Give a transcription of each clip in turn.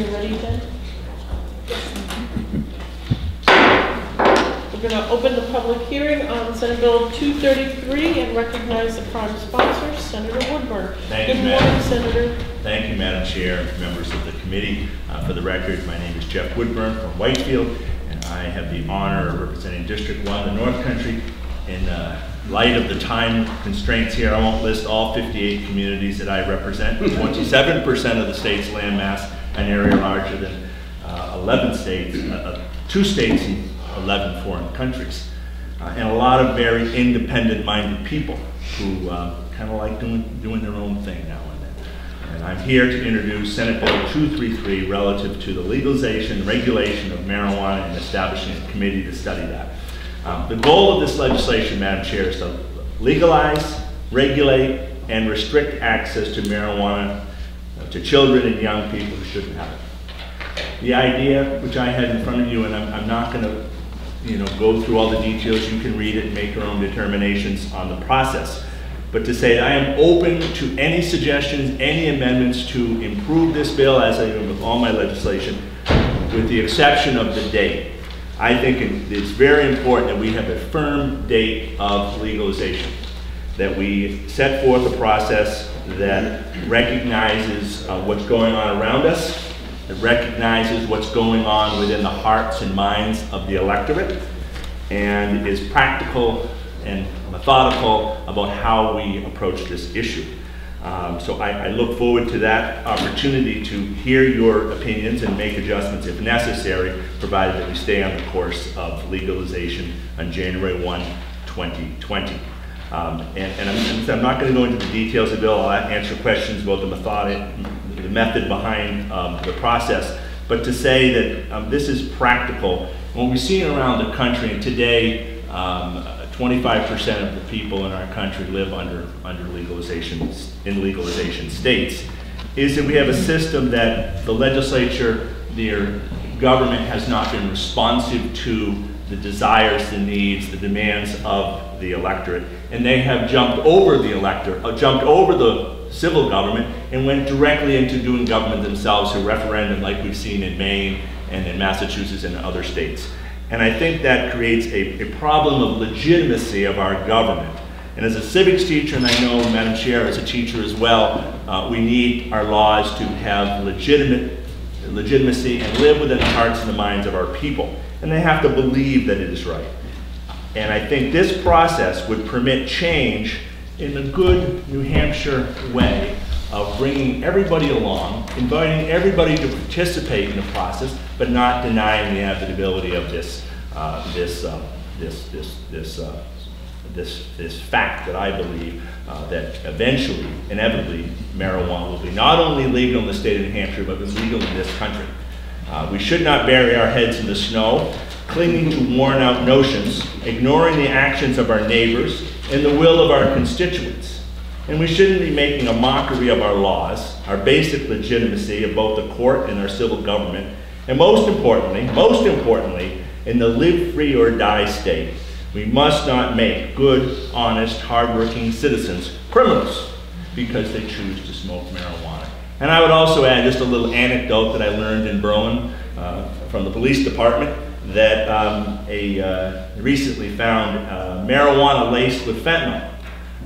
you're ready, Jen? We're going to open the public hearing on Senate Bill 233 and recognize the prime sponsor, Senator Woodburn. Thank you, Good Madam. morning, Senator. Thank you, Madam Chair, members of the committee. Uh, For the record, my name is Jeff Woodburn from Whitefield, and I have the honor of representing District 1, the North Country. In uh, light of the time constraints here, I won't list all 58 communities that I represent. 27% of the state's landmass, an area larger than uh, 11 states, uh, uh, two states and 11 foreign countries. Uh, and a lot of very independent-minded people who kind of like doing, doing their own thing now and then. And I'm here to introduce Senate Bill 233 relative to the legalization, and regulation of marijuana and establishing a committee to study that. Um, the goal of this legislation, Madam Chair, is to legalize, regulate, and restrict access to marijuana uh, to children and young people who shouldn't have it. The idea, which I had in front of you, and I'm, I'm not going to, you know, go through all the details. You can read it and make your own determinations on the process. But to say I am open to any suggestions, any amendments to improve this bill, as I am with all my legislation, with the exception of the date. I think it's very important that we have a firm date of legalization, that we set forth a process that recognizes uh, what's going on around us, that recognizes what's going on within the hearts and minds of the electorate, and is practical and methodical about how we approach this issue. Um, so I, I look forward to that opportunity to hear your opinions and make adjustments if necessary, provided that we stay on the course of legalization on January 1, 2020. Um, and, and I'm, I'm not going to go into the details of the bill. I'll answer questions about the method, the method behind um, the process. But to say that um, this is practical, when we see seeing around the country, and today, um, 25% of the people in our country live under, under legalization, in legalization states, is that we have a system that the legislature, their government has not been responsive to the desires, the needs, the demands of the electorate, and they have jumped over the electorate, uh, jumped over the civil government and went directly into doing government themselves through referendum like we've seen in Maine and in Massachusetts and other states. And I think that creates a, a problem of legitimacy of our government. And as a civics teacher, and I know Madam Chair as a teacher as well, uh, we need our laws to have legitimate legitimacy and live within the hearts and the minds of our people. And they have to believe that it is right. And I think this process would permit change in a good New Hampshire way of bringing everybody along, inviting everybody to participate in the process, but not denying the inevitability of this, uh, this, uh, this, this, this, uh, this, this fact that I believe uh, that eventually, inevitably, marijuana will be not only legal in the state of New Hampshire, but legal in this country. Uh, we should not bury our heads in the snow, clinging to worn out notions, ignoring the actions of our neighbors and the will of our constituents. And we shouldn't be making a mockery of our laws, our basic legitimacy of both the court and our civil government, and most importantly, most importantly, in the live free or die state, we must not make good, honest, hardworking citizens criminals because they choose to smoke marijuana. And I would also add just a little anecdote that I learned in Berlin uh, from the police department that um, a uh, recently found uh, marijuana laced with fentanyl,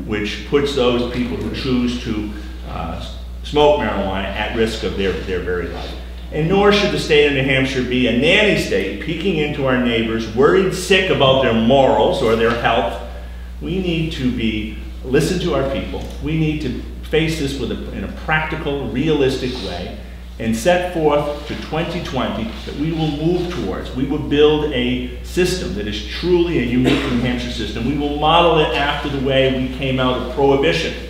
which puts those people who choose to uh, smoke marijuana at risk of their, their very life. And nor should the state of New Hampshire be a nanny state peeking into our neighbors, worried sick about their morals or their health. We need to be, listen to our people. We need to face this with a, in a practical, realistic way and set forth to 2020 that we will move towards. We will build a system that is truly a unique New Hampshire system. We will model it after the way we came out of prohibition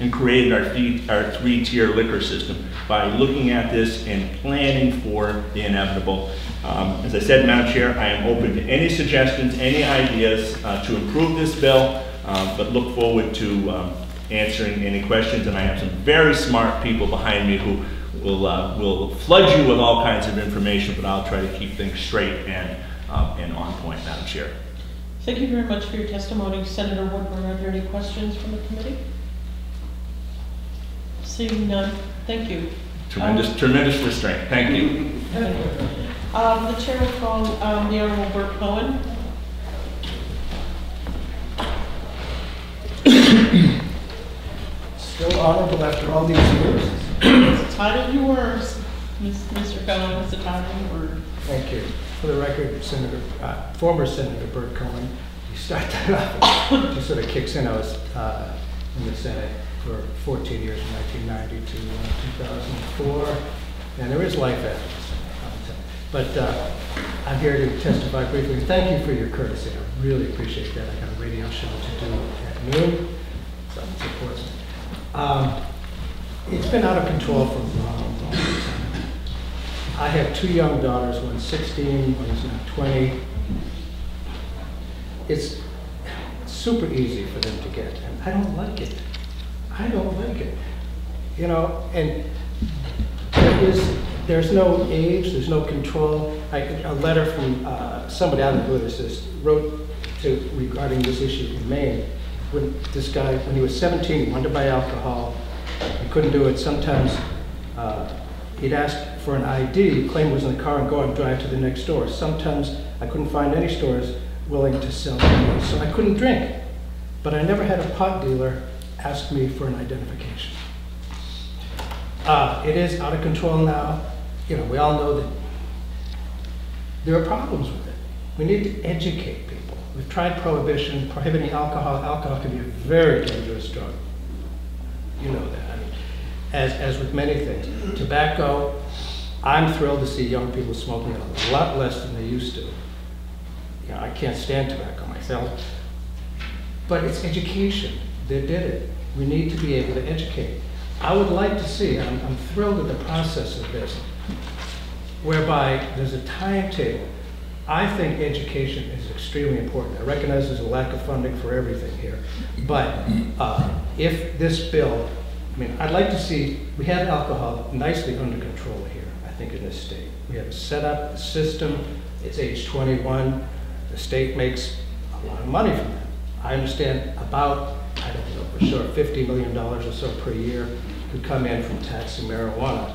and created our, three, our three-tier liquor system by looking at this and planning for the inevitable. Um, as I said, Madam Chair, I am open to any suggestions, any ideas uh, to improve this bill, uh, but look forward to um, answering any questions. And I have some very smart people behind me who will, uh, will flood you with all kinds of information, but I'll try to keep things straight and, uh, and on point, Madam Chair. Thank you very much for your testimony. Senator Woodburn, are there any questions from the committee? Seeing none, thank you. Tremendous, tremendous restraint. Thank you. Um, the chair will call, um, the Honorable Burt Cohen. Still honorable after all these years. It's title you were, Mr. Cohen, it's the title you were. Thank you. For the record, Senator, uh, former Senator Burt Cohen, you start that off, just sort of kicks in. I was uh, in the Senate for 14 years, from 1990 to uh, 2004, and there is life after the Senate. But uh, I'm here to testify briefly. Thank you for your courtesy. I really appreciate that. I got a radio show to do at noon, so it supports me. Um, It's been out of control for a long, long time. I have two young daughters, one's 16, one's now 20. It's super easy for them to get, and I don't like it. I don't like it. You know, and there is, there's no age, there's no control. I, a letter from uh, somebody out of the blue says, wrote to, regarding this issue in Maine, when this guy, when he was 17, wanted to buy alcohol, he couldn't do it. Sometimes uh, he'd ask for an ID, claim it was in the car, and go out and drive to the next store. Sometimes I couldn't find any stores willing to sell me, so I couldn't drink. But I never had a pot dealer ask me for an identification. Uh, it is out of control now. You know, we all know that there are problems with it. We need to educate. We've tried prohibition, prohibiting alcohol. Alcohol can be a very dangerous drug. You know that. I mean, as, as with many things. Tobacco, I'm thrilled to see young people smoking a lot less than they used to. You know, I can't stand tobacco myself. But it's education that did it. We need to be able to educate. I would like to see, I'm, I'm thrilled with the process of this, whereby there's a timetable. I think education is extremely important. I recognize there's a lack of funding for everything here. But uh, if this bill, I mean, I'd like to see, we have alcohol nicely under control here, I think, in this state. We have a setup, a system, it's age 21, the state makes a lot of money from that. I understand about, I don't know for sure, $50 million or so per year could come in from taxing marijuana.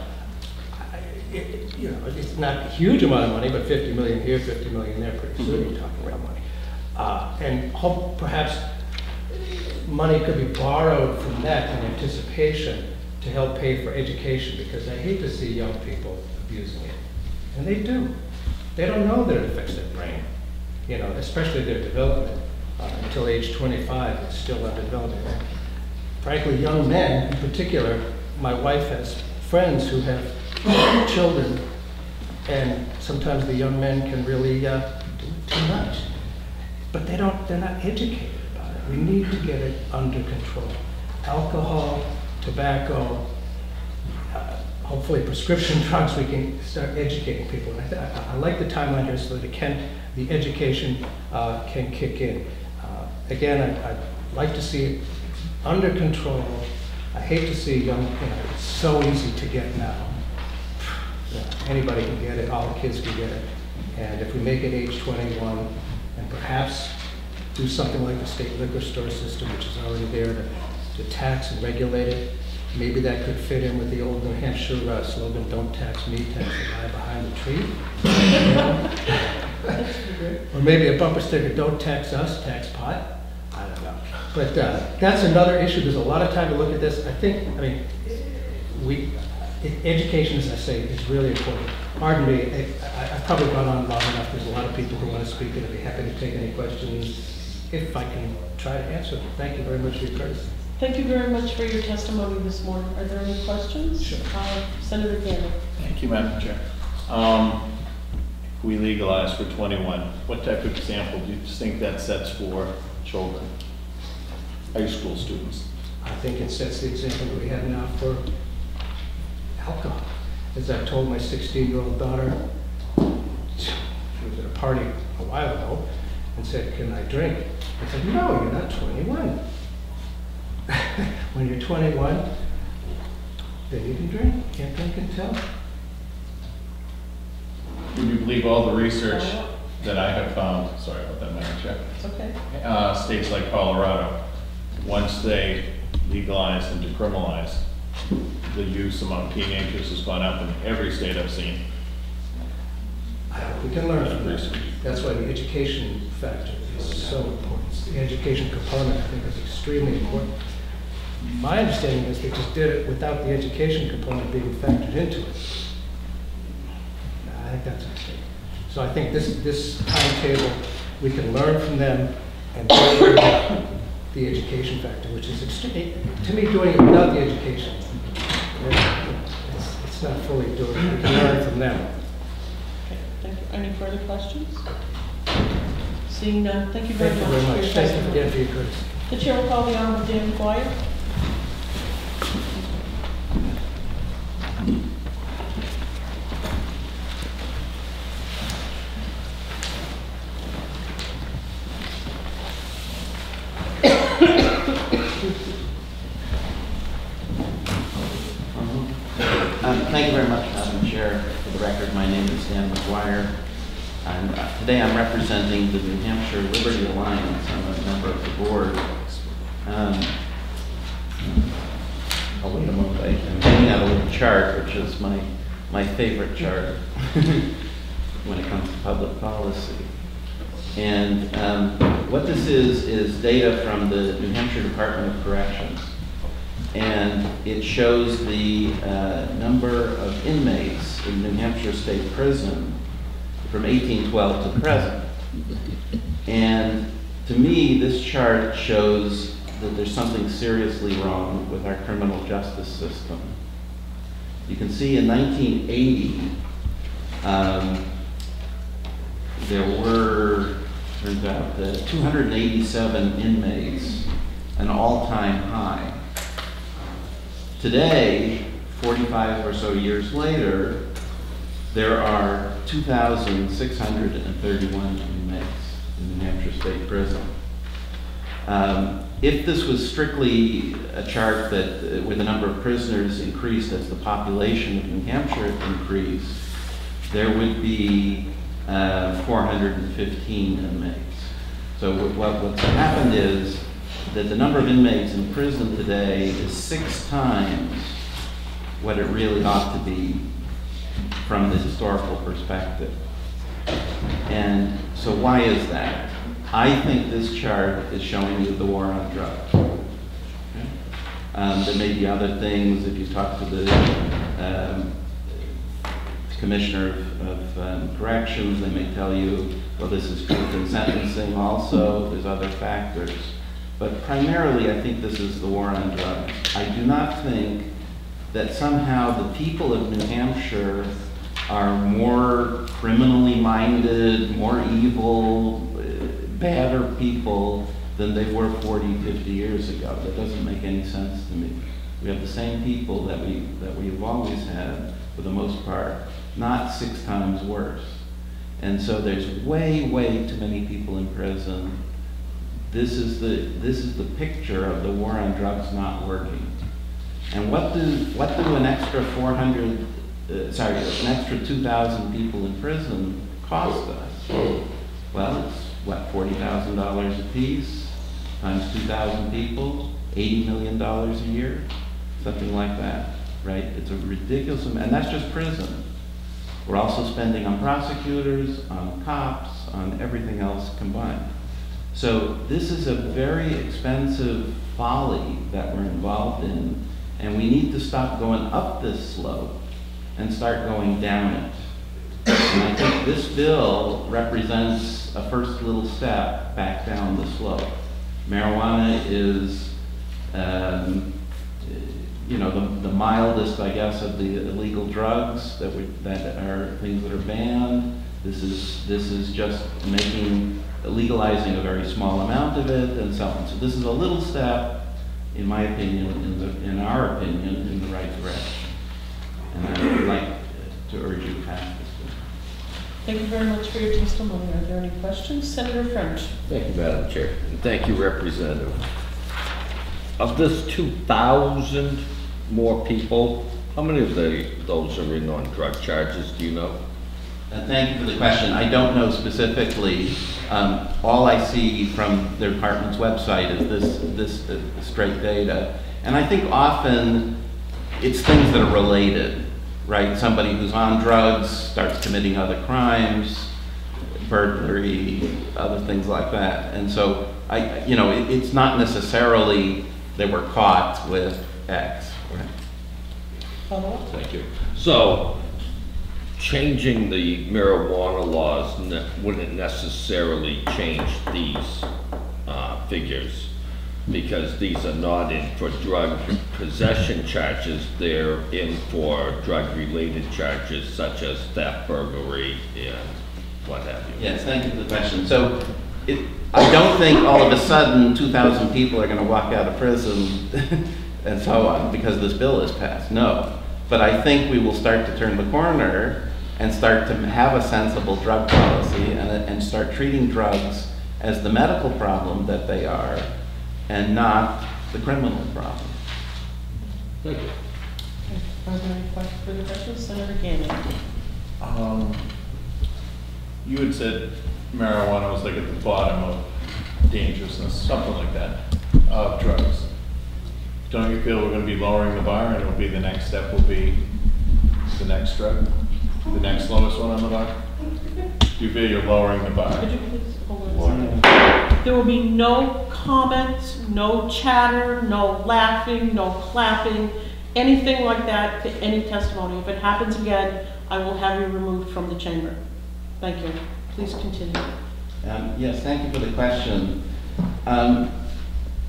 It- You know, it's not a huge amount of money, but 50 million here, 50 million there, pretty soon you're talking about money. Uh, And hope, perhaps, money could be borrowed from that in anticipation to help pay for education, because I hate to see young people abusing it. And they do. They don't know that it affects their brain, you know, especially their development. Uh, Until age 25, it's still under development. Frankly, young men in particular, my wife has friends who have children, and sometimes the young men can really uh, do too much. But they don't, they're not educated about it. We need to get it under control. Alcohol, tobacco, uh, hopefully prescription drugs, we can start educating people. I I like the timeline here so that it can, the education uh, can kick in. Uh, Again, I- I'd like to see it under control. I hate to see young, you know, it's so easy to get now. Anybody can get it, all the kids can get it. And if we make it age 21, and perhaps do something like the state liquor store system, which is already there, to, to tax and regulate it, maybe that could fit in with the old New Hampshire uh, slogan, don't tax me, tax the guy behind the tree. Or maybe a bumper sticker, don't tax us, tax pot. I don't know. But uh, that's another issue. There's a lot of time to look at this. I think, I mean, we, e- education, as I say, is really important. Pardon me, I- I- I've probably gone on long enough. There's a lot of people who want to speak, and I'd be happy to take any questions if I can try to answer them. Thank you very much for your courtesy. Thank you very much for your testimony this morning. Are there any questions? Sure. Uh, Senator Gannon. Thank you, Madam Chair. Um, if We legalize for 21. What type of example do you think that sets for children, high school students? I think it sets the example that we have now for alcohol. As I told my 16-year-old daughter, she was at a party a while ago and said, can I drink? I said, no, you're not 21. When you're 21, then you can drink, You can't drink until. Would you believe all the research that I have found, sorry about that, Madam Chair, It's okay. uh, states like Colorado, once they legalize and decriminalize, the use among teenagers has gone up in every state I've seen. We can learn from that. That's why the education factor is so important. The education component, I think, is extremely important. My understanding is they just did it without the education component being factored into it. I think that's a mistake. So I think this, this timetable, we can learn from them and the education factor, which is to me, doing it without the education, it's, it's not fully doing, we can learn from them. Okay, thank you. Any further questions? Seeing none, thank you very Thank much. you very for much. your Thank you testimony. again for your courtesy. The chair will call the Honorable Dan Dwyer. Um, Thank you very much, Madam Chair. For the record, my name is And uh, today I'm representing the New Hampshire Liberty Alliance. I'm a member of the board. Um, I'll wait a moment. I'm getting out a little chart, which is my, my favorite chart when it comes to public policy. And um, what this is, is data from the New Hampshire Department of Corrections and it shows the uh, number of inmates in New Hampshire State Prison from 1812 to present. And to me, this chart shows that there's something seriously wrong with our criminal justice system. You can see in 1980, um, there were, turns out, uh, 287 inmates, an all-time high. Today, 45 or so years later, there are 2,631 inmates in New Hampshire State Prison. Um, If this was strictly a chart that, uh, where the number of prisoners increased as the population of New Hampshire increased, there would be uh, 415 inmates. So what- what, what's happened is that the number of inmates in prison today is six times what it really ought to be from the historical perspective. And so why is that? I think this chart is showing you the war on drugs. Um, there may be other things, if you talk to the, um, Commissioner of, of um, Corrections, they may tell you, well, this is truth in sentencing also, there's other factors. But primarily, I think this is the war on drugs. I do not think that somehow the people of New Hampshire are more criminally minded, more evil, badder people than they were 40, 50 years ago. That doesn't make any sense to me. We have the same people that we, that we've always had, for the most part, not six times worse. And so there's way, way too many people in prison. This is the, this is the picture of the war on drugs not working. And what do, what do an extra 400, uh, Uh, sorry, an extra 2,000 people in prison cost us? Well, it's, what, $40,000 apiece, times 2,000 people, $80 million a year, something like that, right? It's a ridiculous, amount, and that's just prison. We're also spending on prosecutors, on cops, on everything else combined. So this is a very expensive folly that we're involved in, and we need to stop going up this slope and start going down it. And I think this bill represents a first little step back down the slope. Marijuana is, um, you know, the, the mildest, I guess, of the illegal drugs that we, that are things that are banned. This is, this is just making, legalizing a very small amount of it and so on. So this is a little step, in my opinion, in the, in our opinion, in the right direction. And I would like to urge you to pass this bill. Thank you very much for your testimony. Are there any questions? Senator French. Thank you, Madam Chair, and thank you, Representative. Of this 2,000 more people, how many of the, those are in on drug charges, do you know? Uh, Thank you for the question. I don't know specifically. Um, All I see from the department's website is this, this uh, straight data. And I think often it's things that are related, right? Somebody who's on drugs starts committing other crimes, burglary, other things like that. And so I, you know, it, it's not necessarily they were caught with X. right? Follow-up? Thank you. So, changing the marijuana laws ne- wouldn't necessarily change these uh, figures, because these are not in for drug possession charges, they're in for drug-related charges such as theft, burglary, and what have you. Yes, thank you for the question. So it, I don't think all of a sudden 2,000 people are going to walk out of prison and so on because this bill is passed. No. But I think we will start to turn the corner and start to have a sensible drug policy and, and start treating drugs as the medical problem that they are and not the criminal problem. Thank you. Are there any questions, further questions? Senator Gannon? Um, You had said marijuana was like at the bottom of dangerousness, something like that, of drugs. Don't you feel we're gonna be lowering the bar and it'll be, the next step will be the next drug? The next lowest one on the bar? Do you feel you're lowering the bar? Could you please hold on a second? There will be no comments, no chatter, no laughing, no clapping, anything like that to any testimony. If it happens again, I will have you removed from the chamber. Thank you. Please continue. Um, Yes, thank you for the question. Um,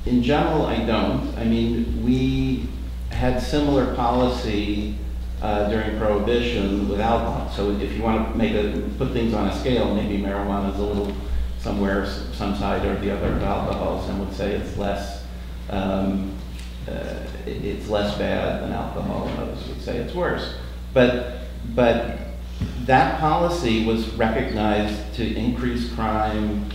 In general, I don't. I mean, we had similar policy uh, during Prohibition with alcohol. So if you want to make a, put things on a scale, maybe marijuana is a little somewhere, some side or the other of alcohol. Some would say it's less, um, uh, it's less bad than alcohol, others would say it's worse. But, but that policy was recognized to increase crime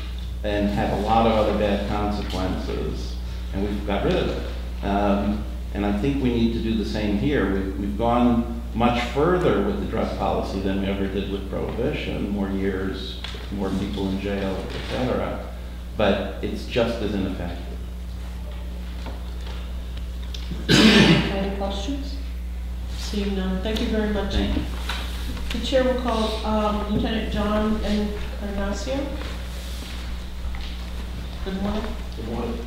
and have a lot of other bad consequences, and we've got rid of it. Um, and I think we need to do the same here. We've, we've gone much further with the drug policy than we ever did with prohibition, more years, more people in jail, et cetera. But it's just as ineffective. Any questions? Seeing none, thank you very much. Thank you. The chair will call um, Lieutenant John Encarnacao. Good morning. Good morning.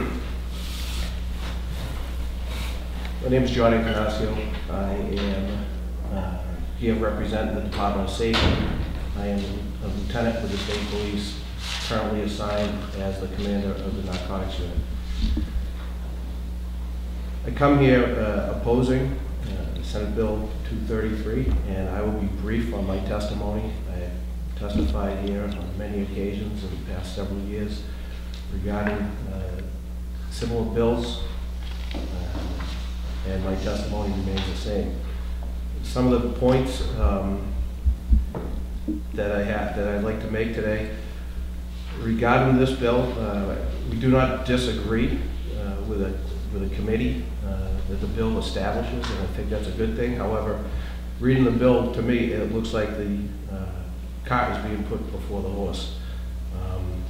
My name is John Encarnacao. I am uh, here representing the Department of Safety. I am a lieutenant with the state police, currently assigned as the commander of the narcotics unit. I come here uh, opposing uh, Senate Bill 233, and I will be brief on my testimony. I have testified here on many occasions in the past several years regarding uh, similar bills, uh, and my testimony remains the same. Some of the points um, that I have, that I'd like to make today regarding this bill, uh, we do not disagree uh, with a, with a committee uh, that the bill establishes, and I think that's a good thing. However, reading the bill, to me, it looks like the uh, cart is being put before the horse. Um,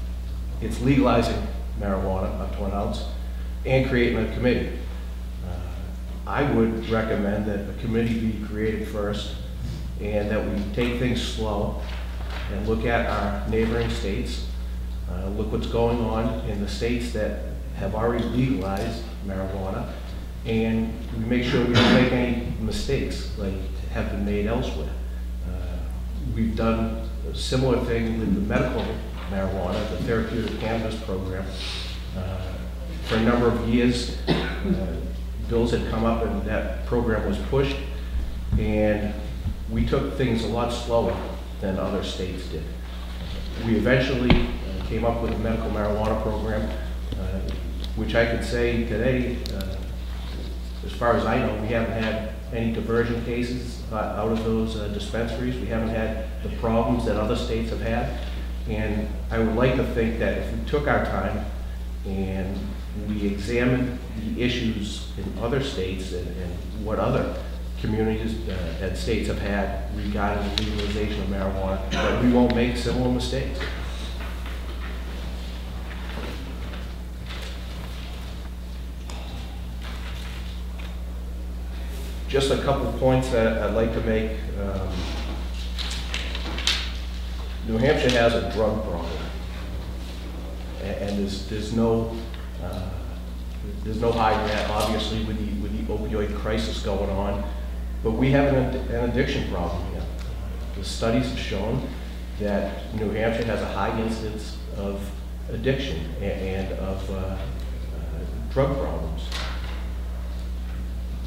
It's legalizing marijuana up to an ounce and creating a committee. I would recommend that a committee be created first and that we take things slow and look at our neighboring states, uh, look what's going on in the states that have already legalized marijuana, and we make sure we don't make any mistakes like have been made elsewhere. Uh, We've done a similar thing with the medical marijuana, the therapeutic cannabis program. Uh, For a number of years, uh, bills had come up and that program was pushed, and we took things a lot slower than other states did. We eventually uh, came up with a medical marijuana program, uh, which I could say today, uh, as far as I know, we haven't had any diversion cases uh, out of those uh, dispensaries. We haven't had the problems that other states have had. And I would like to think that if we took our time and we examine the issues in other states and, and what other communities uh, and states have had regarding the legalization of marijuana, that we won't make similar mistakes. Just a couple of points that I'd like to make. Um, New Hampshire has a drug problem, and, and there's, there's no uh, there's no hiding that, obviously, with the, with the opioid crisis going on. But we have an an addiction problem here. The studies have shown that New Hampshire has a high incidence of addiction a- and of uh, uh, drug problems.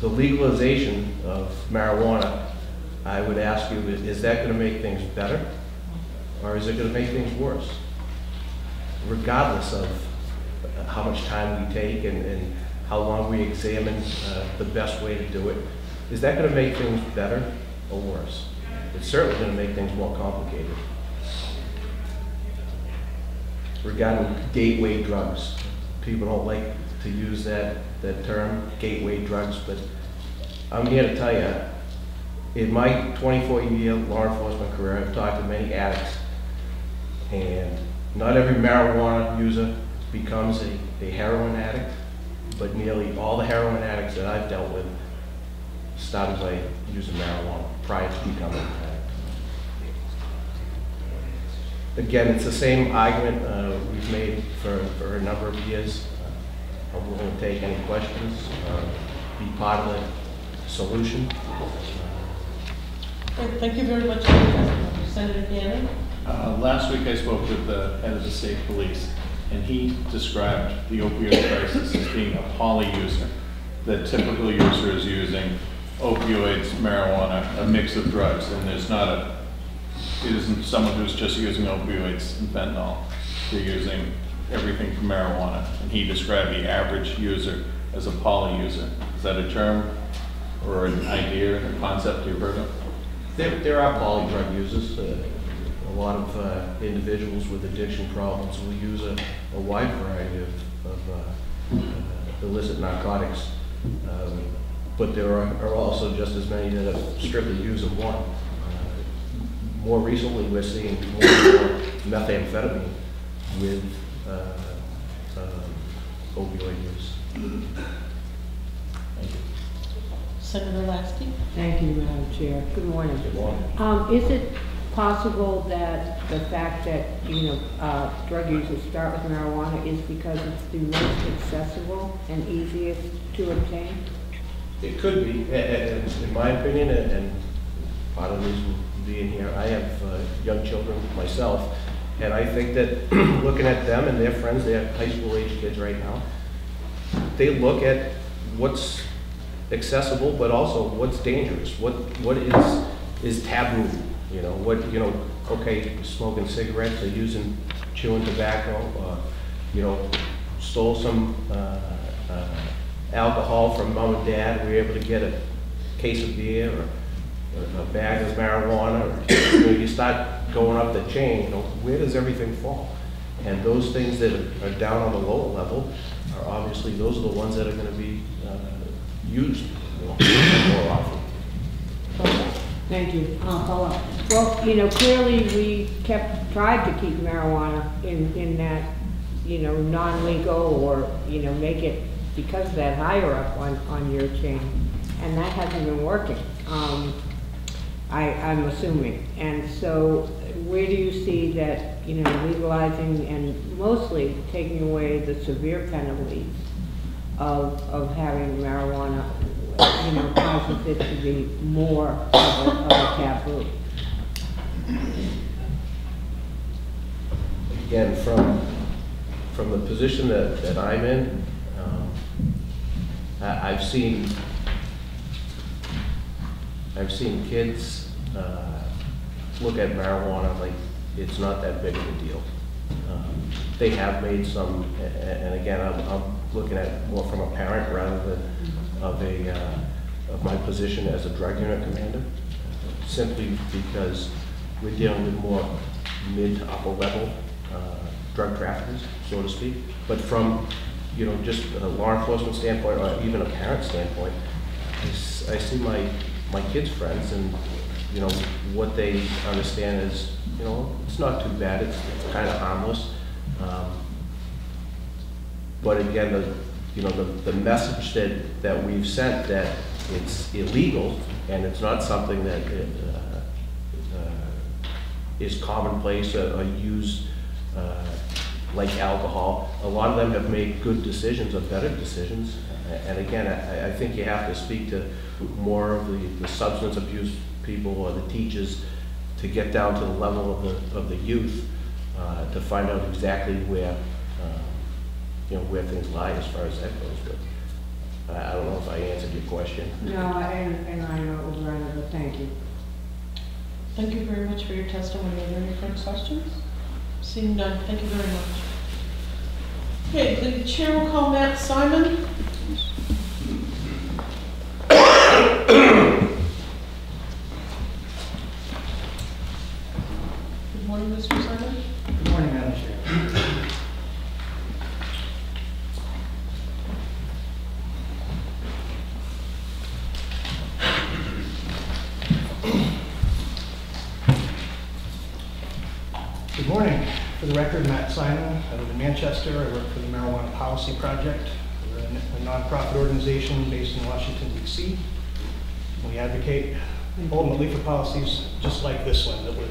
The legalization of marijuana, I would ask you, is is that going to make things better? Or is it going to make things worse? Regardless of how much time we take and, and how long we examine uh, the best way to do it, is that going to make things better or worse? It's certainly going to make things more complicated. Regarding gateway drugs, people don't like to use that, that term, gateway drugs, but I'm here to tell you, in my 24-year law enforcement career, I've talked to many addicts, and not every marijuana user becomes a, a heroin addict, but nearly all the heroin addicts that I've dealt with started by using marijuana prior to becoming an addict. Again, it's the same argument uh, we've made for, for a number of years. Uh, I'm willing to take any questions, uh, be part of the solution. Thank you very much for your testimony. Senator Gannon? Uh, Last week I spoke with the head of the state police, and he described the opioid crisis as being a poly user. The typical user is using opioids, marijuana, a mix of drugs, and there's not a, it isn't someone who's just using opioids and fentanyl. They're using everything from marijuana. And he described the average user as a poly user. Is that a term or an idea, a concept you've heard of? There, there are poly drug users. Uh, lot of uh, individuals with addiction problems will use a, a wide variety of, of uh, uh, illicit narcotics. Um, But there are, are also just as many that are strictly using one. Uh, More recently, we're seeing more methamphetamine with uh, um, opioid use. Thank you. Senator Lasky? Thank you, Madam Chair. Good morning. Good morning. Um, is it possible that the fact that, you know, uh, drug users start with marijuana is because it's the most accessible and easiest to obtain? It could be, in my opinion, and and part of the reason being here, I have uh, young children myself, and I think that looking at them and their friends, they have high school age kids right now, they look at what's accessible, but also what's dangerous, what, what is, is taboo, you know, what, you know, okay, smoking cigarettes, or using, chewing tobacco, uh, you know, stole some, uh, uh, alcohol from mom and dad, we were able to get a case of beer, or a- a bag of marijuana, or, you know, you start going up the chain, you know, where does everything fall? And those things that are down on the lower level are obviously, those are the ones that are gonna be, uh, used, more often. Thank you. Uh. Well, you know, clearly we kept, tried to keep marijuana in, in that, you know, non-legal or, you know, make it because of that higher up on, on your chain. And that hasn't been working, um, I, I'm assuming. And so where do you see that, you know, legalizing and mostly taking away the severe penalties of, of having marijuana, you know, causes it to be more of a, of a taboo. Again, from, from the position that, that I'm in, um, I, I've seen, I've seen kids, uh, look at marijuana like it's not that big of a deal. Um, They have made some, and again, I'm, I'm looking at more from a parent rather than of a, uh, of my position as a drug unit commander, simply because we're dealing with more mid to upper level uh, drug traffickers, so to speak. But from, you know, just a law enforcement standpoint, or even a parent standpoint, I see my, my kids' friends and, you know, what they understand is, you know, it's not too bad, it's kind of harmless. Um, But again, the, you know, the, the message that, that we've sent that it's illegal, and it's not something that uh, uh, is commonplace or or used uh, like alcohol. A lot of them have made good decisions or better decisions. And again, I, I think you have to speak to more of the, the substance abuse people or the teachers to get down to the level of the, of the youth, uh, to find out exactly where, uh, you know, where things lie as far as that goes. But I, I don't know if I answered your question. No, and, and I know it was rather, but thank you. Thank you very much for your testimony. Are there any further questions? Seeing none, thank you very much. Okay, the chair will call Matt Simon. Good morning, Mr. Simon. Good morning, Madam Chair. Good morning. For the record, Matt Simon. I live in Manchester. I work for the Marijuana Policy Project. We're a a nonprofit organization based in Washington DC. We advocate for policies just like this one that would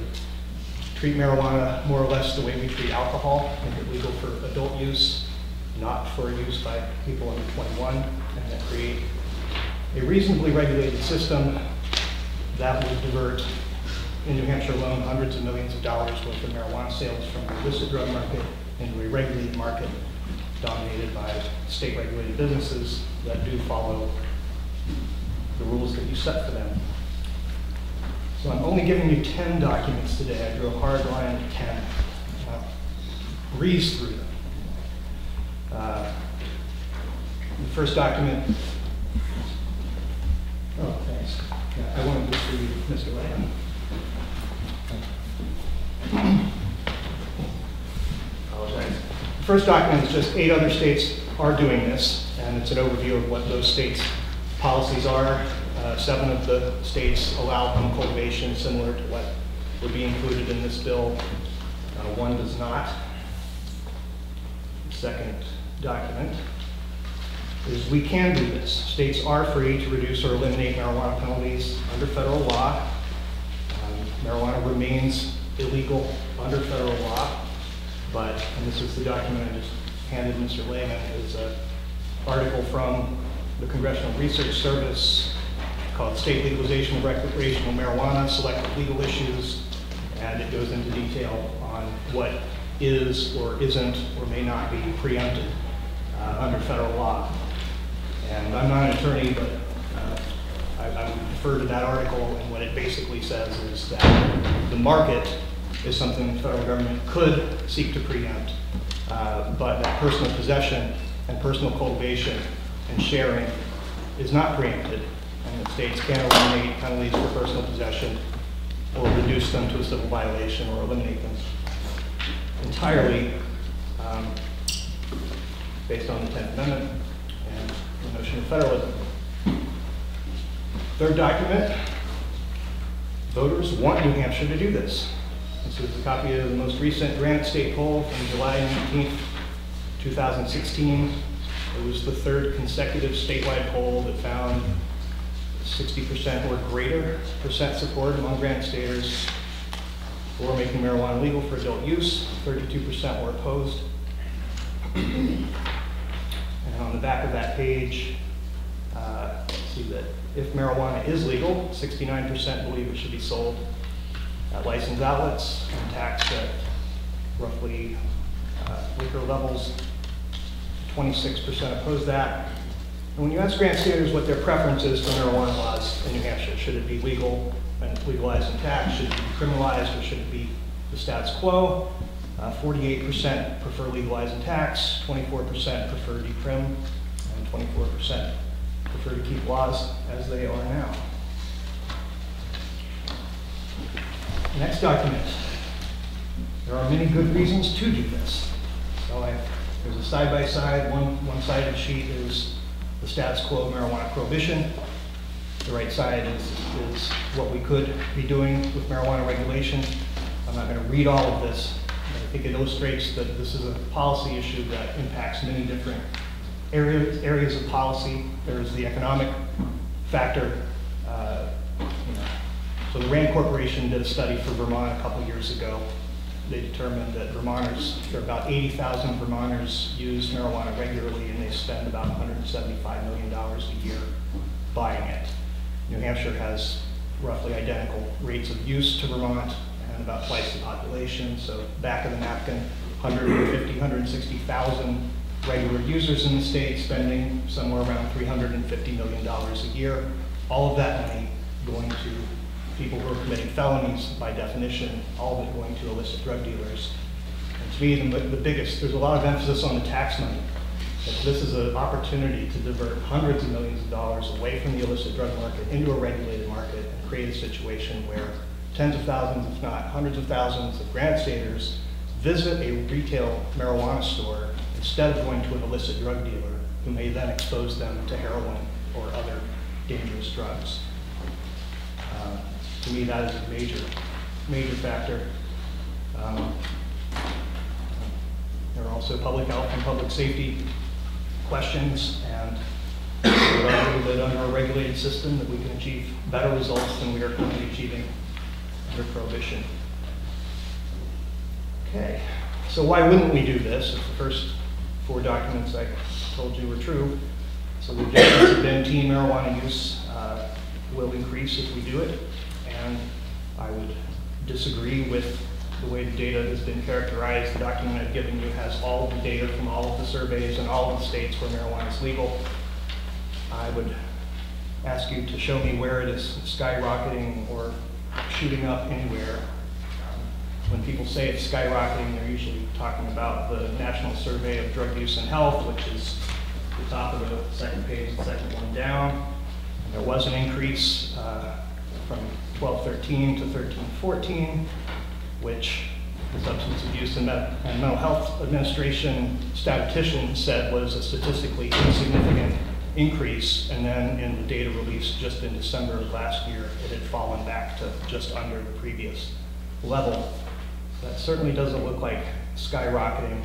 treat marijuana more or less the way we treat alcohol, make it legal for adult use, not for use by people under 21, and that create a reasonably regulated system that would divert, in New Hampshire alone, hundreds of millions of dollars worth of marijuana sales from the illicit drug market into a regulated market dominated by state-regulated businesses that do follow the rules that you set for them. So I'm only giving you 10 documents today. I drew a hard line at 10. I'll breeze through them. Uh, The first document, oh, thanks. Yeah, I wanted this for you, Mr. Lamb. Apologize. The first document is just eight other states are doing this, and it's an overview of what those states' policies are. Uh, Seven of the states allow home cultivation similar to what would be included in this bill. Uh, One does not. Second document is we can do this. States are free to reduce or eliminate marijuana penalties under federal law. Um, Marijuana remains illegal under federal law, but, and this is the document I just handed Mr. Lehman, is an article from the Congressional Research Service called State Legalization of Recreational Marijuana, Selected Legal Issues, and it goes into detail on what is or isn't or may not be preempted uh, under federal law. And I'm not an attorney, but uh, I I would refer to that article, and what it basically says is that the market is something the federal government could seek to preempt, uh, but that personal possession and personal cultivation and sharing is not preempted, states can eliminate penalties for personal possession or reduce them to a civil violation or eliminate them entirely um, based on the 10th Amendment and the notion of federalism. Third document, voters want New Hampshire to do this. This is a copy of the most recent Granite State poll from July 19th, 2016. It was the third consecutive statewide poll that found 60% or greater percent support among Granite Staters for making marijuana legal for adult use. 32% were opposed. And on the back of that page, uh, see that if marijuana is legal, 69% believe it should be sold at licensed outlets and taxed at roughly uh, liquor levels. 26% oppose that. And when you ask Granite Staters what their preference is for marijuana laws in New Hampshire, should it be legal and legalized and taxed, should it be criminalized, or should it be the status quo? Uh, 48% prefer legalized and taxed, 24% prefer decrim, and 24% prefer to keep laws as they are now. Next document. There are many good reasons to do this. So I, there's a side-by-side, one, one-sided sheet is the status quo marijuana prohibition. The right side is, is what we could be doing with marijuana regulation. I'm not gonna read all of this. I think it illustrates that this is a policy issue that impacts many different areas, areas of policy. There's the economic factor. uh, you know. So the Rand Corporation did a study for Vermont a couple years ago. They determined that Vermonters, there are about 80,000 Vermonters use marijuana regularly, and they spend about $175 million a year buying it. New Hampshire has roughly identical rates of use to Vermont and about twice the population. So back of the napkin, 150, 160,000 regular users in the state spending somewhere around $350 million a year. All of that money going to people who are committing felonies by definition, all of it going to illicit drug dealers. And to me, the, the biggest, there's a lot of emphasis on the tax money. This is an opportunity to divert hundreds of millions of dollars away from the illicit drug market into a regulated market and create a situation where tens of thousands, if not hundreds of thousands of Granite Staters visit a retail marijuana store instead of going to an illicit drug dealer who may then expose them to heroin or other dangerous drugs. Uh, To me, that is a major, major factor. Um, There are also public health and public safety questions, and we argue that under a regulated system, that we can achieve better results than we are currently achieving under prohibition. Okay, so why wouldn't we do this if the first four documents I told you were true? So the objectives have been teen marijuana use uh, will increase if we do it, and I would disagree with the way the data has been characterized. The document I've given you has all of the data from all of the surveys in all of the states where marijuana is legal. I would ask you to show me where it is skyrocketing or shooting up anywhere. Um, When people say it's skyrocketing, they're usually talking about the National Survey of Drug Use and Health, which is the top of the second page, the second one down. And There was an increase uh, from 1213 to 1314, which the Substance Abuse and and Mental Health Administration statistician said was a statistically insignificant increase. And then in the data released just in December of last year, it had fallen back to just under the previous level. That certainly doesn't look like skyrocketing.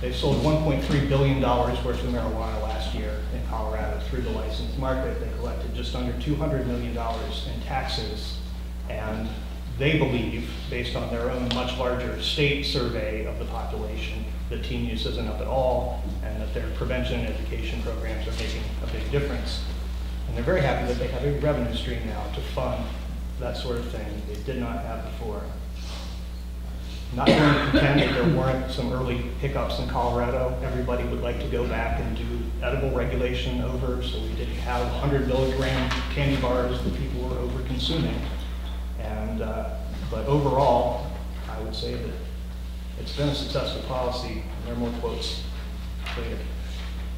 They sold $1.3 billion worth of marijuana last year in Colorado through the licensed market. They collected just under $200 million in taxes. And they believe, based on their own much larger state survey of the population, that teen use isn't up at all and that their prevention and education programs are making a big difference. And they're very happy that they have a revenue stream now to fund that sort of thing they did not have before. Not going to pretend that there weren't some early hiccups in Colorado. Everybody would like to go back and do edible regulation over, so we didn't have 100 milligram candy bars that people were over consuming. Uh, but overall, I would say that it's been a successful policy. There are more quotes later.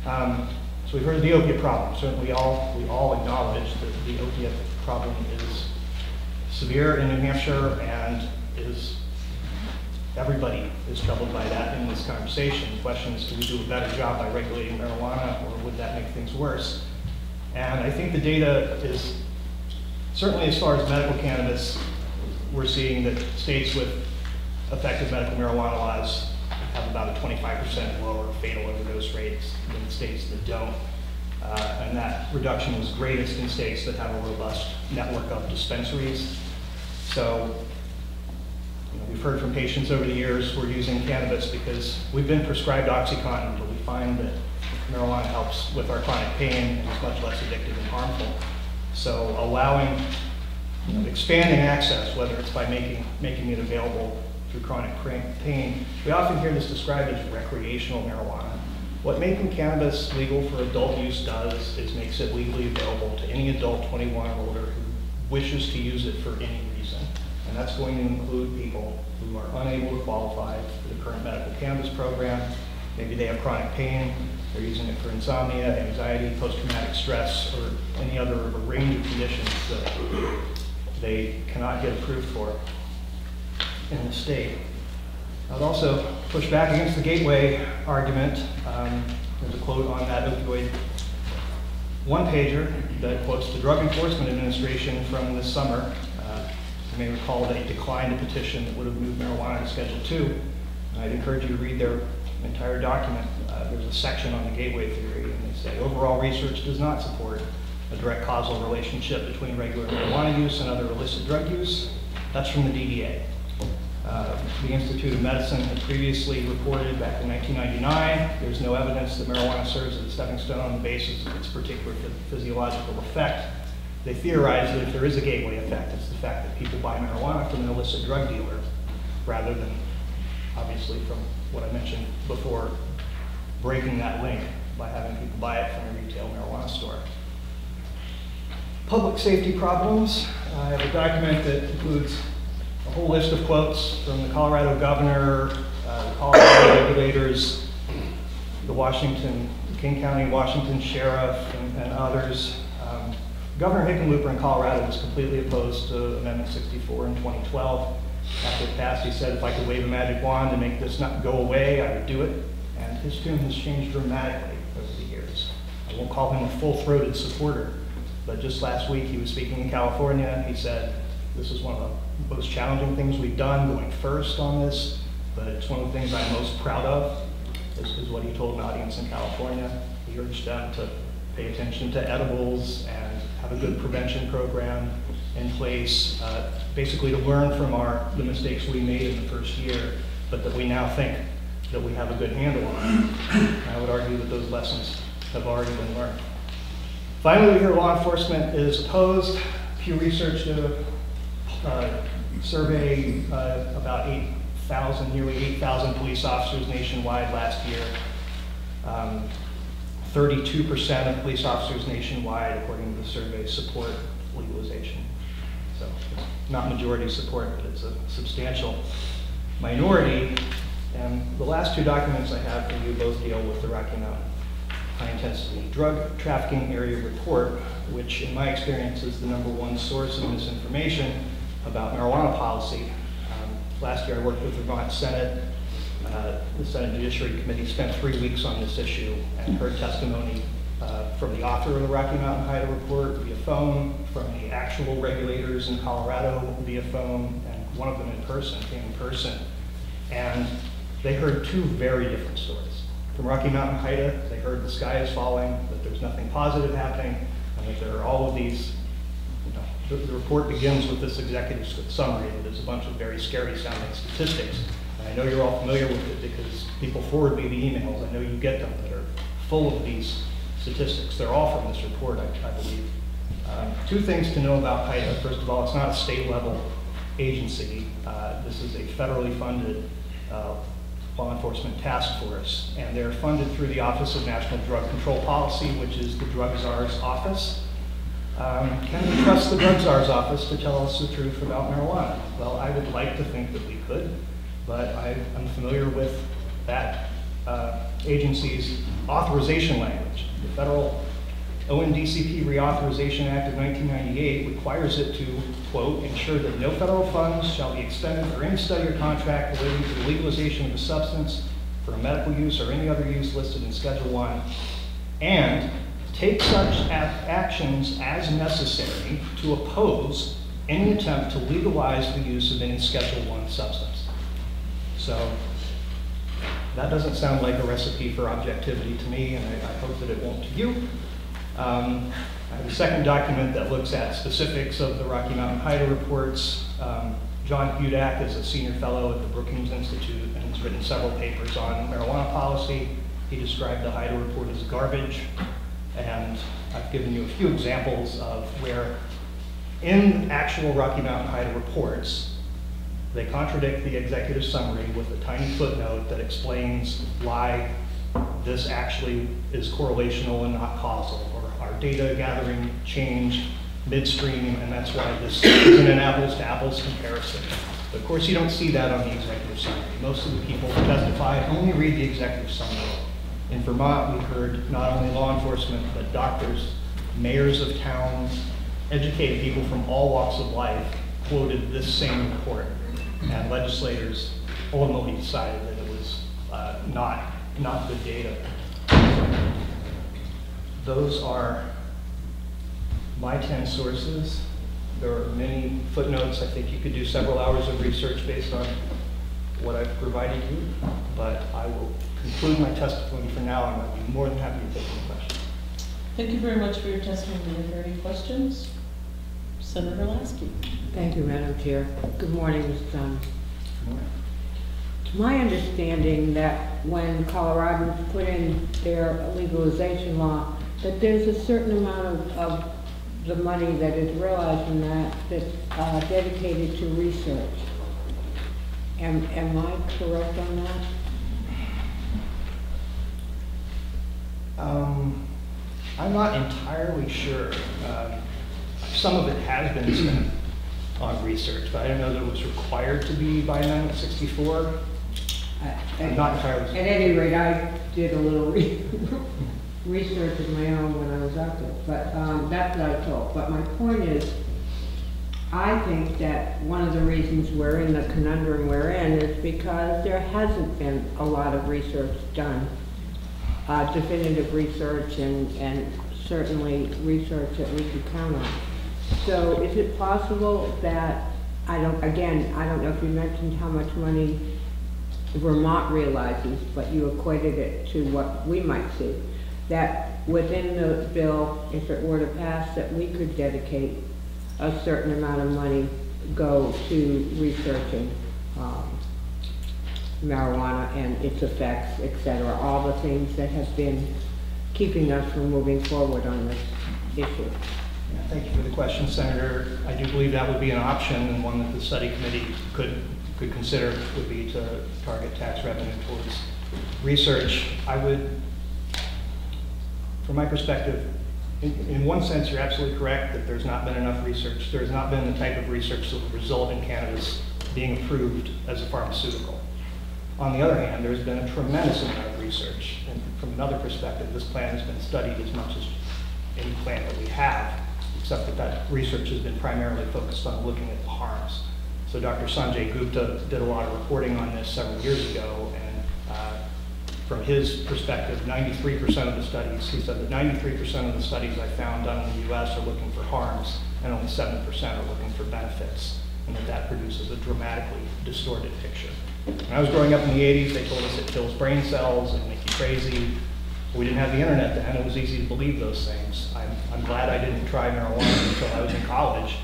Um, So we've heard of the opiate problem. Certainly, we all, we all acknowledge that the opiate problem is severe in New Hampshire and is, everybody is troubled by that in this conversation. The question is, do we do a better job by regulating marijuana, or would that make things worse? And I think the data is, certainly as far as medical cannabis, we're seeing that states with effective medical marijuana laws have about a 25% lower fatal overdose rates than states that don't. Uh, And that reduction was greatest in states that have a robust network of dispensaries. So you know, We've heard from patients over the years who are using cannabis because we've been prescribed OxyContin, but we find that marijuana helps with our chronic pain and is much less addictive and harmful. So allowing, expanding access, whether it's by making, making it available through chronic pain, we often hear this described as recreational marijuana. What making cannabis legal for adult use does is makes it legally available to any adult 21 or older who wishes to use it for any reason. And that's going to include people who are unable to qualify for the current medical cannabis program. Maybe they have chronic pain, they're using it for insomnia, anxiety, post-traumatic stress, or any other of a range of conditions that they cannot get approved for in the state. I'd also push back against the gateway argument. Um, There's a quote on that opioid one pager that quotes the Drug Enforcement Administration from this summer. Uh, You may recall they declined a petition that would have moved marijuana to Schedule II. And I'd encourage you to read their entire document. Uh, There's a section on the gateway theory, and they say, overall research does not support a direct causal relationship between regular marijuana use and other illicit drug use. That's from the DEA. Uh, The Institute of Medicine had previously reported back in 1999, there's no evidence that marijuana serves as a stepping stone on the basis of its particular phy- physiological effect. They theorize that if there is a gateway effect, it's the fact that people buy marijuana from an illicit drug dealer rather than, obviously, from what I mentioned before, breaking that link by having people buy it from a retail marijuana store. Public safety problems. I have a document that includes a whole list of quotes from the Colorado governor, uh, the Colorado regulators, the Washington, King County, Washington sheriff, and, and others. Um, Governor Hickenlooper in Colorado was completely opposed to Amendment 64 in 2012. After it passed, he said if I could wave a magic wand and make this not go away, I would do it. And his tune has changed dramatically over the years. I won't call him a full-throated supporter, but just last week, he was speaking in California. He said, this is one of the most challenging things we've done, going first on this, but it's one of the things I'm most proud of, this is what he told an audience in California. He urged them to pay attention to edibles and have a good prevention program in place, uh, basically to learn from our, the mistakes we made in the first year, but that we now think that we have a good handle on. I would argue that those lessons have already been learned. Finally, we hear law enforcement is opposed. Pew Research did a uh, survey uh, about 8,000, nearly 8,000 police officers nationwide last year. Um, 32% of police officers nationwide, according to the survey, support legalization. So not majority support, but it's a substantial minority. And the last two documents I have for you both deal with the Rocky Mountain high-intensity drug trafficking area report, which in my experience is the number one source of misinformation about marijuana policy. Um, Last year, I worked with the Vermont Senate. Uh, The Senate Judiciary Committee spent three weeks on this issue and heard testimony uh, from the author of the Rocky Mountain HIDTA report via phone, from the actual regulators in Colorado via phone, and one of them in person, came in person. And they heard two very different stories. From Rocky Mountain HIDTA. they heard the sky is falling, that there's nothing positive happening, and that there are all of these, you know, the, the report begins with this executive summary that is a bunch of very scary sounding statistics. And I know you're all familiar with it because people forward me the emails, I know you get them, that are full of these statistics. They're all from this report, I, I believe. Um, Two things to know about HIDTA. First of all, it's not a state level agency. Uh, This is a federally funded uh, law enforcement task force, and they're funded through the Office of National Drug Control Policy, which is the drug czar's office. Um, Can we trust the drug czar's office to tell us the truth about marijuana? Well, I would like to think that we could, but I- I'm familiar with that uh, agency's authorization language. The federal ONDCP Reauthorization Act of 1998 requires it to, quote, "ensure that no federal funds shall be expended for any study or contract relating to the legalization of a substance for medical use or any other use listed in Schedule 1, and take such ac- actions as necessary to oppose any attempt to legalize the use of any Schedule 1 substance." So that doesn't sound like a recipe for objectivity to me, and I, I hope that it won't to you. Um, Have a second document that looks at specifics of the Rocky Mountain HIDTA reports. Um, John Hudak is a senior fellow at the Brookings Institute and has written several papers on marijuana policy. He described the HIDTA report as garbage, and I've given you a few examples of where in actual Rocky Mountain HIDTA reports, they contradict the executive summary with a tiny footnote that explains why this actually is correlational and not causal, data gathering change midstream, and that's why this isn't an apples-to-apples comparison. But of course, you don't see that on the executive summary. Most of the people who testify only read the executive summary. In Vermont, we heard not only law enforcement, but doctors, mayors of towns, educated people from all walks of life quoted this same report. And legislators ultimately decided that it was uh, not, not good data. Those are my 10 sources. There are many footnotes. I think you could do several hours of research based on what I've provided you, but I will conclude my testimony for now, and I'd be more than happy to take any questions. Thank you very much for your testimony. Are there any questions? Senator Lasky. Thank you, Madam Chair. Good morning, Ms. Dunn. It's my understanding that when Coloradans put in their legalization law, that there's a certain amount of, of the money that is realized from that, that's uh, dedicated to research. Am, am I correct on that? Um, I'm not entirely sure. Um, Some of it has been spent on research, but I don't know that it was required to be by Amendment 64. I'm not entirely. At any rate, I did a little re- research of my own when I was out there, but, um, that's what I told. But my point is, I think that one of the reasons we're in the conundrum we're in is because there hasn't been a lot of research done. Uh, definitive research and, and certainly research that we could count on. So is it possible that, I don't, again, I don't know if you mentioned how much money Vermont realizes, but you equated it to what we might see, that within the bill, if it were to pass, that we could dedicate a certain amount of money go to researching um, marijuana and its effects, et cetera, all the things that have been keeping us from moving forward on this issue. Yeah, Thank you for the question, Senator. I do believe that would be an option and one that the study committee could, could consider would be to target tax revenue towards research. I would, from my perspective, in, in one sense, you're absolutely correct that there's not been enough research. There's not been the type of research that would result in cannabis being approved as a pharmaceutical. On the other hand, there's been a tremendous amount of research. And from another perspective, this plan has been studied as much as any plan that we have, except that that research has been primarily focused on looking at the harms. So Dr. Sanjay Gupta did a lot of reporting on this several years ago, and uh, from his perspective, 93% of the studies, he said that 93% of the studies I found done in the US are looking for harms, and only 7% are looking for benefits, and that that produces a dramatically distorted picture. When I was growing up in the 80s, they told us it kills brain cells, it make you crazy. We didn't have the internet then, it was easy to believe those things. I'm, I'm glad I didn't try marijuana until I was in college.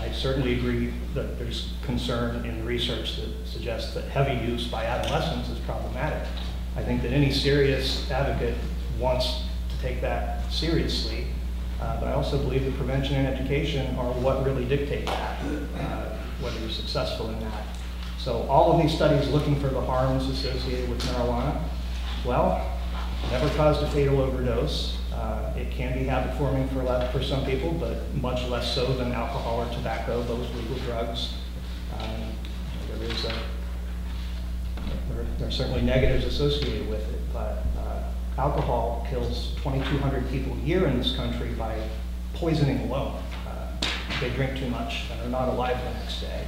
I certainly agree that there's concern in research that suggests that heavy use by adolescents is problematic. I think that any serious advocate wants to take that seriously, uh, but I also believe that prevention and education are what really dictate that, uh, whether you're successful in that. So all of these studies looking for the harms associated with marijuana, well, never caused a fatal overdose. Uh, it can be habit forming for, for some people, but much less so than alcohol or tobacco, those legal drugs. Um, there is a, there, are certainly negatives associated with it, but uh, alcohol kills 2,200 people a year in this country by poisoning alone. Uh, they drink too much and are not alive the next day.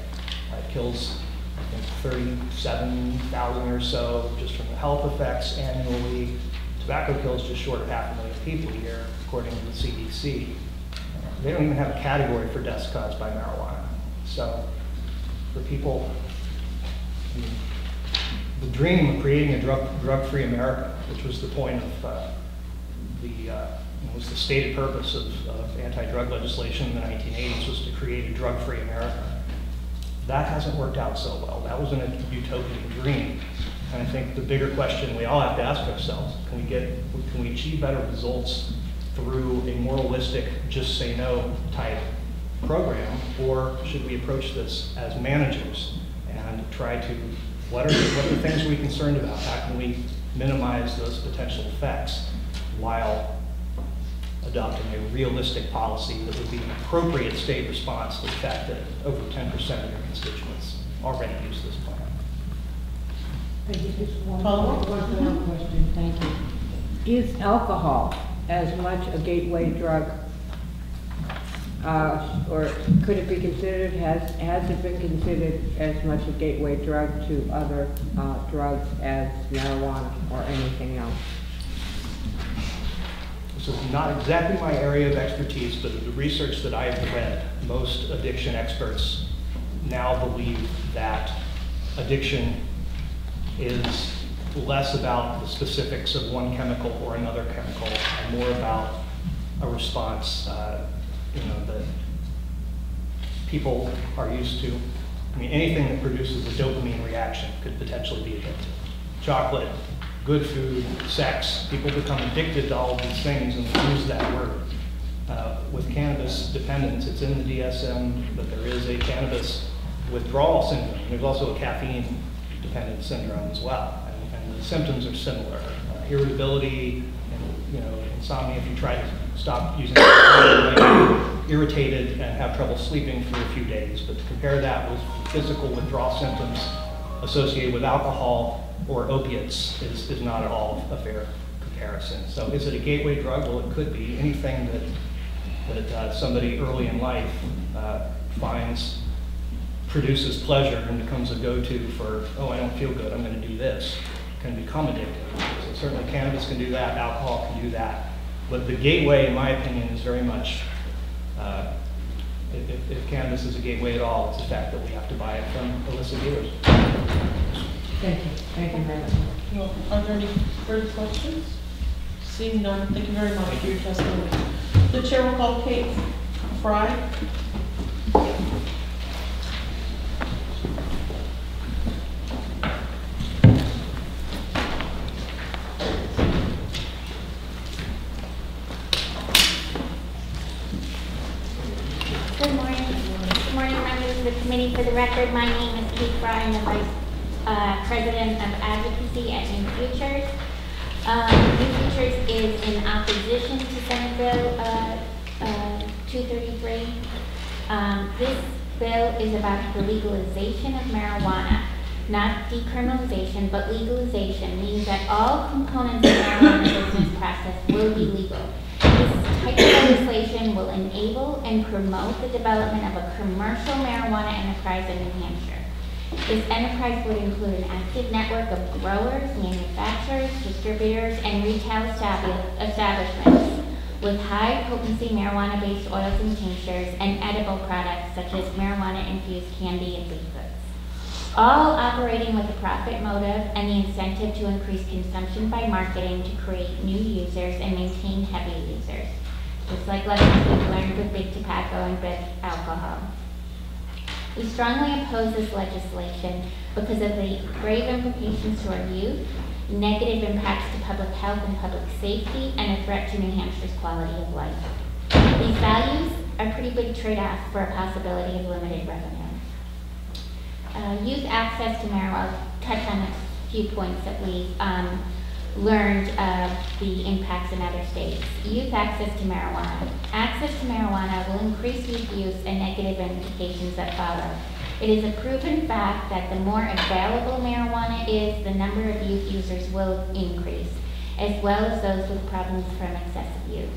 Uh, it kills, I think, 37,000 or so just from the health effects annually. Tobacco kills just short of half a million people a year, according to the CDC. They don't even have a category for deaths caused by marijuana. So for people, I mean, the dream of creating a drug, drug-free America, which was the point of uh, the, uh, was the stated purpose of, of anti-drug legislation in the 1980s, was to create a drug-free America. That hasn't worked out so well. That was a utopian dream. And I think the bigger question we all have to ask ourselves, can we get, can we achieve better results through a moralistic, just say no type program, or should we approach this as managers and try to, what are, what are the things we're concerned about? How can we minimize those potential effects while adopting a realistic policy that would be an appropriate state response to the fact that over 10% of your constituents already use this plan? I just one, Follow-up? one more question, thank you. Is alcohol as much a gateway drug? Uh, or could it be considered, has, has it been considered as much a gateway drug to other, uh, drugs as marijuana or anything else? This is not exactly my area of expertise, but the research that I've read, most addiction experts now believe that addiction is less about the specifics of one chemical or another chemical and more about a response, uh, you know, that people are used to. I mean, anything that produces a dopamine reaction could potentially be addictive. Chocolate, good food, sex, people become addicted to all of these things and use that word. Uh, With cannabis dependence, it's in the DSM, but there is a cannabis withdrawal syndrome. There's also a caffeine dependent syndrome as well. And- And the symptoms are similar. Uh, Irritability, and, you know, insomnia, if you try to stop using it, irritated and have trouble sleeping for a few days. But to compare that with physical withdrawal symptoms associated with alcohol or opiates is, is not at all a fair comparison. So is it a gateway drug? Well, it could be. Anything that, that uh, somebody early in life uh, finds produces pleasure and becomes a go-to for, oh, I don't feel good, I'm going to do this, can become addictive. So certainly cannabis can do that, alcohol can do that. But the gateway, in my opinion, is very much, uh, if, if- if cannabis is a gateway at all, it's the fact that we have to buy it from illicit dealers. Thank you, thank you very much. You're welcome. Are there any further questions? Seeing none, thank you very much for your testimony. The chair will call Kate Frey. Good morning. Good morning, members For the record, my name is Kate Frey. I'm the Vice uh, President of Advocacy at New Futures. Um, New Futures is in opposition to Senate Bill uh, uh, 233. Um, This bill is about the legalization of marijuana, not decriminalization, but legalization, means that all components of marijuana business process will be legal. This type of legislation will enable and promote the development of a commercial marijuana enterprise in New Hampshire. This enterprise would include an active network of growers, manufacturers, distributors, and retail establish- establishments with high-potency marijuana-based oils and tinctures and edible products such as marijuana-infused candy and baked all operating with a profit motive and the incentive to increase consumption by marketing to create new users and maintain heavy users. Just like lessons we've learned with big tobacco and big alcohol. We strongly oppose this legislation because of the grave implications to our youth, negative impacts to public health and public safety, and a threat to New Hampshire's quality of life. These values are pretty big trade-off for a possibility of limited revenue. Uh, Youth access to marijuana, I'll touch on a few points that we um, learned of the impacts in other states. Youth access to marijuana. Access to marijuana will increase youth use and negative implications that follow. It is a proven fact that the more available marijuana is, the number of youth users will increase, as well as those with problems from excessive use.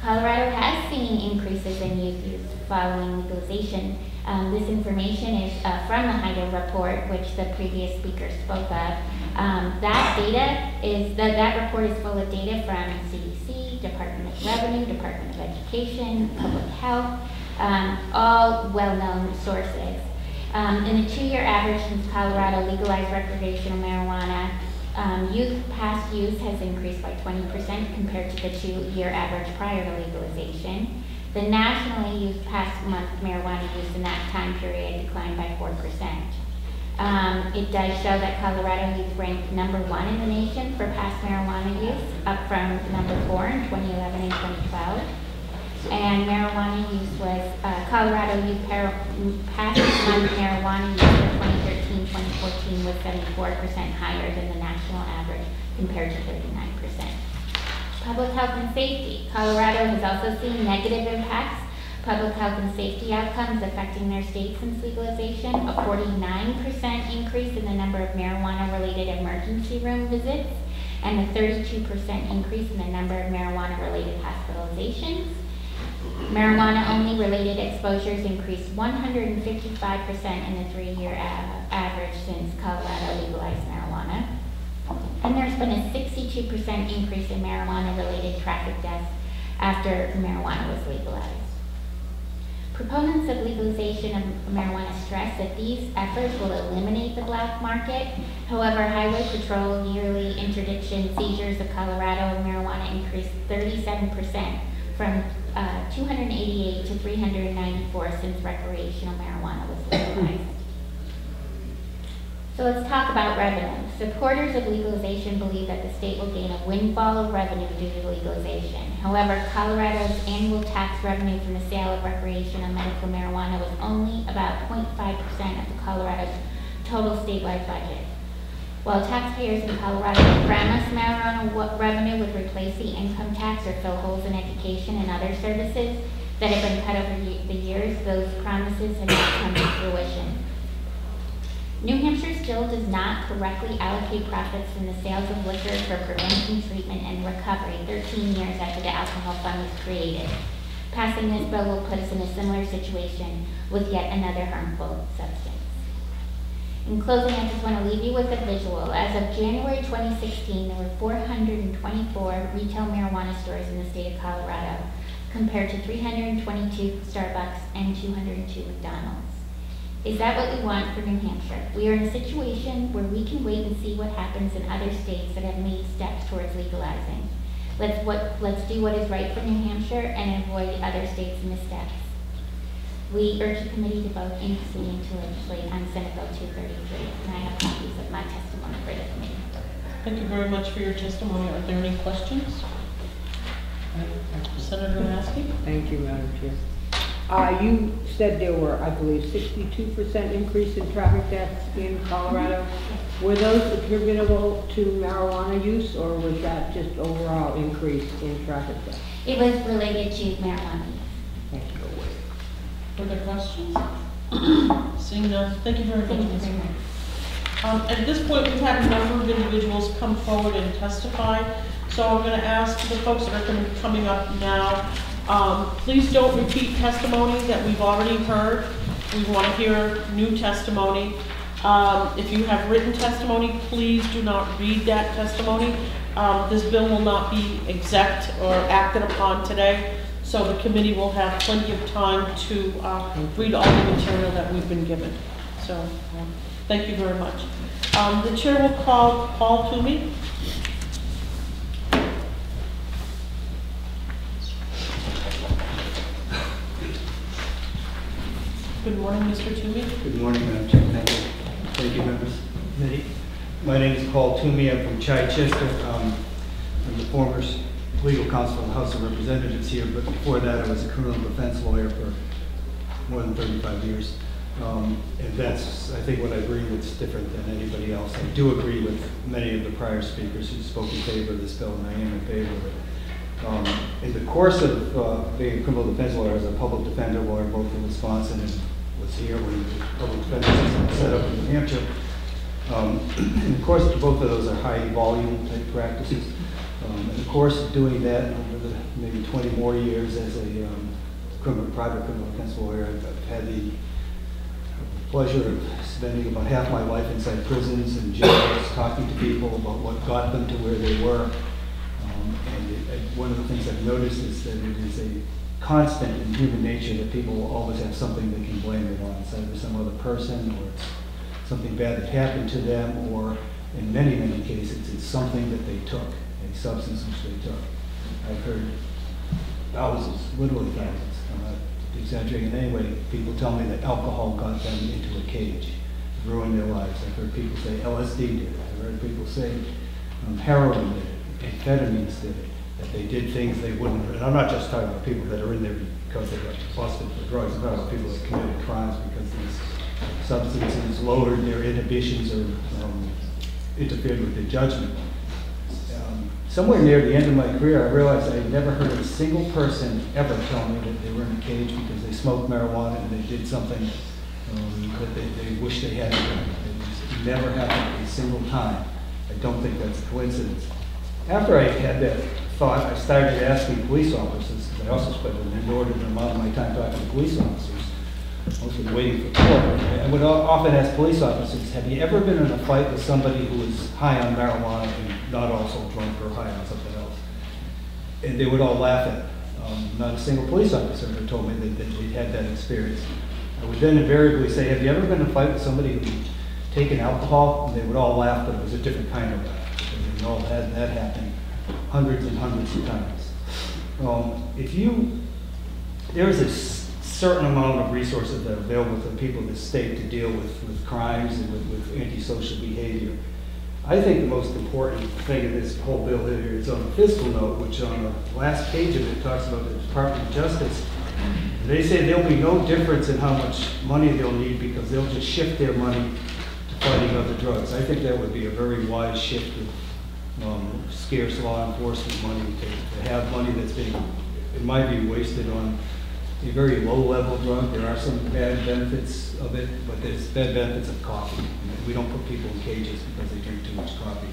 Colorado has seen increases in youth use following legalization. Um, this information is uh, from the HIDTA report, which the previous speaker spoke of. Um, that data is, that that report is full of data from CDC, Department of Revenue, Department of Education, Public Health, um, all well-known sources. Um, in the two-year average since Colorado legalized recreational marijuana, um, youth past use has increased by 20% compared to the two-year average prior to legalization. The nationally used past month marijuana use in that time period declined by 4%. Um, it does show that Colorado youth ranked number one in the nation for past marijuana use, up from number four in 2011 and 2012. And marijuana use was, uh, Colorado youth past month marijuana use for 2013-2014 was 74% higher than the national average compared to 39%. Public health and safety. Colorado has also seen negative impacts, public health and safety outcomes affecting their state since legalization. A 49% increase in the number of marijuana-related emergency room visits, and a 32% increase in the number of marijuana-related hospitalizations. Marijuana-only related exposures increased 155% in the three-year average since Colorado legalized marijuana. And there's been a 62% increase in marijuana-related traffic deaths after marijuana was legalized. Proponents of legalization of marijuana stress that these efforts will eliminate the black market. However, Highway Patrol yearly interdiction seizures of Colorado marijuana increased 37% from uh, 288 to 394 since recreational marijuana was legalized. So let's talk about revenue. Supporters of legalization believe that the state will gain a windfall of revenue due to legalization. However, Colorado's annual tax revenue from the sale of recreational and medical marijuana was only about 0.5% of the Colorado's total statewide budget. While taxpayers in Colorado promised marijuana revenue would replace the income tax or fill holes in education and other services that have been cut over the years, those promises have not come to fruition. New Hampshire still does not correctly allocate profits from the sales of liquor for prevention, treatment, and recovery 13 years after the alcohol fund was created. Passing this bill will put us in a similar situation with yet another harmful substance. In closing, I just want to leave you with a visual. As of January 2016, there were 424 retail marijuana stores in the state of Colorado, compared to 322 Starbucks and 202 McDonald's. Is that what we want for New Hampshire? We are in a situation where we can wait and see what happens in other states that have made steps towards legalizing. Let's what, let's do what is right for New Hampshire and avoid other states' missteps. We urge the committee to vote in proceeding to legislate on Senate Bill 233, and I have copies of my testimony for the committee. Thank you very much for your testimony. Are there any questions? Senator Maskey? Thank you, Madam Chair. Uh, you said there were, I believe, sixty-two percent increase in traffic deaths in Colorado. Were those attributable to marijuana use, or was that just overall increase in traffic deaths? It was related to marijuana. Thank you. Further questions? Seeing none, thank you very much. Thank you very much. Um, At this point, we've had a number of individuals come forward and testify, so I'm going to ask the folks that are coming up now, um, please don't repeat testimony that we've already heard. We want to hear new testimony. Um, If you have written testimony, please do not read that testimony. Um, This bill will not be exec or acted upon today, so the committee will have plenty of time to uh, read all the material that we've been given. So, um, thank you very much. Um, The chair will call Paul Twomey. Good morning, Mr. Twomey. Good morning, Madam Chair. Thank you. Thank you, members of the committee. My name is Paul Twomey. I'm from Chichester. Um, I'm the former legal counsel in the House of Representatives here, but before that, I was a criminal defense lawyer for more than 35 years. Um, And that's, I think what I bring that's different than anybody else. I do agree with many of the prior speakers who spoke in favor of this bill, and I am in favor of it. Um, In the course of uh, being a criminal defense lawyer, as a public defender lawyer, both in Wisconsin and was here when the public defense was set up in New Hampshire. Um, the course both of those are high volume type practices. Um, the course doing that, over the maybe 20 more years as a um, criminal, private criminal defense lawyer, I've I've had the pleasure of spending about half my life inside prisons and jails, talking to people about what got them to where they were. Um, And it- it- one of the things I've noticed is that it is a constant in human nature that people will always have something they can blame it on. It's either some other person, or it's something bad that happened to them, or in many, many cases, it's something that they took, a substance which they took. I've heard thousands, literally thousands, I'm not exaggerating in any way, people tell me that alcohol got them into a cage, ruined their lives. I've heard people say LSD did it, I've heard people say um, heroin did it, amphetamines did it, that they did things they wouldn't, and I'm not just talking about people that are in there because they got busted for drugs, I'm talking about people that committed crimes because these substances lowered their inhibitions or um, interfered with their judgment. Um, Somewhere near the end of my career, I realized I had never heard a single person ever tell me that they were in a cage because they smoked marijuana and they did something um, that they, they wish they hadn't done. It never happened a single time. I don't think that's a coincidence. After I had that thought, I started asking police officers, because I also spent an inordinate amount of my time talking to police officers, mostly waiting for court. I would often ask police officers, have you ever been in a fight with somebody who was high on marijuana and not also drunk or high on something else? And they would all laugh at it. Um, Not a single police officer ever told me that that they'd had that experience. I would then invariably say, have you ever been in a fight with somebody who'd taken alcohol? And they would all laugh, but it was a different kind of laugh. They all had that happen hundreds and hundreds of times. Um, If you, there's a certain amount of resources that are available to people in the state to deal with, with crimes and with, with antisocial behavior. I think the most important thing in this whole bill here is on the fiscal note, which on the last page of it talks about the Department of Justice. They say there'll be no difference in how much money they'll need because they'll just shift their money to fighting other drugs. I think that would be a very wise shift um, scarce law enforcement money to, to have money that's being, it might be wasted on a very low-level drug. There are some bad benefits of it, but there's bad benefits of coffee. And We don't put people in cages because they drink too much coffee.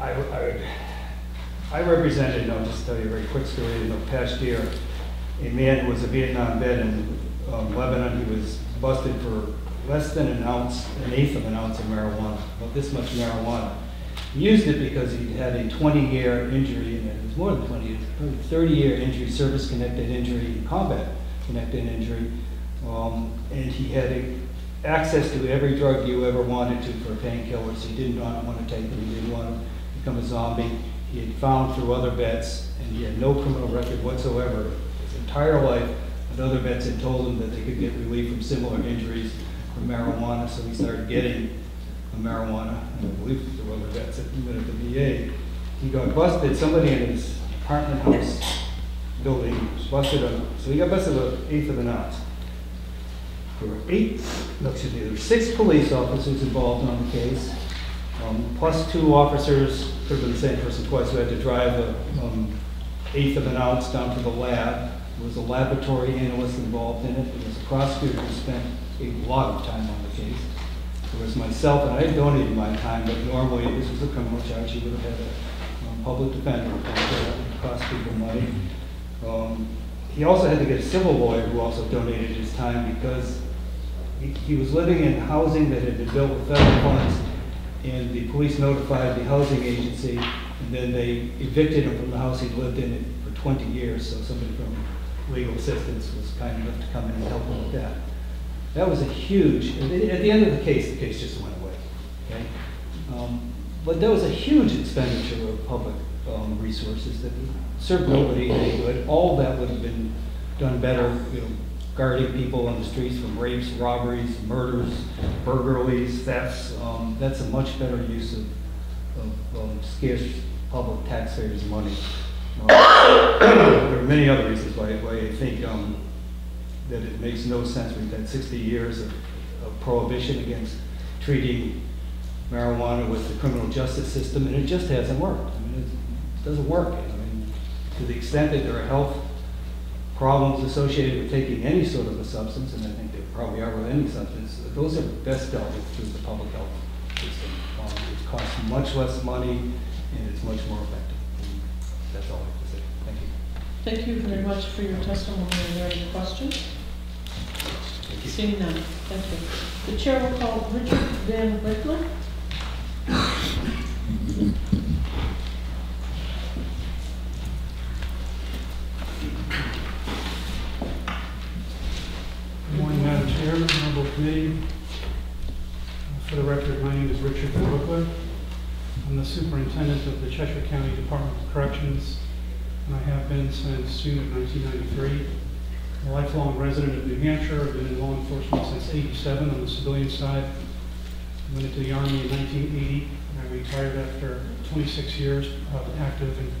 I, I, I represented, I'll just tell you a very quick story, in the past year, a man who was a Vietnam vet in um, Lebanon, he was busted for less than an ounce, an eighth of an ounce of marijuana, about this much marijuana. Used it because he had a 20-year injury, and it was more than 20 years, probably 30-year injury, service-connected injury, combat-connected injury. Um, and he had a, access to every drug you ever wanted to for painkillers. He did not want to take them. He didn't want to become a zombie. He had found through other vets, and he had no criminal record whatsoever his entire life. And other vets had told him that they could get relief from similar injuries from marijuana, so he started getting marijuana. I believe there were other vets that went at the VA. He got busted. Somebody in his apartment house building was busted him. So he got busted an eighth of an ounce. There were eight, no, excuse me, there were six police officers involved on the case, um, plus two officers, could have been the same person twice, who had to drive a um, eighth of an ounce down to the lab. There was a laboratory analyst involved in it. There was a prosecutor who spent a lot of time on the case. There was myself, and I donated my time, but normally this was a criminal charge. You would have had a um, public defender, that would cost people money. Um, He also had to get a civil lawyer who also donated his time because he, he was living in housing that had been built with federal funds, and the police notified the housing agency, and then they evicted him from the house he'd lived in for 20 years, so somebody from legal assistance was kind enough to come in and help him with that. That was a huge, at the end of the case, the case just went away, okay? Um, But that was a huge expenditure of public um, resources that served nobody any good. All that would have been done better, you know, guarding people on the streets from rapes, robberies, murders, burglaries, thefts. Um, That's a much better use of, of um, scarce public taxpayers' money. Um, There are many other reasons why, why I think um, that it makes no sense. We've had 60 years of of prohibition against treating marijuana with the criminal justice system, and it just hasn't worked. I mean, it doesn't work. I mean, to the extent that there are health problems associated with taking any sort of a substance, and I think there probably are with any substance, those are best dealt with through the public health system. Um, It costs much less money, and it's much more effective. And That's all I have to say. Thank you. Thank you very much for your testimony. Are there any questions? Seeing none, thank you. The chair will call Richard Van Wickler. Good morning, Madam Chair, honorable committee. For the record, my name is Richard Van. I'm the superintendent of the Cheshire County Department of Corrections, and I have been since June of 1993. A lifelong resident of New Hampshire, I've been in law enforcement since 87 on the civilian side. I went into the Army in 1980, and I retired after 26 years of active and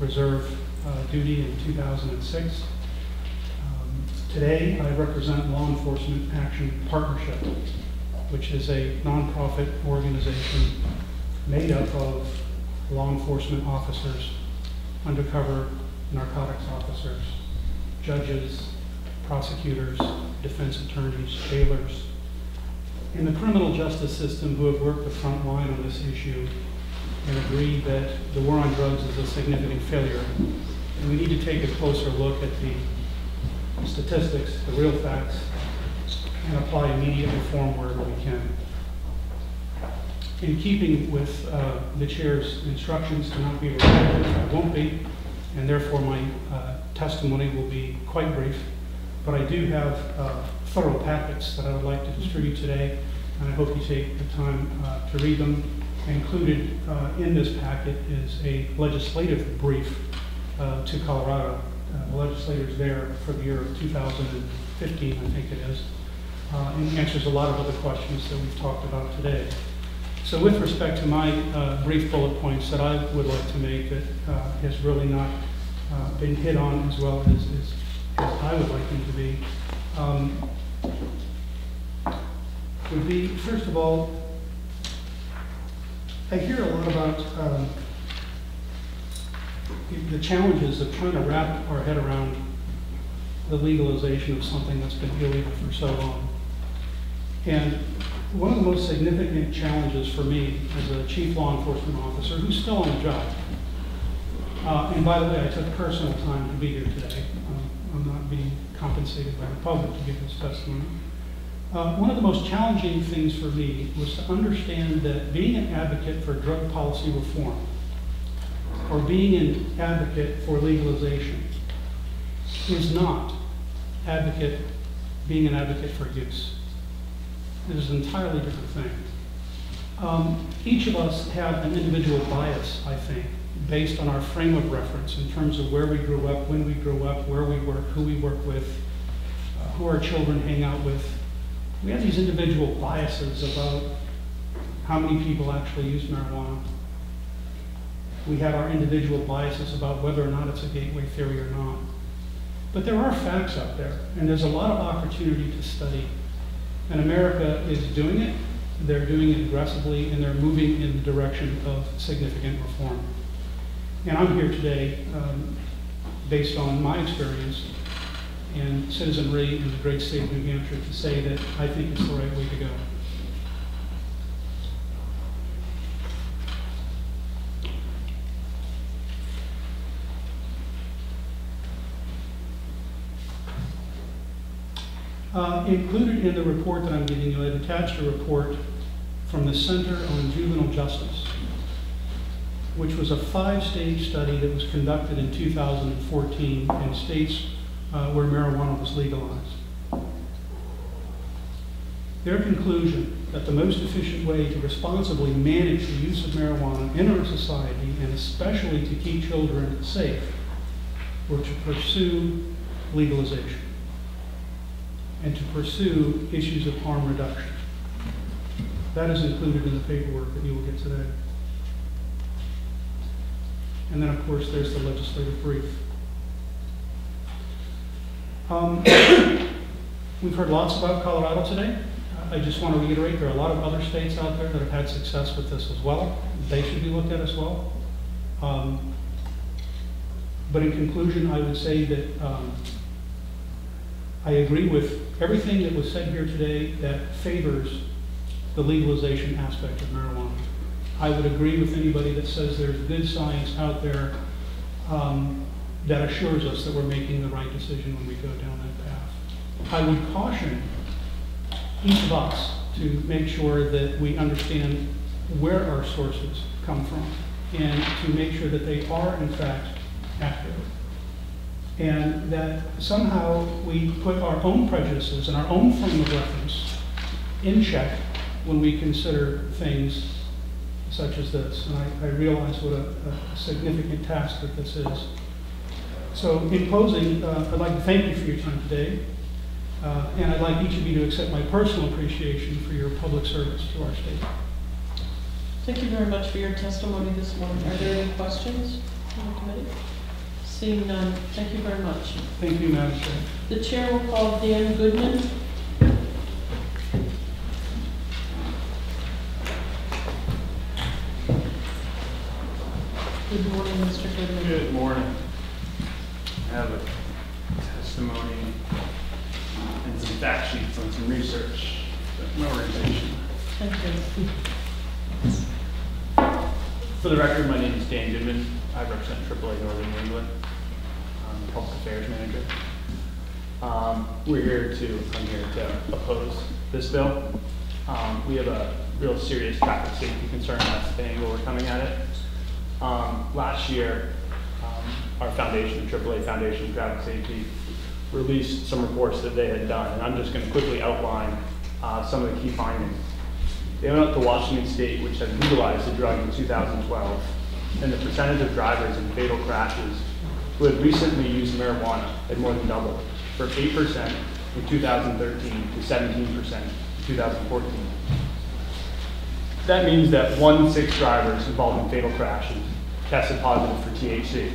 reserve uh, duty in 2006. Um, Today, I represent Law Enforcement Action Partnership, which is a nonprofit organization made up of law enforcement officers, undercover narcotics officers, judges, prosecutors, defense attorneys, jailers, in the criminal justice system who have worked the front line on this issue and agree that the war on drugs is a significant failure. And we need to take a closer look at the statistics, the real facts, and apply immediate reform wherever we can. In keeping with uh, the chair's instructions to not be repetitive, I won't be, and therefore my uh, testimony will be quite brief. But I do have uh, thorough packets that I would like to distribute today, and I hope you take the time uh, to read them. Included uh, in this packet is a legislative brief uh, to Colorado. Uh, The legislators there for the year of 2015, I think it is, uh, and answers a lot of other questions that we've talked about today. So with respect to my uh, brief bullet points that I would like to make that uh, has really not uh, been hit on as well as, as as I would like them to be, um, would be, first of all, I hear a lot about um, the challenges of trying to wrap our head around the legalization of something that's been illegal for so long. And one of the most significant challenges for me as a chief law enforcement officer who's still on the job, uh, and by the way, I took personal time to be here today. Not being compensated by the public to give this testimony. Uh, one of the most challenging things for me was to understand that being an advocate for drug policy reform or being an advocate for legalization is not advocate, being an advocate for use. It is an entirely different thing. Um, each of us have an individual bias, I think, based on our frame of reference in terms of where we grew up, when we grew up, where we work, who we work with, uh, who our children hang out with. We have these individual biases about how many people actually use marijuana. We have our individual biases about whether or not it's a gateway theory or not. But there are facts out there, and there's a lot of opportunity to study. And America is doing it, they're doing it aggressively, and they're moving in the direction of significant reform. And I'm here today um, based on my experience and citizenry in the great state of New Hampshire to say that I think it's the right way to go. Uh, Included in the report that I'm giving you, I've attached a report from the Center on Juvenile Justice, which was a five-stage study that was conducted in 2014 in states uh, where marijuana was legalized. Their conclusion that the most efficient way to responsibly manage the use of marijuana in our society, and especially to keep children safe, were to pursue legalization and to pursue issues of harm reduction. That is included in the paperwork that you will get today. And then, of course, there's the legislative brief. Um, We've heard lots about Colorado today. I just want to reiterate, there are a lot of other states out there that have had success with this as well. They should be looked at as well. Um, But in conclusion, I would say that um, I agree with everything that was said here today that favors the legalization aspect of marijuana. I would agree with anybody that says there's good science out there um, that assures us that we're making the right decision when we go down that path. I would caution each of us to make sure that we understand where our sources come from and to make sure that they are in fact accurate. And that somehow we put our own prejudices and our own frame of reference in check when we consider things such as this. And I, I realize what a, a significant task that this is. So in closing, uh, I'd like to thank you for your time today. Uh, and I'd like each of you to accept my personal appreciation for your public service to our state. Thank you very much for your testimony this morning. Are there any questions from the committee? Seeing none, thank you very much. Thank you, Madam Chair. The chair will call Dan Goodman. Good morning, Mr. Goodman. Good morning. I have a testimony and some fact sheets on some research that my organization. Thank you. For the record, my name is Dan Goodman. I represent AAA Northern New England. I'm the Public Affairs Manager. Um, We're here to, I'm here to oppose this bill. Um, We have a real serious traffic safety concern, that's the angle we're coming at it. Um, Last year, um, our foundation, the AAA Foundation of Traffic Safety, released some reports that they had done, and I'm just going to quickly outline uh, some of the key findings. They went up to Washington State, which had legalized the drug in 2012, and the percentage of drivers in fatal crashes who had recently used marijuana had more than doubled, from 8% in 2013 to 17% in 2014. That means that one in six drivers involved in fatal crashes tested positive for THC.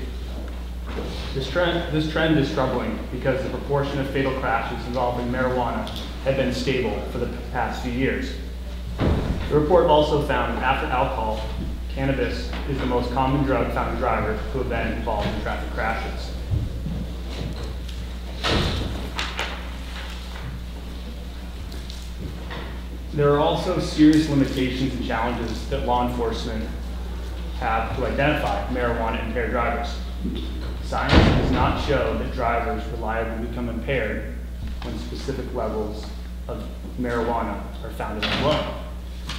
This trend, this trend is troubling because the proportion of fatal crashes involving marijuana had been stable for the past few years. The report also found that after alcohol, cannabis is the most common drug found in drivers who have been involved in traffic crashes. There are also serious limitations and challenges that law enforcement have to identify marijuana impaired drivers. Science does not show that drivers reliably become impaired when specific levels of marijuana are found in the blood.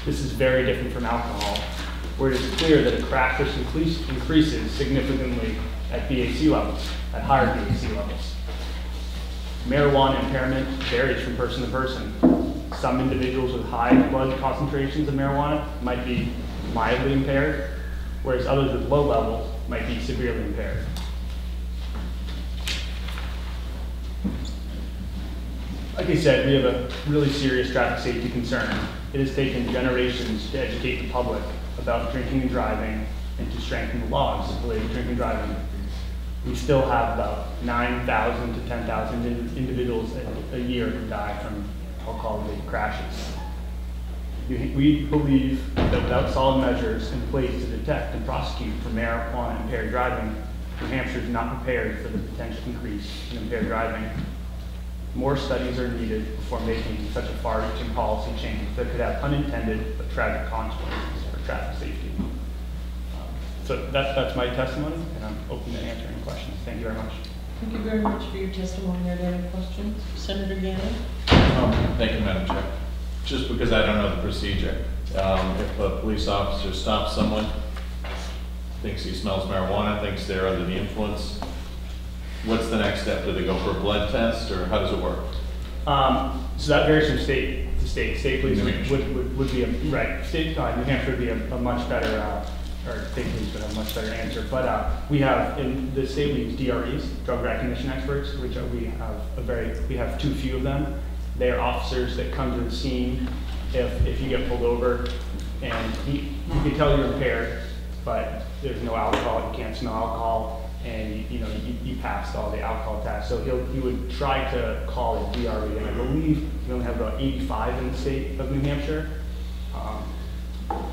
This is very different from alcohol, where it is clear that a crash risk increase- increases significantly at BAC levels, at higher BAC levels. Marijuana impairment varies from person to person. Some individuals with high blood concentrations of marijuana might be mildly impaired, whereas others with low levels might be severely impaired. Like I said, we have a really serious traffic safety concern. It has taken generations to educate the public about drinking and driving and to strengthen the laws related to drinking and driving. We still have about 9,000 to 10,000 individuals a, year who die from alcohol-related crashes. We, believe that without solid measures in place to detect and prosecute for marijuana impaired driving, New Hampshire is not prepared for the potential increase in impaired driving. More studies are needed before making such a far-reaching policy change that could have unintended but tragic consequences for traffic safety. Um, So that, that's my testimony, and I'm open to answering questions. Thank you very much. Thank you very much for your testimony. Are there any questions? Senator Gannon? Um, Thank you, Madam Chair. Just because I don't know the procedure, um, if a police officer stops someone, thinks he smells marijuana, thinks they're under the influence, what's the next step? Do they go for a blood test, or how does it work? Um, so that varies from state to state. State police would, would, would- would be a, right, state, uh, New Hampshire would be a, a much better, uh, or police would have a much better answer. But, uh, we have, in the state, we use DREs, drug recognition experts, which we have a very, we have too few of them. They are officers that come to the scene if, if you get pulled over and he, you can tell you're impaired, but there's no alcohol, you can't smell alcohol, and you, you know, you, you passed all the alcohol tests. So he'll, he would try to call a DRE, and I believe we only have about eighty-five in the state of New Hampshire. Um,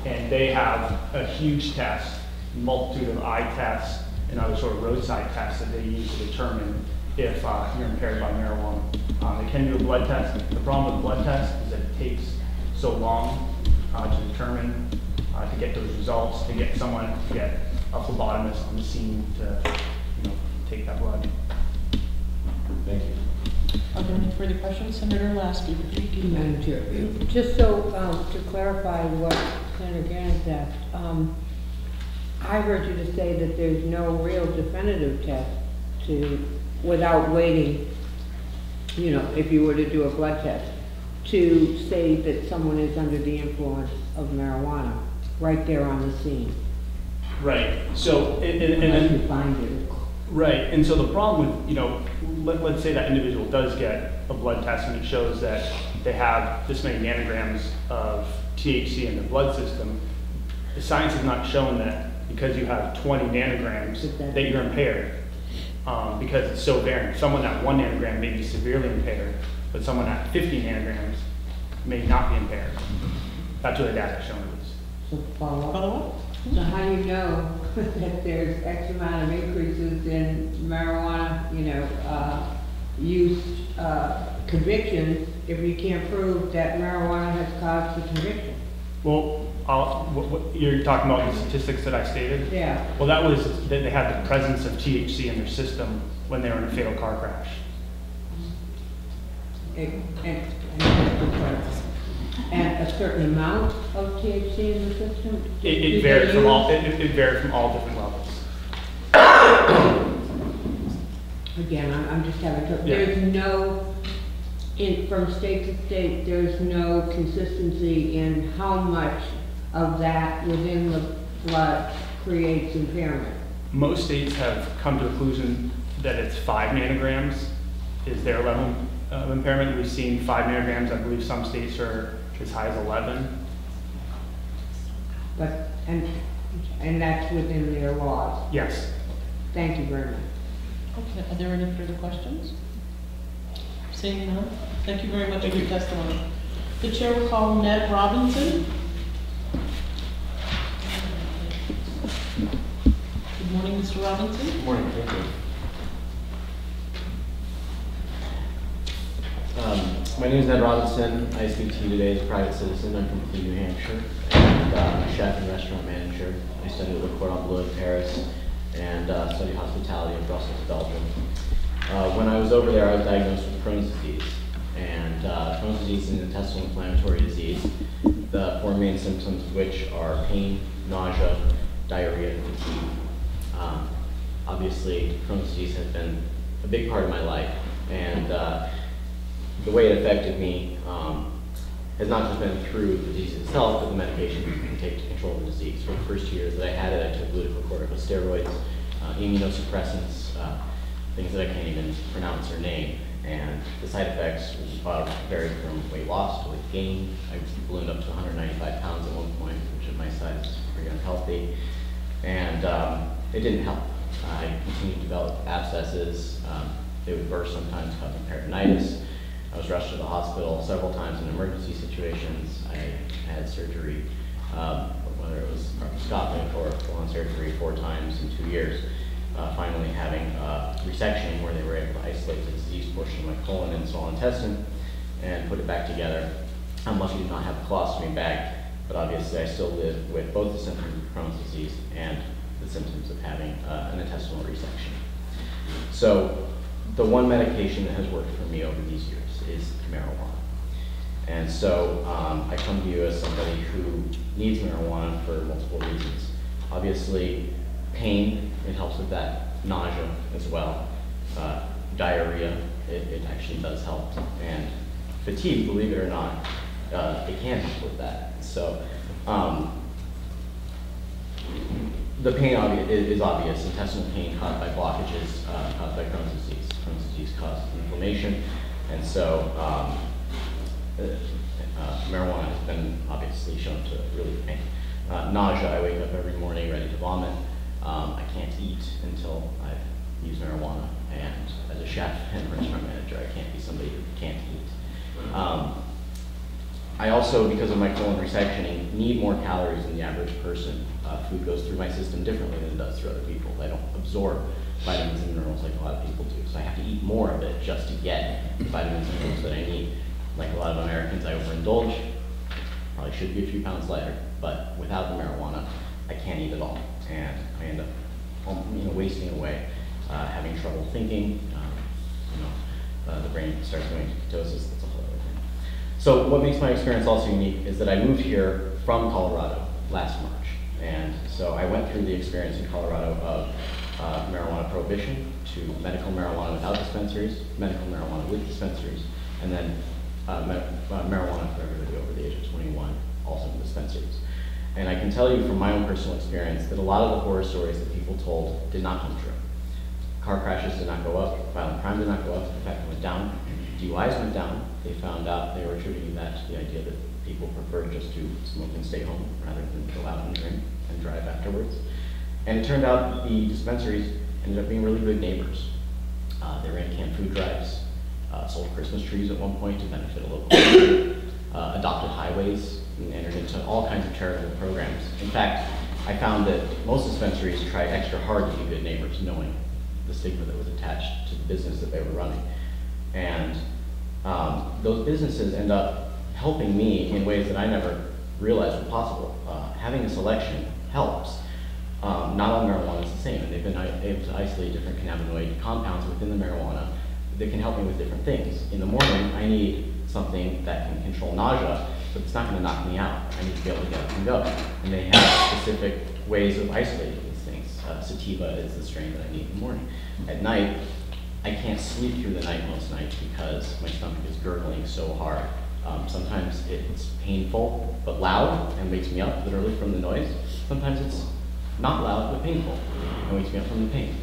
And they have a huge test, multitude of eye tests and other sort of roadside tests that they use to determine if uh, you're impaired by marijuana. Um, They can do a blood test. The problem with blood tests is that it takes so long uh, to determine, uh, to get those results, to get someone, to get a phlebotomist on the scene to, you know, take that blood. Thank you. Are there any further questions? Senator Lasky? Thank you, Madam Chair. Just so, um, to clarify what Senator Gannon said, um, I heard you to say that there's no real definitive test to, without waiting, you know, if you were to do a blood test, to say that someone is under the influence of marijuana, right there on the scene. Right, so, and, and- and then you find it. Right, and so the problem with, you know, let, let's say that individual does get a blood test and it shows that they have this many nanograms of THC in their blood system. The science has not shown that because you have twenty nanograms, That- that you're impaired. Um, because it's so varying. Someone at one nanogram may be severely impaired, but someone at fifty nanograms may not be impaired. That's what the data has shown us. So follow up. Follow up? So how do you know that there's X amount of increases in marijuana, you know, uh, use, uh, convictions if you can't prove that marijuana has caused the conviction? Well, what, what, you're talking about the statistics that I stated? Yeah. Well, that was that they had the presence of THC in their system when they were in a fatal car crash. And, and, and a certain amount of THC in the system? It, it varied from all, it, it varied from all different levels. Again, I'm, I'm just having, trouble. Yeah. there's no, in, from state to state, there's no consistency in how much of that within the blood creates impairment. most states have come to the conclusion that it's five nanograms is their level of impairment. We've seen five nanograms, I believe some states are as high as 11. But, and, and that's within their laws. Yes. Thank you very much. Okay, are there any further questions? Seeing none, thank you very much for your testimony. The chair will call Ned Robinson. Good morning, Mr. Robinson. Good morning, thank you. Um, My name is Ned Robinson. I speak to you today as a private citizen. I'm from New Hampshire, and uh, I'm a chef and restaurant manager. I studied at Le Cordon Bleu in Paris and uh, studied hospitality in Brussels, Belgium. Uh, When I was over there, I was diagnosed with Crohn's disease. And uh, Crohn's disease is an intestinal inflammatory disease, the four main symptoms of which are pain, nausea, diarrhea, and fatigue. Um, Obviously, Crohn's disease has been a big part of my life, and uh, the way it affected me um, has not just been through the disease itself, but the medication you can take to control the disease. For the first years that I had it, I took glucocorticosteroids, uh, immunosuppressants, uh, things that I can't even pronounce or name. And the side effects varied from weight loss to weight gain. I ballooned up to 195 pounds at one point, which at my size is pretty unhealthy. And um, it didn't help. I continued to develop abscesses. Um, they would burst sometimes, causing peritonitis. I was rushed to the hospital several times in emergency situations. I had surgery, um, whether it was arthroscopic or full-on surgery four times in two years. Uh, finally having uh, resection where they were able to isolate the diseased portion of my colon and small intestine and put it back together. I'm lucky to not have a colostomy bag, but obviously I still live with both the symptoms of Crohn's disease and the symptoms of having uh, an intestinal resection. So the one medication that has worked for me over these years is marijuana. And so um, I come to you as somebody who needs marijuana for multiple reasons. Obviously, pain, it helps with that. Nausea as well. Uh, diarrhea, it, it actually does help. And fatigue, believe it or not, uh, it can help with that. So um, the pain obvi- is obvious, intestinal pain caused by blockages, uh, caused by Crohn's disease. Crohn's disease causes inflammation, and so um, uh, marijuana has been obviously shown to relieve pain. Uh, nausea, I wake up every morning ready to vomit. Um, I can't eat until I use marijuana, and as a chef and restaurant manager, I can't be somebody who can't eat. Um, I also, because of my colon resectioning, need more calories than the average person. Uh, food goes through my system differently than it does through other people. I don't absorb vitamins and minerals like a lot of people do. So I have to eat more of it just to get the vitamins and minerals that I need. Like a lot of Americans, I overindulge. Probably should be a few pounds lighter, but without the marijuana, I can't eat at all. And I end up, um, you know, wasting away, uh, having trouble thinking. Um, you know, uh, the brain starts going into ketosis. That's a whole other thing. So what makes my experience also unique is that I moved here from Colorado last March. And so I went through the experience in Colorado of uh, marijuana prohibition to medical marijuana without dispensaries, medical marijuana with dispensaries, and then uh, uh, marijuana for everybody over the age of 21, also in dispensaries. And I can tell you from my own personal experience that a lot of the horror stories that people told did not come true. Car crashes did not go up, violent crime did not go up, in fact, it went down. DUIs went down. They found out they were attributing that to the idea that people preferred just to smoke and stay home rather than go out and drink and drive afterwards. And it turned out the dispensaries ended up being really good neighbors. Uh, they ran canned food drives, uh, sold Christmas trees at one point to benefit a local uh, adopted highways, and entered into all kinds of charitable programs. In fact, I found that most dispensaries tried extra hard to be good neighbors, knowing the stigma that was attached to the business that they were running. And um, those businesses end up helping me in ways that I never realized were possible. Uh, having a selection helps. Um, not all marijuana is the same, and they've been able to isolate different cannabinoid compounds within the marijuana that can help me with different things. In the morning, I need something that can control nausea, but it's not going to knock me out. I need to be able to get up and go. And they have specific ways of isolating these things. Uh, sativa is the strain that I need in the morning. At night, I can't sleep through the night most nights because my stomach is gurgling so hard. Um, sometimes it's painful but loud and wakes me up literally from the noise. Sometimes it's not loud, but painful, and wakes me up from the pain.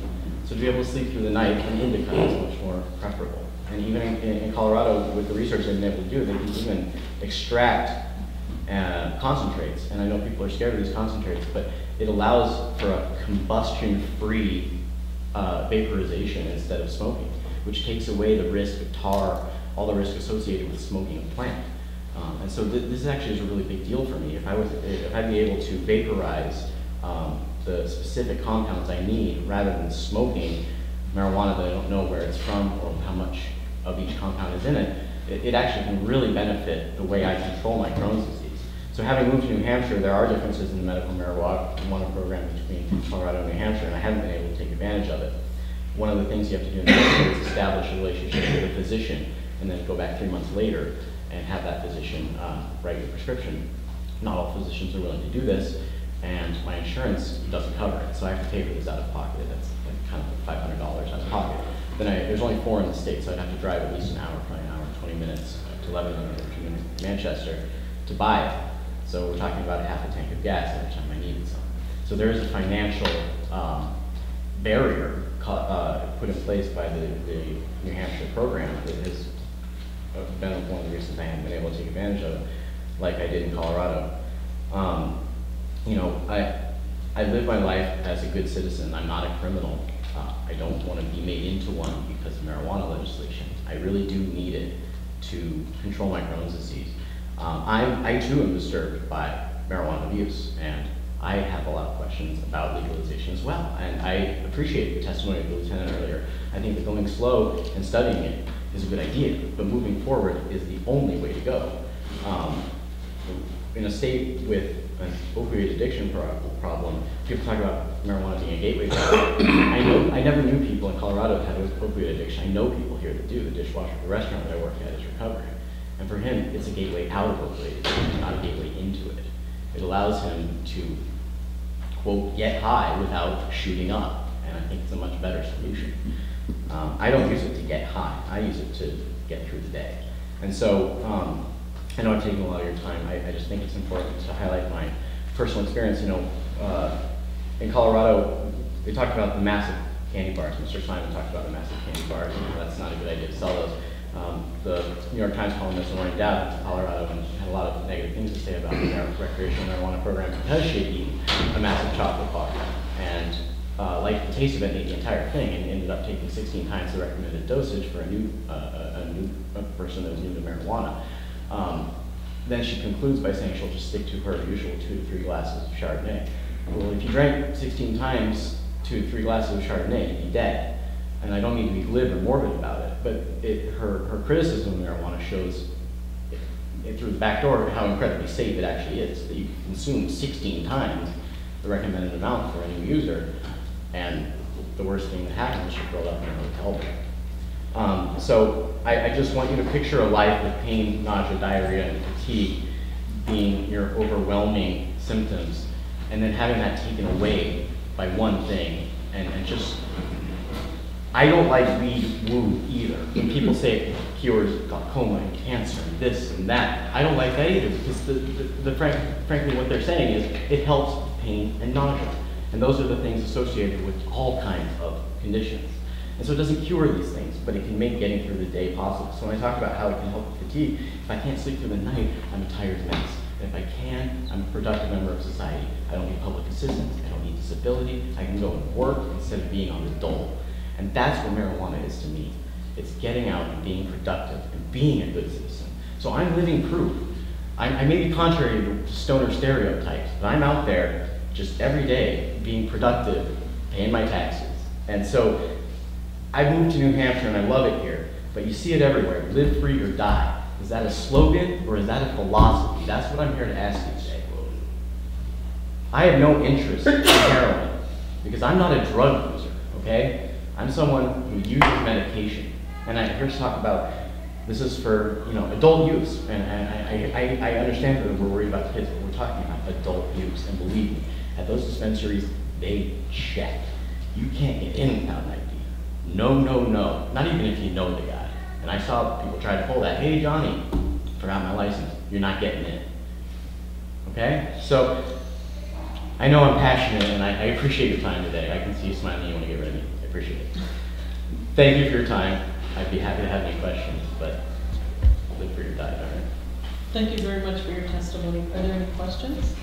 So to be able to sleep through the night, an indica is much more preferable. And even in, in Colorado, with the research they've been able to do, they can even extract uh, concentrates. And I know people are scared of these concentrates, but it allows for a combustion-free uh, vaporization instead of smoking, which takes away the risk of tar, all the risk associated with smoking a plant. Um, and so th this actually is a really big deal for me. If I was, if I'd be able to vaporize um, the specific compounds I need rather than smoking marijuana that I don't know where it's from or how much of each compound is in it, it, it actually can really benefit the way I control my Crohn's disease. So having moved to New Hampshire, there are differences in the medical marijuana program between Colorado and New Hampshire, and I haven't been able to take advantage of it. One of the things you have to do in New Hampshire is establish a relationship with a physician, and then go back three months later and have that physician uh, write your prescription. Not all physicians are willing to do this, and my insurance doesn't cover it, so I have to pay for this out of pocket. That's like kind of $500 out of pocket. Then I, there's only four in the state, so I'd have to drive at least an hour, probably an hour, 20 minutes to Lebanon or to Manchester to buy it. So we're talking about half a tank of gas every time I needed some. So there is a financial um, barrier uh, put in place by the, the New Hampshire program that has uh, been one of the reasons I haven't been able to take advantage of like I did in Colorado. Um, you know, I, I live my life as a good citizen. I'm not a criminal. Uh, I don't want to be made into one because of marijuana legislation. I really do need it to control my Crohn's disease. Um, I, I too am disturbed by marijuana abuse, and I have a lot of questions about legalization as well. And I appreciate the testimony of the lieutenant earlier. I think that going slow and studying it is a good idea, but moving forward is the only way to go. Um, in a state with an opioid addiction pro problem, people talk about marijuana being a gateway drug. I know, I never knew people in Colorado that had opioid addiction. I know people here that do. The dishwasher at the restaurant that I work at is recovering. And for him, it's a gateway out of opioid addiction, not a gateway into it. It allows him to, quote, get high without shooting up. And I think it's a much better solution. Um, I don't use it to get high. I use it to get through the day. And so, um, I know I'm taking a lot of your time. I, I, just think it's important to highlight my personal experience. You know, uh, in Colorado, they talked about the massive candy bars. Mr. Simon talked about the massive candy bars. And that's not a good idea to sell those. Um, the New York Times columnist Maureen Dowd went to Colorado and had a lot of negative things to say about the recreational marijuana program because she had eaten a massive chocolate bar and uh, liked the taste of it and ate the entire thing and ended up taking 16 times the recommended dosage for a new, uh, a, a new person that was new to marijuana. Um, then she concludes by saying she'll just stick to her usual two to three glasses of Chardonnay. Well, if you drank 16 times two to three glasses of Chardonnay, you'd be dead. And I don't mean to be glib or morbid about it, but it, her, her criticism of marijuana shows it, it, through the back door how incredibly safe it actually is. That you consume 16 times the recommended amount for a new user, and the worst thing that happens is you curl up in a hotel bed. Um, so I, I, just want you to picture a life with pain, nausea, diarrhea, and fatigue being your overwhelming symptoms, and then having that taken away by one thing, and, and just, I don't like weed woo either. When people say it cures glaucoma and cancer and this and that, I don't like that either, because the, the, the frank, frankly what they're saying is it helps pain and nausea. And those are the things associated with all kinds of conditions. And so it doesn't cure these things, but it can make getting through the day possible. So when I talk about how it can help with fatigue, if I can't sleep through the night, I'm a tired mess. If I can, I'm a productive member of society. I don't need public assistance, I don't need disability, I can go and work instead of being on the dole. And that's what marijuana is to me. It's getting out and being productive and being a good citizen. So I'm living proof. I, I may be contrary to stoner stereotypes, but I'm out there just every day being productive, paying my taxes. And so I moved to New Hampshire and I love it here, but you see it everywhere. Live free or die. Is that a slogan or is that a philosophy? That's what I'm here to ask you today. I have no interest in heroin because I'm not a drug user, okay? I'm someone who uses medication. And here to talk about this is for you know adult use. And I, I, I understand that we're worried about kids, but we're talking about adult use. And believe me, at those dispensaries, they check. You can't get in without an. No, no, no. Not even if you know the guy. And I saw people try to pull that. Hey, Johnny, forgot my license. You're not getting it. Okay? So I know I'm passionate and I, I appreciate your time today. I can see you smiling, you want to get rid of me. I appreciate it. Thank you for your time. I'd be happy to have any questions, but live free or die, all right? Thank you very much for your testimony. Are there any questions?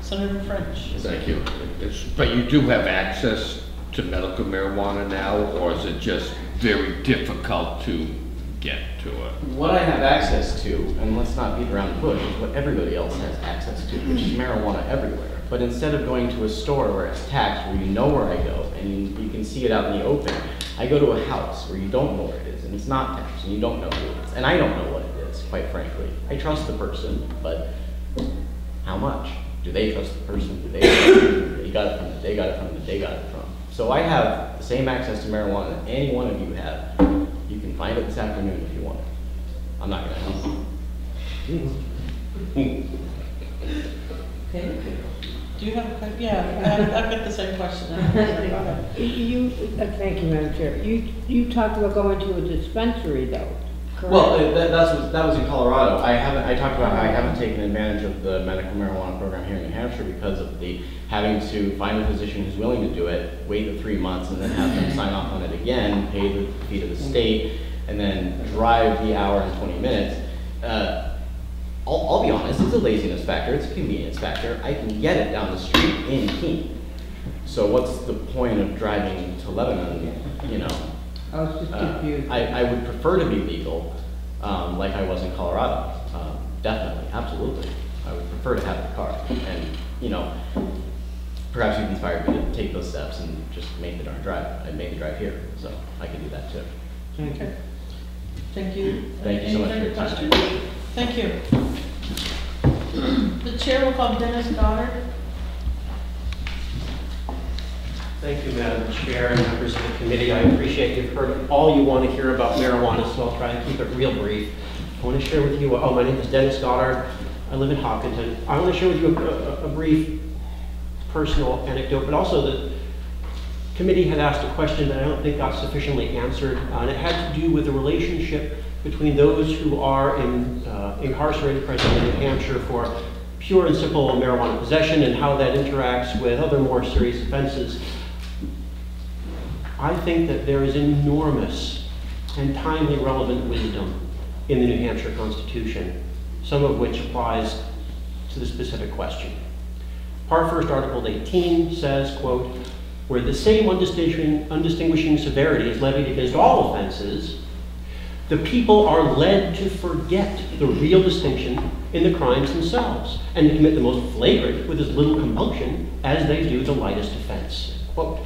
Senator French? Thank you. It's- But you do have access to medical marijuana now, or is it just very difficult to get to it? What I have access to, and let's not beat around the bush, is what everybody else has access to, which is marijuana everywhere. But instead of going to a store where it's taxed, where you know where I go, and you, can see it out in the open, I go to a house where you don't know where it is, and it's not taxed, and you don't know who it is, and I don't know what it is, quite frankly. I trust the person, but how much? Do they trust the person? Do they, they got it from, they got it from, they got it from? So I have the same access to marijuana that any one of you have. You can find it this afternoon if you want. I'm not gonna help you. Okay. Do you have a, que- yeah, I've I've got the same question. You, uh, thank you, Madam Chair. You, you talked about going to a dispensary though, correct? Well, that, that's, what- that was in Colorado. I haven't, I talked about how I haven't taken advantage of the medical marijuana program here in New Hampshire because of the having to find a physician who's willing to do it, wait the three months, and then have them sign off on it again, pay the fee to the state, and then drive the hour and twenty minutes. Uh, I'll, I'll be honest, it's a laziness factor, it's a convenience factor. I can get it down the street in Keene. So what's the point of driving to Lebanon, you know? I was just Uh, confused. I, I would prefer to be legal, um, like I was in Colorado. Um, definitely, absolutely. I would prefer to have the car. And, you know, perhaps you've inspired me to take those steps and just make the darn drive. I made the drive here, so I can do that too. Thank you. Okay. Thank you. Thank you so much for your time. questions? Thank you. The chair will call Dennis Goddard. Thank you, Madam Chair and members of the committee. I appreciate you've heard all you want to hear about marijuana, so I'll try and keep it real brief. I want to share with you, oh, my name is Dennis Goddard. I live in Hopkinton. I want to share with you a, a- a brief personal anecdote, but also the committee had asked a question that I don't think got sufficiently answered, uh, and it had to do with the relationship between those who are in, uh, incarcerated presently in New Hampshire for pure and simple marijuana possession and how that interacts with other more serious offenses. I think that there is enormous and timely relevant wisdom in the New Hampshire Constitution, some of which applies to the specific question. Part first, Article 18 says, quote, "Where the same undistinguishing, undistinguishing severity is levied against all offenses, the people are led to forget the real distinction in the crimes themselves and to commit the most flagrant with as little compunction as they do the lightest offense." Quote.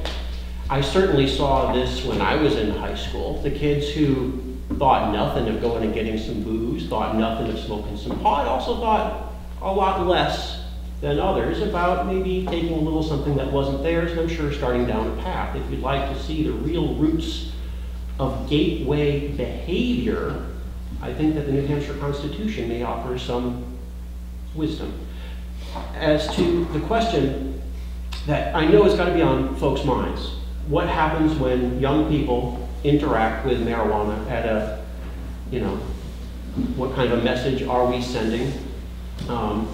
I certainly saw this when I was in high school. The kids who thought nothing of going and getting some booze, thought nothing of smoking some pot, also thought a lot less than others about maybe taking a little something that wasn't theirs, and I'm sure starting down a path. If you'd like to see the real roots of gateway behavior, I think that the New Hampshire Constitution may offer some wisdom. As to the question that I know has got to be on folks' minds, what happens when young people interact with marijuana at a, you know, what kind of a message are we sending? Um,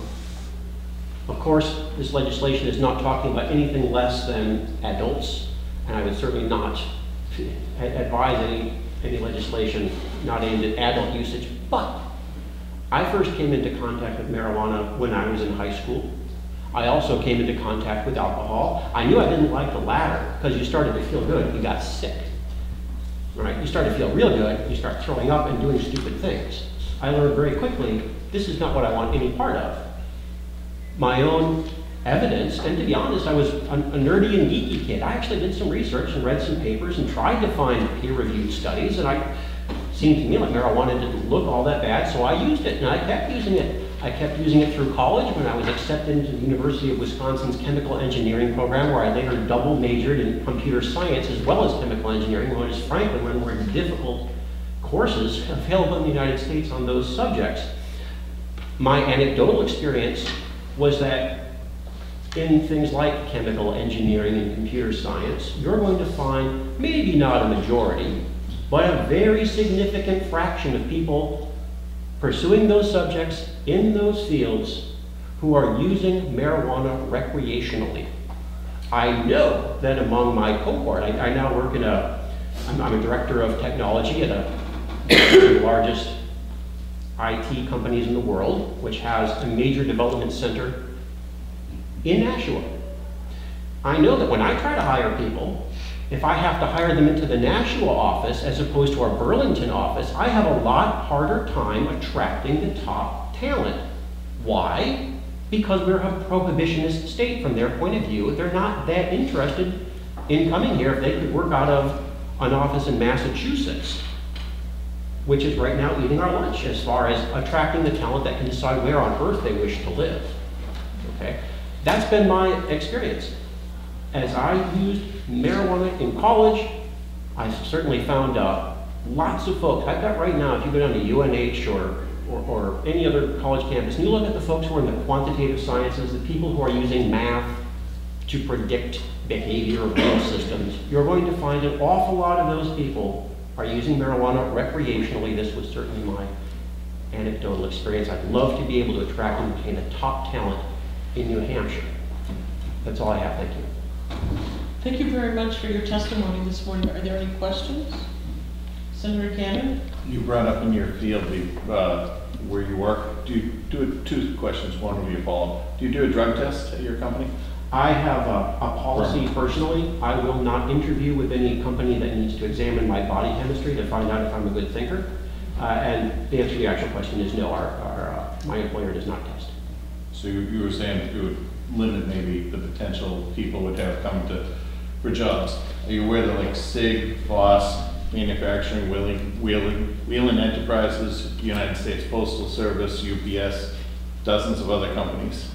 of course, this legislation is not talking about anything less than adults, and I would certainly not advise any, any legislation not aimed at adult usage. But I first came into contact with marijuana when I was in high school. I also came into contact with alcohol. I knew I didn't like the latter because you started to feel good, you got sick. Right? You start to feel real good, you start throwing up and doing stupid things. I learned very quickly this is not what I want any part of. My own evidence, and to be honest, I was a, nerdy and geeky kid. I actually did some research and read some papers and tried to find peer-reviewed studies, and I seemed to me like marijuana didn't look all that bad, so I used it, and I kept using it. I kept using it through college when I was accepted into the University of Wisconsin's chemical engineering program, where I later double majored in computer science as well as chemical engineering, which is frankly one of the more difficult courses available in the United States on those subjects. My anecdotal experience was that in things like chemical engineering and computer science, you're going to find maybe not a majority, but a very significant fraction of people pursuing those subjects in those fields who are using marijuana recreationally. I know that among my cohort, I, I now work in a, I'm, I'm a director of technology at a, the largest IT companies in the world, which has a major development center in Nashua. I know that when I try to hire people, if I have to hire them into the Nashua office as opposed to our Burlington office, I have a lot harder time attracting the top talent. Why? Because we're a prohibitionist state from their point of view. They're not that interested in coming here if they could work out of an office in Massachusetts, which is right now eating our lunch as far as attracting the talent that can decide where on earth they wish to live. Okay? That's been my experience. As I used marijuana in college, I certainly found uh, lots of folks. I've got right now, if you go down to UNH or, or, or any other college campus, and you look at the folks who are in the quantitative sciences, the people who are using math to predict behavior of real systems, you're going to find an awful lot of those people are using marijuana recreationally. This was certainly my anecdotal experience. I'd love to be able to attract and retain the top talent in New Hampshire. That's all I have. Thank you. Thank you very much for your testimony this morning. Are there any questions? Senator Gannon? You brought up in your field, the, uh, where you work, do you do, it- two questions, one will be a follow-up. Do you do a drug test at your company? I have a, a policy personally. I will not interview with any company that needs to examine my body chemistry to find out if I'm a good thinker. Uh, and the answer to the actual question is no, our, our, uh, my employer does not test. So you, you were saying you would limit maybe the potential people would have come to, for jobs. Are you aware that like SIG, Voss, Manufacturing, Wheeling, Wheeling, Wheeling Enterprises, United States Postal Service, UPS, dozens of other companies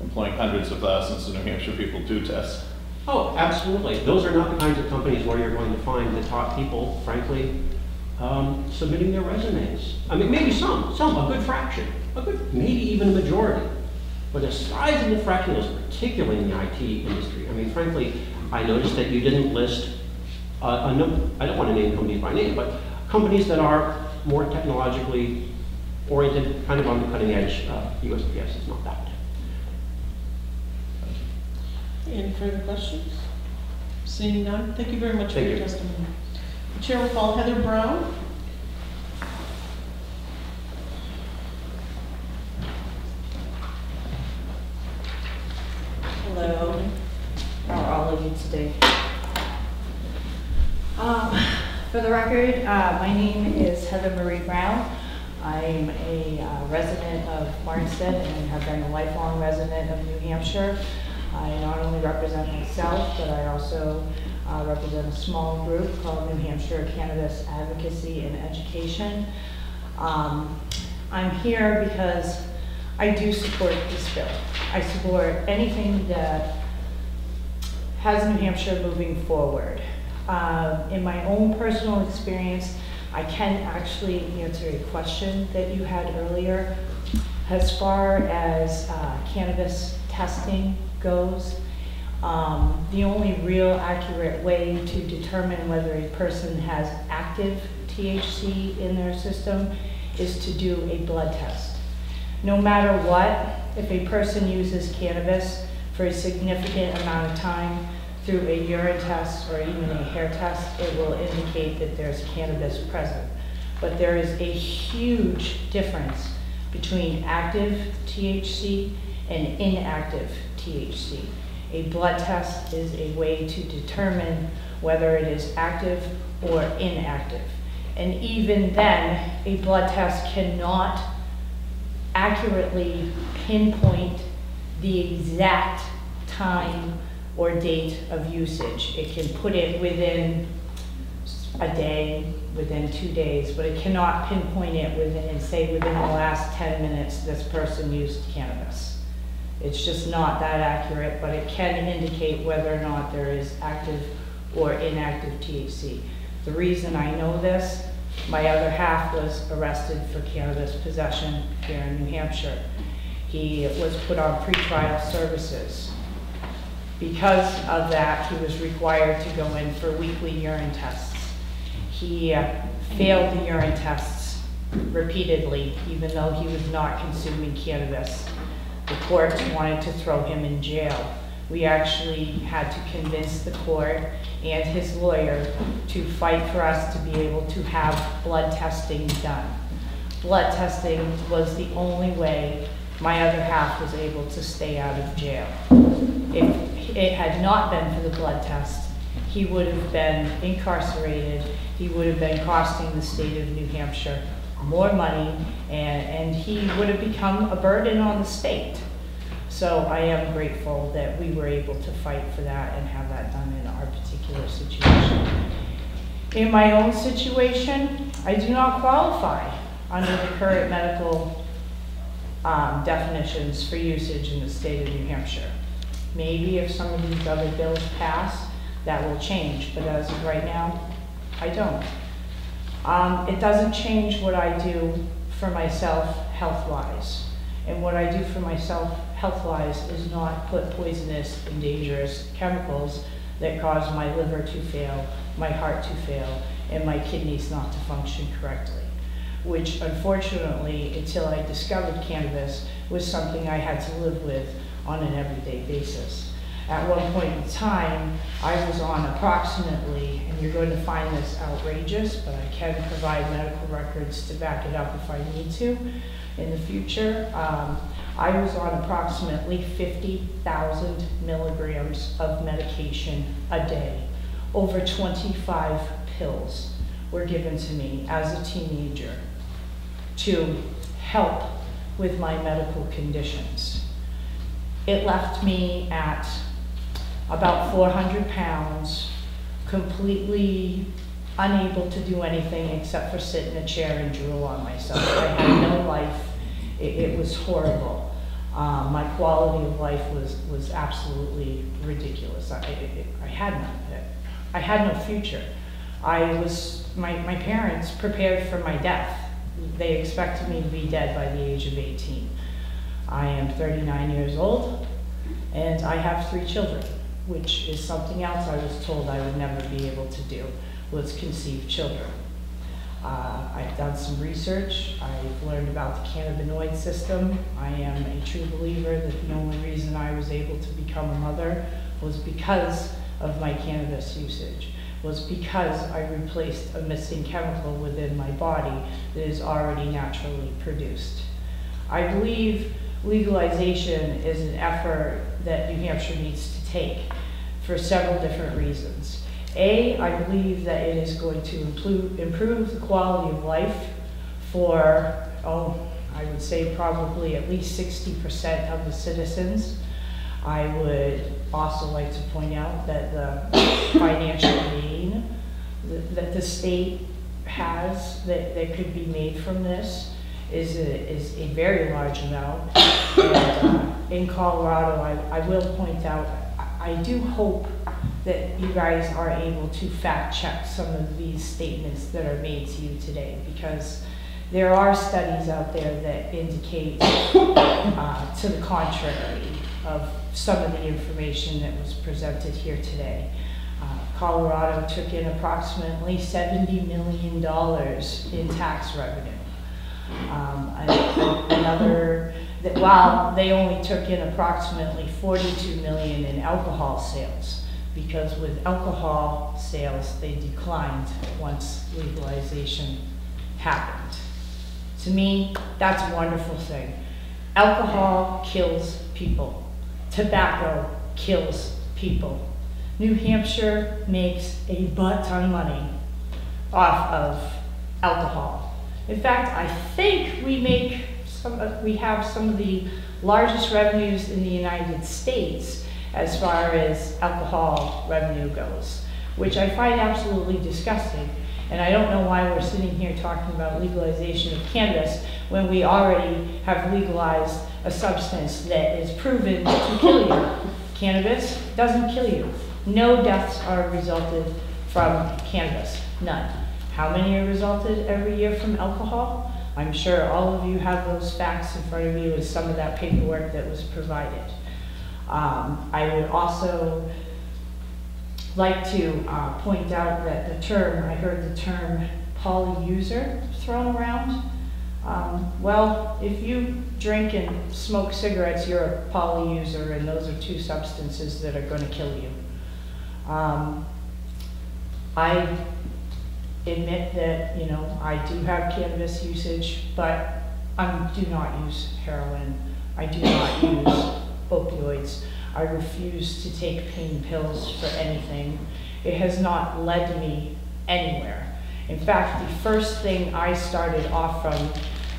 employing hundreds of thousands of New Hampshire people do test? Oh, absolutely. Those are not the kinds of companies where you're going to find the top people, frankly, um, submitting their resumes. I mean, maybe some, some, a good fraction, a good, maybe even a majority. But a sizable fraction those, particularly in the IT industry. I mean, frankly, I noticed that you didn't list uh, a num- I don't want to name companies by name, but companies that are more technologically oriented, kind of on the cutting edge. Uh, USPS is not that. Any further questions? Seeing none, thank you very much for your you. testimony. The Chair will call Heather Brown. Hello, how are all of you today? Um, For the record, uh, my name is Heather Marie Brown. I'm a uh, resident of Barnstead and have been a lifelong resident of New Hampshire. I not only represent myself, but I also uh, represent a small group called New Hampshire Cannabis Advocacy and Education. Um, I'm here because I do support this bill. I support anything that has New Hampshire moving forward. Um, in my own personal experience, I can actually answer a question that you had earlier. As far as uh, cannabis testing goes, um, the only real accurate way to determine whether a person has active THC in their system is to do a blood test. No matter what, if a person uses cannabis for a significant amount of time through a urine test or even a hair test, it will indicate that there's cannabis present. But there is a huge difference between active THC and inactive THC. A blood test is a way to determine whether it is active or inactive. And even then, a blood test cannot accurately pinpoint the exact time or date of usage. It can put it within a day, within two days, but it cannot pinpoint it within, and say within the last 10 minutes, this person used cannabis. It's just not that accurate, but it can indicate whether or not there is active or inactive THC. The reason I know this, my other half was arrested for cannabis possession here in New Hampshire. He was put on pretrial services. Because of that, he was required to go in for weekly urine tests. He uh, failed the urine tests repeatedly, even though he was not consuming cannabis. The courts wanted to throw him in jail. We actually had to convince the court and his lawyer to fight for us to be able to have blood testing done. Blood testing was the only way my other half was able to stay out of jail. If it had not been for the blood test, he would have been incarcerated, he would have been costing the state of New Hampshire more money, and, and he would have become a burden on the state. So I am grateful that we were able to fight for that and have that done in our particular situation. In my own situation, I do not qualify under the current medical um, definitions for usage in the state of New Hampshire. Maybe if some of these other bills pass, that will change, but as of right now, I don't. Um, it doesn't change what I do for myself health-wise. And what I do for myself health-wise is not put poisonous and dangerous chemicals that cause my liver to fail, my heart to fail, and my kidneys not to function correctly. Which unfortunately, until I discovered cannabis, was something I had to live with on an everyday basis. At one point in time, I was on approximately, and you're going to find this outrageous, but I can provide medical records to back it up if I need to in the future. Um, I was on approximately 50,000 milligrams of medication a day. Over 25 pills were given to me as a teenager to help with my medical conditions. It left me at about 400 pounds, completely unable to do anything except for sit in a chair and drool on myself. I had no life. It, it was horrible. Um, my quality of life was, was absolutely ridiculous. I, it, I had none. I had no future. I was, my, my parents prepared for my death. They expected me to be dead by the age of 18. I am 39 years old, and I have three children, which is something else I was told I would never be able to do, was conceive children. Uh, I've done some research. I've learned about the cannabinoid system. I am a true believer that the only reason I was able to become a mother was because of my cannabis usage, was because I replaced a missing chemical within my body that is already naturally produced. I believe legalization is an effort that New Hampshire needs to take for several different reasons. A, I believe that it is going to improve, the quality of life for, oh, I would say probably at least 60% of the citizens. I would also like to point out that the financial gain that, that the state has that, that could be made from this is a, is a very large amount. And, uh, in Colorado, I, I will point out, I, do hope that you guys are able to fact check some of these statements that are made to you today because there are studies out there that indicate uh, to the contrary of some of the information that was presented here today. Uh, Colorado took in approximately $70 million in tax revenue. Um, another, that while they only took in approximately 42 million in alcohol sales, because with alcohol sales, they declined once legalization happened. To me, that's a wonderful thing. Alcohol kills people. Tobacco kills people. New Hampshire makes a butt ton of money off of alcohol. In fact, I think we make some, uh, we have some of the largest revenues in the United States as far as alcohol revenue goes, which I find absolutely disgusting. And I don't know why we're sitting here talking about legalization of cannabis when we already have legalized a substance that is proven to kill you. Cannabis doesn't kill you. No deaths are resulted from cannabis, none. How many are resulted every year from alcohol? I'm sure all of you have those facts in front of you with some of that paperwork that was provided. Um, I would also like to uh, point out that the term, I heard the term polyuser thrown around. Um, well, if you drink and smoke cigarettes, you're a poly user, and those are two substances that are going to kill you. Um, I admit that, you know, I do have cannabis usage, but I do not use heroin. I do not use opioids. I refuse to take pain pills for anything. It has not led me anywhere. In fact, the first thing I started off from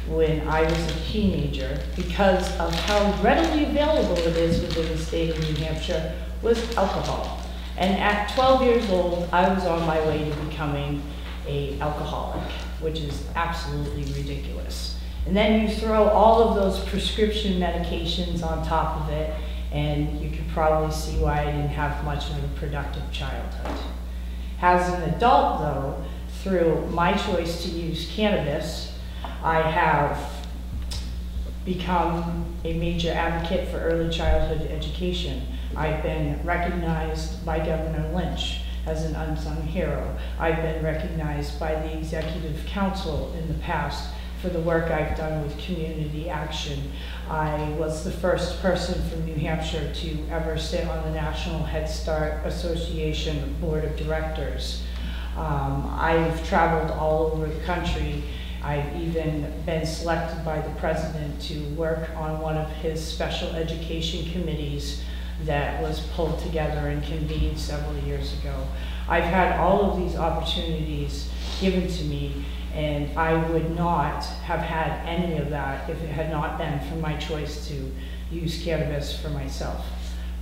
when I was a teenager, because of how readily available it is within the state of New Hampshire, was alcohol. And at 12 years old, I was on my way to becoming a alcoholic, which is absolutely ridiculous. And then you throw all of those prescription medications on top of it, and you can probably see why I didn't have much of a productive childhood. As an adult, though, through my choice to use cannabis, I have become a major advocate for early childhood education. I've been recognized by Governor Lynch as an unsung hero. I've been recognized by the Executive Council in the past for the work I've done with community action. I was the first person from New Hampshire to ever sit on the National Head Start Association Board of Directors. Um, I've traveled all over the country. I've even been selected by the president to work on one of his special education committees that was pulled together and convened several years ago. I've had all of these opportunities given to me and I would not have had any of that if it had not been for my choice to use cannabis for myself.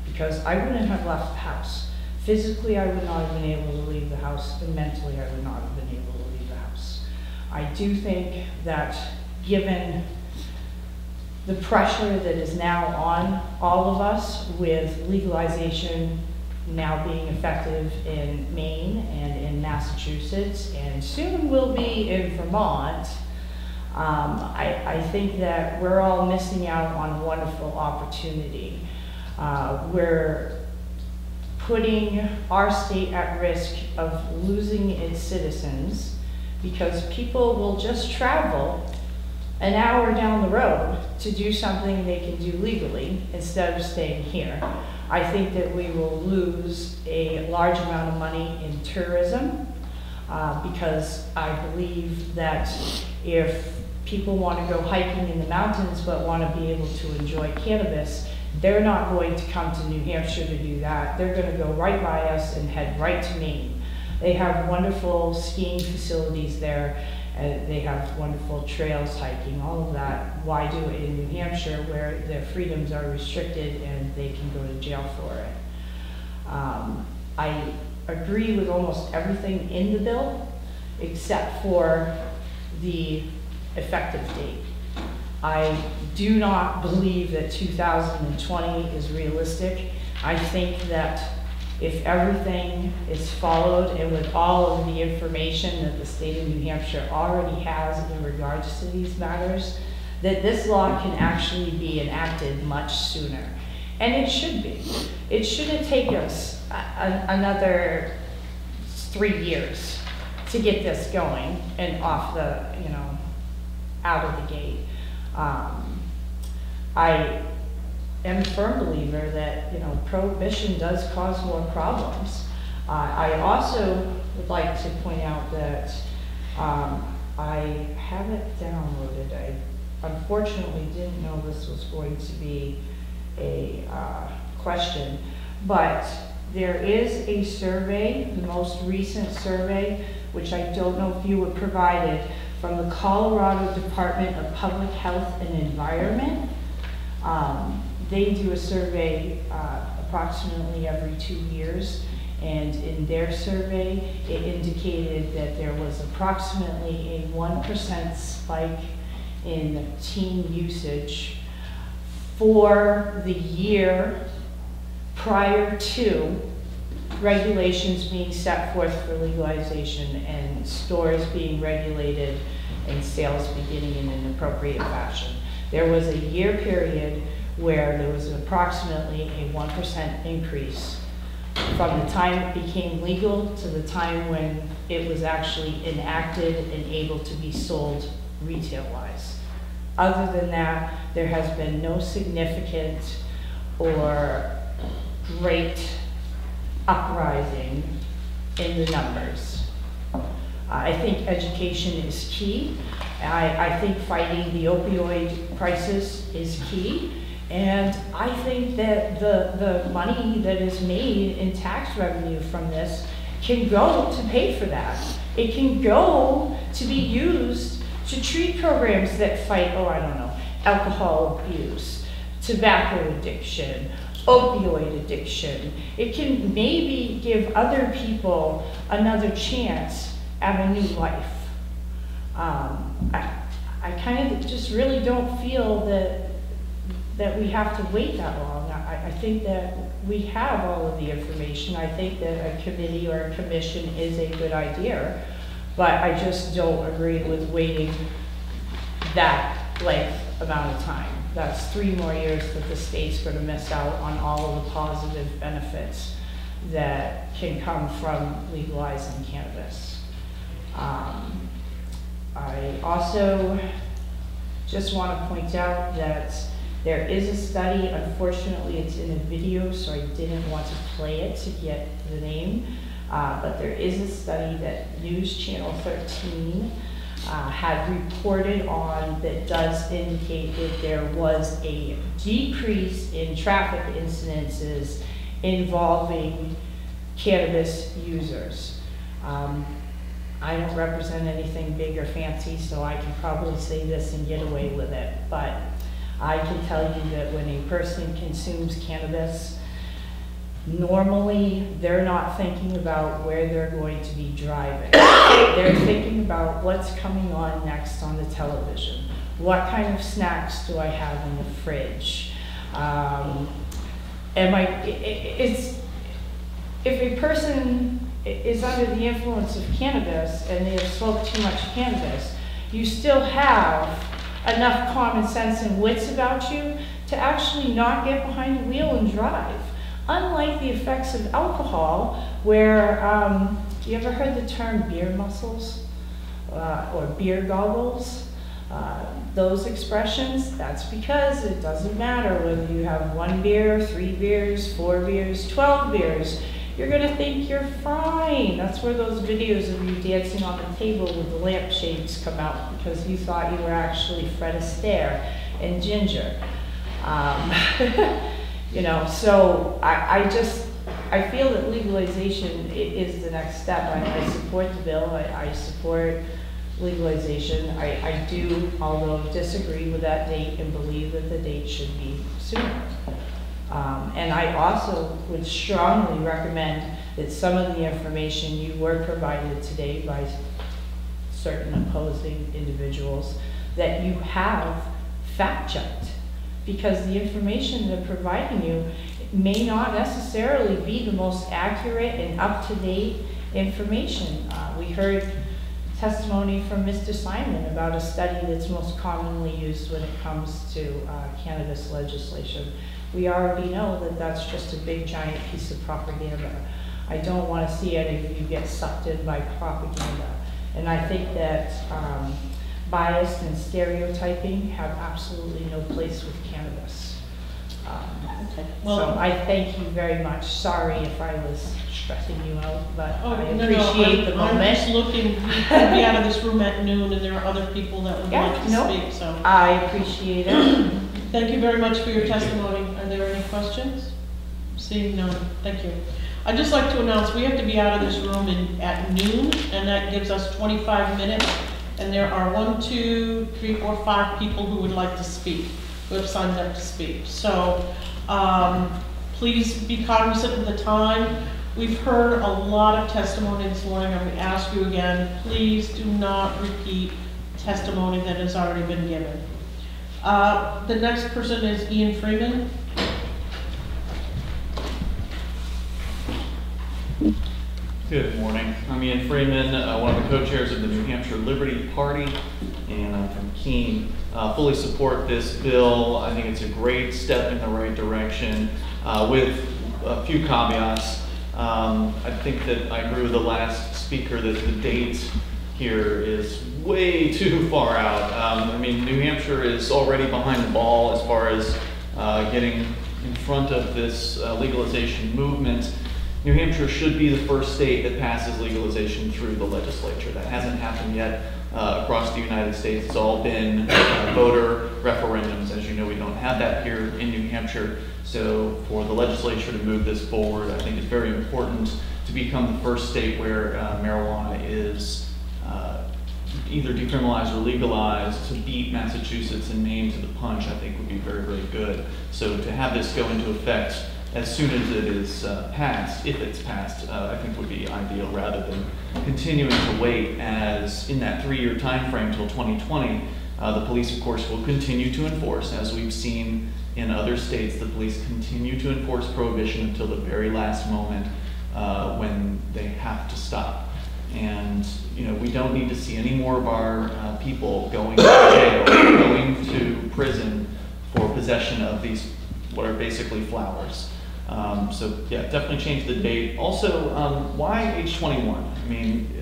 Because I wouldn't have left the house. Physically, I would not have been able to leave the house, and mentally, I would not have been able to leave the house. I do think that given the pressure that is now on all of us with legalization now being effective in Maine and in Massachusetts, and soon will be in Vermont, um, I, I think that we're all missing out on a wonderful opportunity. Uh, we're putting our state at risk of losing its citizens because people will just travel an hour down the road to do something they can do legally instead of staying here. I think that we will lose a large amount of money in tourism uh, because I believe that if people want to go hiking in the mountains but want to be able to enjoy cannabis, they're not going to come to New Hampshire to do that. They're going to go right by us and head right to Maine. They have wonderful skiing facilities there and they have wonderful trails, hiking, all of that. Why do it in New Hampshire where their freedoms are restricted and they can go to jail for it? Um, I agree with almost everything in the bill except for the effective date. I do not believe that 2020 is realistic. I think that if everything is followed and with all of the information that the state of New Hampshire already has in regards to these matters, that this law can actually be enacted much sooner. And it should be. It shouldn't take us a, a, another three years to get this going and off the, you know, out of the gate. Um, I am a firm believer that, you know, prohibition does cause more problems. Uh, I also would like to point out that um, I have it downloaded. I unfortunately didn't know this was going to be a uh, question, but there is a survey, the most recent survey, which I don't know if you were provided, from the Colorado Department of Public Health and Environment. Um, they do a survey uh, approximately every two years, and in their survey, it indicated that there was approximately a 1% spike in teen usage for the year prior to regulations being set forth for legalization and stores being regulated and sales beginning in an appropriate fashion. There was a year period where there was approximately a 1% increase from the time it became legal to the time when it was actually enacted and able to be sold retail-wise. Other than that, there has been no significant or great uprising in the numbers. I think education is key. I, I think fighting the opioid crisis is key. And I think that the, the money that is made in tax revenue from this can go to pay for that. It can go to be used to treat programs that fight, oh, I don't know, alcohol abuse, tobacco addiction, opioid addiction. It can maybe give other people another chance at a new life. Um, I, I kind of just really don't feel that that we have to wait that long. I, I think that we have all of the information. I think that a committee or a commission is a good idea, but I just don't agree with waiting that length amount of time. That's three more years that the state's gonna miss out on all of the positive benefits that can come from legalizing cannabis. Um, I also just want to point out that there is a study, unfortunately it's in a video, so I didn't want to play it to get the name, uh, but there is a study that News Channel 13 uh, had reported on that does indicate that there was a decrease in traffic incidences involving cannabis users. Um, I don't represent anything big or fancy, so I can probably say this and get away with it. But I can tell you that when a person consumes cannabis, normally they're not thinking about where they're going to be driving. they're thinking about what's coming on next on the television. What kind of snacks do I have in the fridge? Um, am I, it, it's, if a person is under the influence of cannabis and they have smoked too much cannabis, you still have enough common sense and wits about you to actually not get behind the wheel and drive. Unlike the effects of alcohol, where, um, you ever heard the term beer muscles uh, or beer goggles? Uh, those expressions, that's because it doesn't matter whether you have one beer, three beers, four beers, 12 beers you're gonna think you're fine. That's where those videos of you dancing on the table with the lampshades come out because you thought you were actually Fred Astaire and Ginger. Um, you know, so I, I just, I feel that legalization is the next step. I, I support the bill. I, I support legalization. I, I do, although disagree with that date and believe that the date should be sooner. Um, and I also would strongly recommend that some of the information you were provided today by certain opposing individuals, that you have fact checked. Because the information they're providing you may not necessarily be the most accurate and up-to-date information. Uh, we heard testimony from Mr. Simon about a study that's most commonly used when it comes to uh, cannabis legislation we already know that that's just a big giant piece of propaganda. I don't want to see any of you get sucked in by propaganda. And I think that um, bias and stereotyping have absolutely no place with cannabis. Um, okay. Well, so I thank you very much. Sorry if I was stressing you out, but Oh, I no, no, appreciate I'm- the I'm just looking, we could be out of this room at noon, and there are other people that would Yeah, like to no. speak, so. I appreciate it. Thank you very much for your testimony. Questions? Seeing none, thank you. I'd just like to announce, we have to be out of this room in, at noon, and that gives us 25 minutes. And there are one, two, three, four, five people who would like to speak, who have signed up to speak. So, um, please be cognizant of the time. We've heard a lot of testimony this morning, and we ask you again, please do not repeat testimony that has already been given. Uh, The next person is Ian Freeman. Good morning. I'm Ian Freeman, uh, one of the co-chairs of the New Hampshire Liberty Party, and I'm from Keene. Uh, fully support this bill. I think it's a great step in the right direction uh, with a few caveats. Um, I think that I agree with the last speaker that the date here is way too far out. Um, I mean, New Hampshire is already behind the ball as far as uh, getting in front of this uh, legalization movement. New Hampshire should be the first state that passes legalization through the legislature. That hasn't happened yet uh, across the United States. It's all been uh, voter referendums. As you know, we don't have that here in New Hampshire. So for the legislature to move this forward, I think it's very important to become the first state where uh, marijuana is uh, either decriminalized or legalized to beat Massachusetts and Maine to the punch, I think would be very, very good. So to have this go into effect as soon as it is uh, passed, if it's passed, uh, I think would be ideal rather than continuing to wait as in that three-year time frame till 2020, uh, the police, of course, will continue to enforce, as we've seen in other states, the police continue to enforce prohibition until the very last moment uh, when they have to stop. And you know, we don't need to see any more of our uh, people going to jail, going to prison for possession of these, what are basically flowers. Um, so yeah, definitely change the date. Also, um, why age 21? I mean,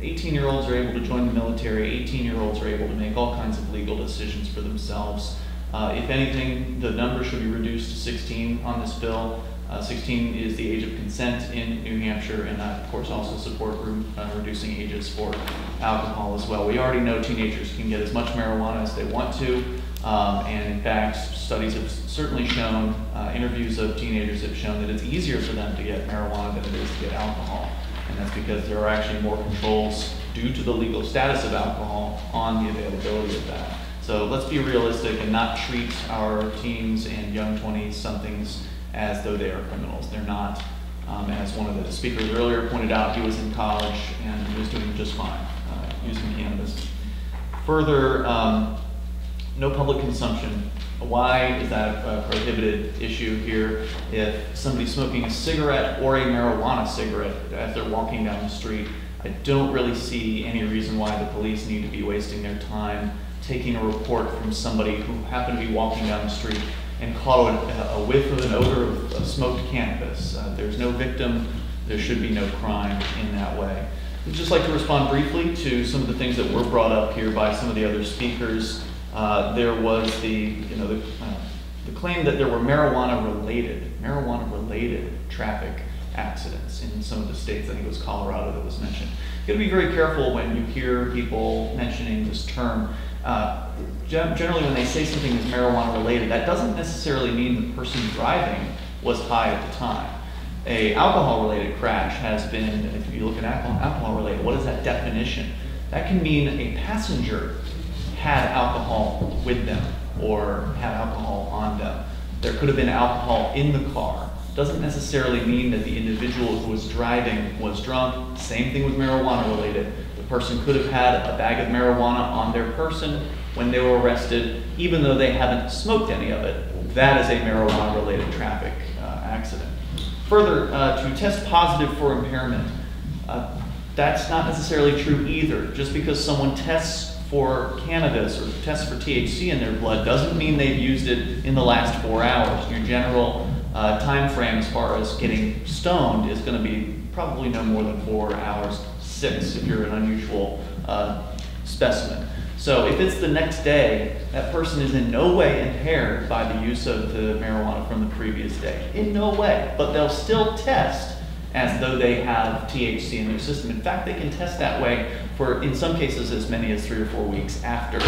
18-year-olds are able to join the military. 18-year-olds are able to make all kinds of legal decisions for themselves. Uh, if anything, the number should be reduced to 16 on this bill. Uh, 16 is the age of consent in New Hampshire, and I, of course, also support re uh, reducing ages for alcohol as well. We already know teenagers can get as much marijuana as they want to, um, and in fact, studies have certainly shown, uh, interviews of teenagers have shown that it's easier for them to get marijuana than it is to get alcohol. And that's because there are actually more controls due to the legal status of alcohol on the availability of that. So let's be realistic and not treat our teens and young 20s somethings as though they are criminals. They're not. Um, as one of the speakers earlier pointed out, he was in college and he was doing just fine uh, using cannabis. Further, um, no public consumption. Why is that a prohibited issue here? If somebody's smoking a cigarette or a marijuana cigarette as they're walking down the street, I don't really see any reason why the police need to be wasting their time taking a report from somebody who happened to be walking down the street and caught a, whiff of an odor of, of smoked cannabis. Uh, there's no victim. There should be no crime in that way. I'd just like to respond briefly to some of the things that were brought up here by some of the other speakers. Uh, there was the, you know, the, uh, the claim that there were marijuana-related, marijuana-related traffic accidents in some of the states. I think it was Colorado that was mentioned. You got to be very careful when you hear people mentioning this term. Uh, generally, when they say something is marijuana related, that doesn't necessarily mean the person driving was high at the time. A alcohol related crash has been, if you look at alcohol, alcohol related, what is that definition? That can mean a passenger had alcohol with them or had alcohol on them. There could have been alcohol in the car. Doesn't necessarily mean that the individual who was driving was drunk. Same thing with marijuana related. The person could have had a bag of marijuana on their person when they were arrested, even though they haven't smoked any of it. That is a marijuana related traffic uh, accident. Further, uh, to test positive for impairment, uh, that's not necessarily true either. Just because someone tests for cannabis or tests for THC in their blood doesn't mean they've used it in the last four hours. Your general uh, time frame as far as getting stoned is going to be probably no more than four hours, six if you're an unusual uh, specimen. So if it's the next day, that person is in no way impaired by the use of the marijuana from the previous day. In no way. But they'll still test as though they have THC in their system. In fact, they can test that way for, in some cases, as many as three or four weeks after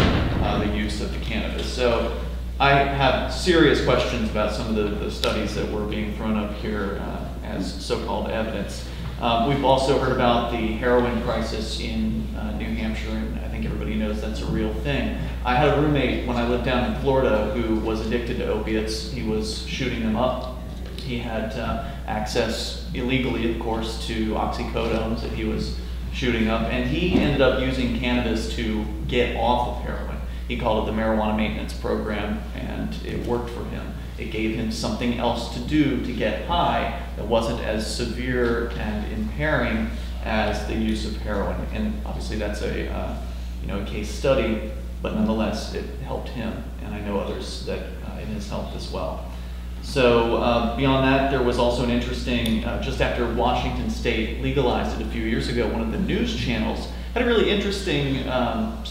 uh, the use of the cannabis. So I have serious questions about some of the, the studies that were being thrown up here uh, as so-called evidence. Um, we've also heard about the heroin crisis in uh, New Hampshire, and I think everybody knows that's a real thing. I had a roommate when I lived down in Florida who was addicted to opiates. He was shooting them up. He had uh, access illegally, of course, to oxycodones that he was shooting up, and he ended up using cannabis to get off of heroin. He called it the marijuana maintenance program, and it worked for him. It gave him something else to do to get high that wasn't as severe and impairing as the use of heroin. And obviously that's a, uh, you know, a case study, but nonetheless it helped him, and I know others that uh, it has helped as well. So uh, beyond that, there was also an interesting, uh, just after Washington State legalized it a few years ago, one of the news channels had a really interesting, um,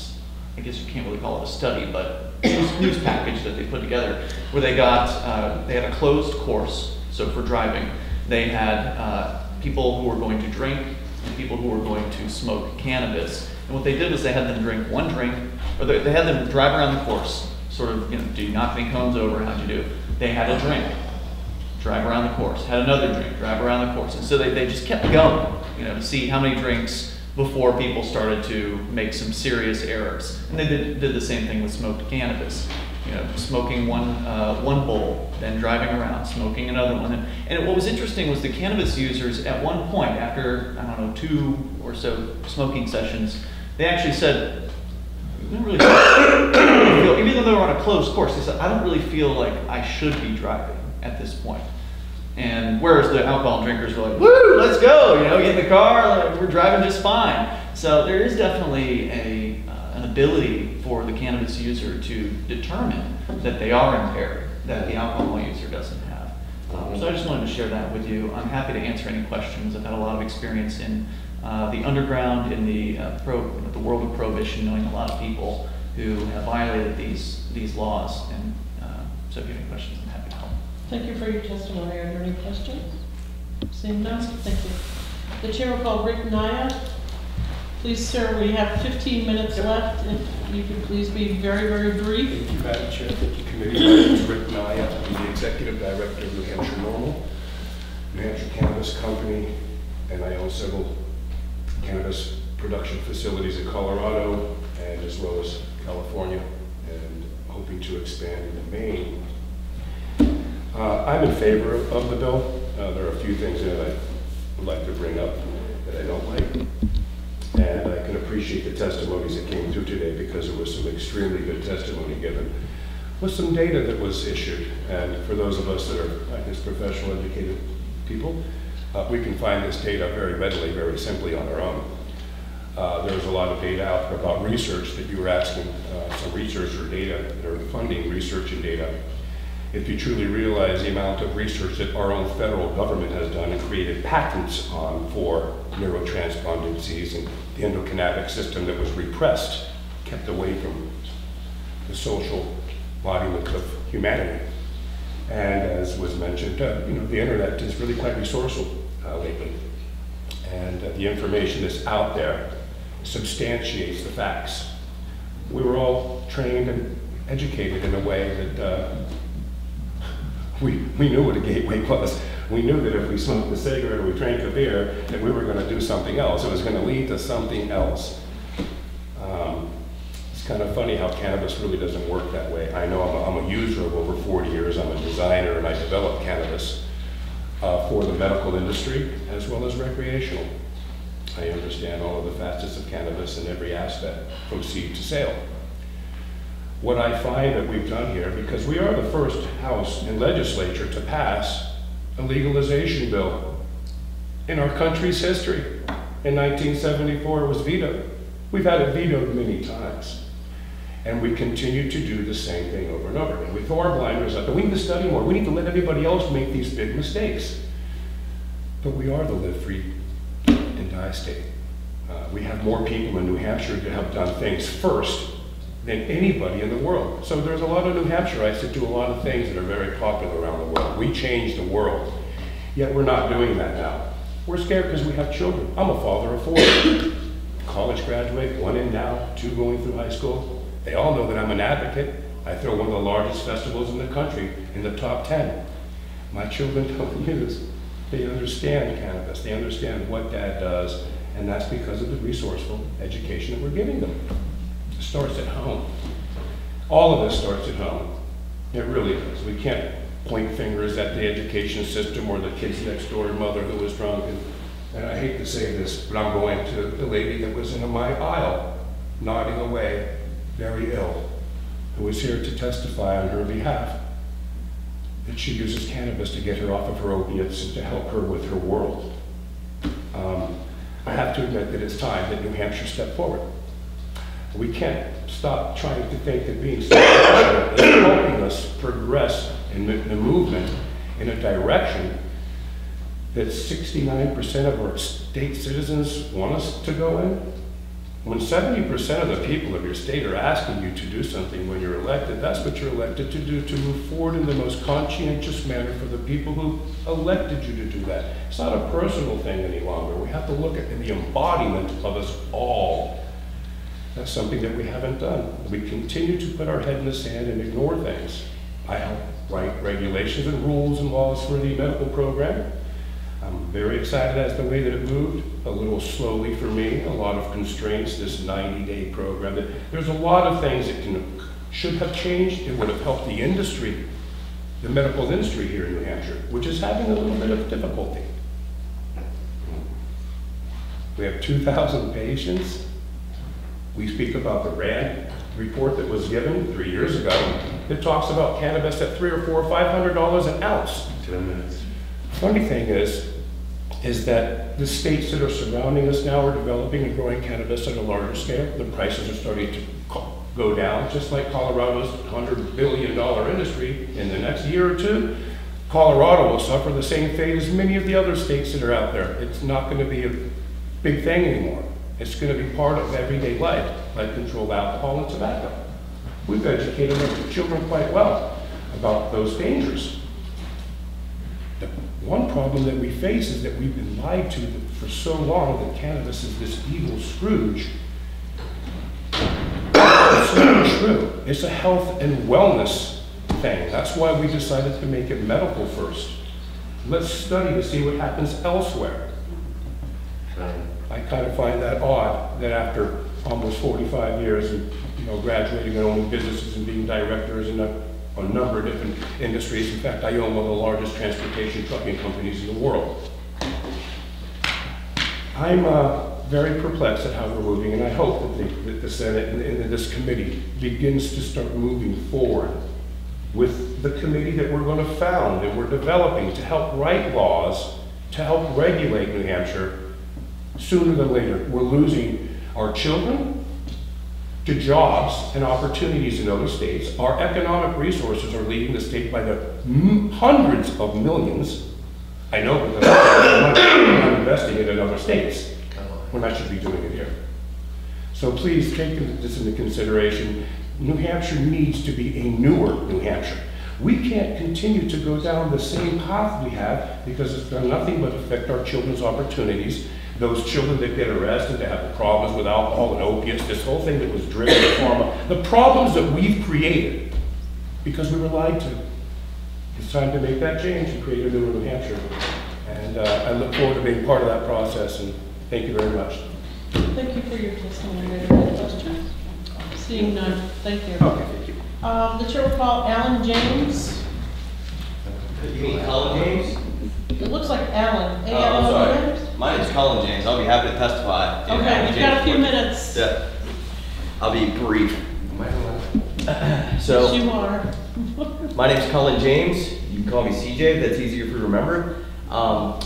I guess you can't really call it a study, but news, news package that they put together where they got, uh, they had a closed course, so for driving. They had uh, people who were going to drink and people who were going to smoke cannabis. And what they did was they had them drink one drink, or they, they had them drive around the course, sort of, you know, do you knock any cones over? How'd you do? They had a drink drive around the course, had another drink, drive around the course. And so they, they just kept going, you know, to see how many drinks before people started to make some serious errors. And they did, did the same thing with smoked cannabis. You know, smoking one, uh, one bowl, then driving around, smoking another one. And, and what was interesting was the cannabis users at one point, after, I don't know, two or so smoking sessions, they actually said, Really feel, even though they were on a closed course, they said, I don't really feel like I should be driving at this point. And whereas the alcohol drinkers were like, woo, let's go, you know, get in the car, like, we're driving just fine. So there is definitely a, uh, an ability for the cannabis user to determine that they are impaired, that the alcohol user doesn't have. Um, so I just wanted to share that with you. I'm happy to answer any questions. I've had a lot of experience in uh, the underground, in the, uh, pro, the world of prohibition, knowing a lot of people who have violated these, these laws. And uh, so if you have any questions, I'm happy to help. Thank you for your testimony. Are there any questions? Seeing none, thank you. The chair will call Rick Naya. Please, sir, we have 15 minutes left. If you could please be very, very brief. Thank you, Madam Chair. Thank you, committee. My name is Rick Naya. I'm the Executive Director of New Hampshire NORML, New Hampshire Cannabis Company, and I own several cannabis production facilities in Colorado and as well as California, and hoping to expand into Maine. Uh, I'm in favor of the bill. Uh, There are a few things in it I would like to bring up that I don't like. And I can appreciate the testimonies that came through today because there was some extremely good testimony given with some data that was issued. And for those of us that are, I guess, professional educated people, uh, we can find this data very readily, very simply on our own. Uh, there's a lot of data out there about research that you were asking, uh, some research or data, or funding research and data. If you truly realize the amount of research that our own federal government has done and created patents on for neuroprotectant and the endocannabinoid system that was repressed, kept away from the social embodiment of humanity. And as was mentioned, uh, you know, the internet is really quite resourceful uh, lately. And uh, the information that's out there substantiates the facts. We were all trained and educated in a way that uh, we, we knew what a gateway was. We knew that if we smoked a cigarette or we drank a beer, that we were going to do something else. It was going to lead to something else. Um, it's kind of funny how cannabis really doesn't work that way. I know I'm a, I'm a user of over 40 years. I'm a designer and I develop cannabis uh, for the medical industry as well as recreational. I understand all of the facets of cannabis in every aspect, from seed to sale. What I find that we've done here, because we are the first house and legislature to pass a legalization bill in our country's history. In 1974, it was vetoed. We've had it vetoed many times. And we continue to do the same thing over and over. And we throw our blinders up. And we need to study more. We need to let everybody else make these big mistakes. But we are the live free and die state. Uh, we have more people in New Hampshire that have done things first than anybody in the world. So there's a lot of New Hampshireites that do a lot of things that are very popular around the world. We change the world. Yet we're not doing that now. We're scared because we have children. I'm a father of four. College graduate, one in now, two going through high school. They all know that I'm an advocate. I throw one of the largest festivals in the country in the top 10. My children don't use. They understand cannabis. They understand what dad does. And that's because of the resourceful education that we're giving them. It starts at home. All of this starts at home. It really does. We can't point fingers at the education system or the kid's next door mother who was drunk. And, and I hate to say this, but I'm going to the lady that was in my aisle, nodding away, very ill, who was here to testify on her behalf that she uses cannabis to get her off of her opiates and to help her with her world. Um, I have to admit that it's time that New Hampshire step forward. We can't stop trying to think that being so is helping us progress in the, the movement in a direction that 69% of our state citizens want us to go in. When seventy percent of the people of your state are asking you to do something when you're elected, that's what you're elected to do, to move forward in the most conscientious manner for the people who elected you to do that. It's not a personal thing any longer. We have to look at the embodiment of us all. That's something that we haven't done. We continue to put our head in the sand and ignore things. I help write regulations and rules and laws for the medical program. I'm very excited as the way that it moved, a little slowly for me, a lot of constraints, this 90-day program. There's a lot of things that can, should have changed. It would have helped the industry, the medical industry here in New Hampshire, which is having a little bit of difficulty. We have 2,000 patients. We speak about the RAND report that was given three years ago. It talks about cannabis at three or four, five hundred dollars an ounce. Ten minutes. Funny thing is, is that the states that are surrounding us now are developing and growing cannabis at a larger scale. The prices are starting to go down, just like Colorado's hundred billion dollar industry. In the next year or two, Colorado will suffer the same fate as many of the other states that are out there. It's not going to be a big thing anymore. It's going to be part of everyday life, like controlled alcohol and tobacco. We've educated our children quite well about those dangers. One problem that we face is that we've been lied to for so long that cannabis is this evil Scrooge. It's not true. It's a health and wellness thing. That's why we decided to make it medical first. Let's study to see what happens elsewhere. I kind of find that odd that after almost 45 years of you know, graduating and owning businesses and being directors in a, number of different industries, in fact, I own one of the largest transportation trucking companies in the world. I'm uh, very perplexed at how we're moving, and I hope that the, that the Senate and, and this committee begins to start moving forward with the committee that we're going to found and we're developing to help write laws, to help regulate New Hampshire sooner than later. We're losing our children to jobs and opportunities in other states. Our economic resources are leaving the state by the hundreds of millions. I know, we're not investing it in other states when I should be doing it here. So please take this into consideration. New Hampshire needs to be a newer New Hampshire. We can't continue to go down the same path we have because it's done nothing but affect our children's opportunities those children that get arrested, that have the problems with alcohol and opiates, this whole thing that was driven by pharma, the problems that we've created because we were lied to. It's time to make that change and create a new New Hampshire. And uh, I look forward to being part of that process, and thank you very much. Thank you for your testimony. Are there any questions? Seeing none, thank you. Okay, thank you. Um, the chair will call Alan James. You mean Colin James? It looks like Alan. Oh, I'm sorry. My name's Colin James. I'll be happy to testify. in Okay, Alan you've got a James few court. minutes. Yeah. I'll be brief. Yes, So, you are. my name's Colin James. You can call me CJ if that's easier for you to remember. Um,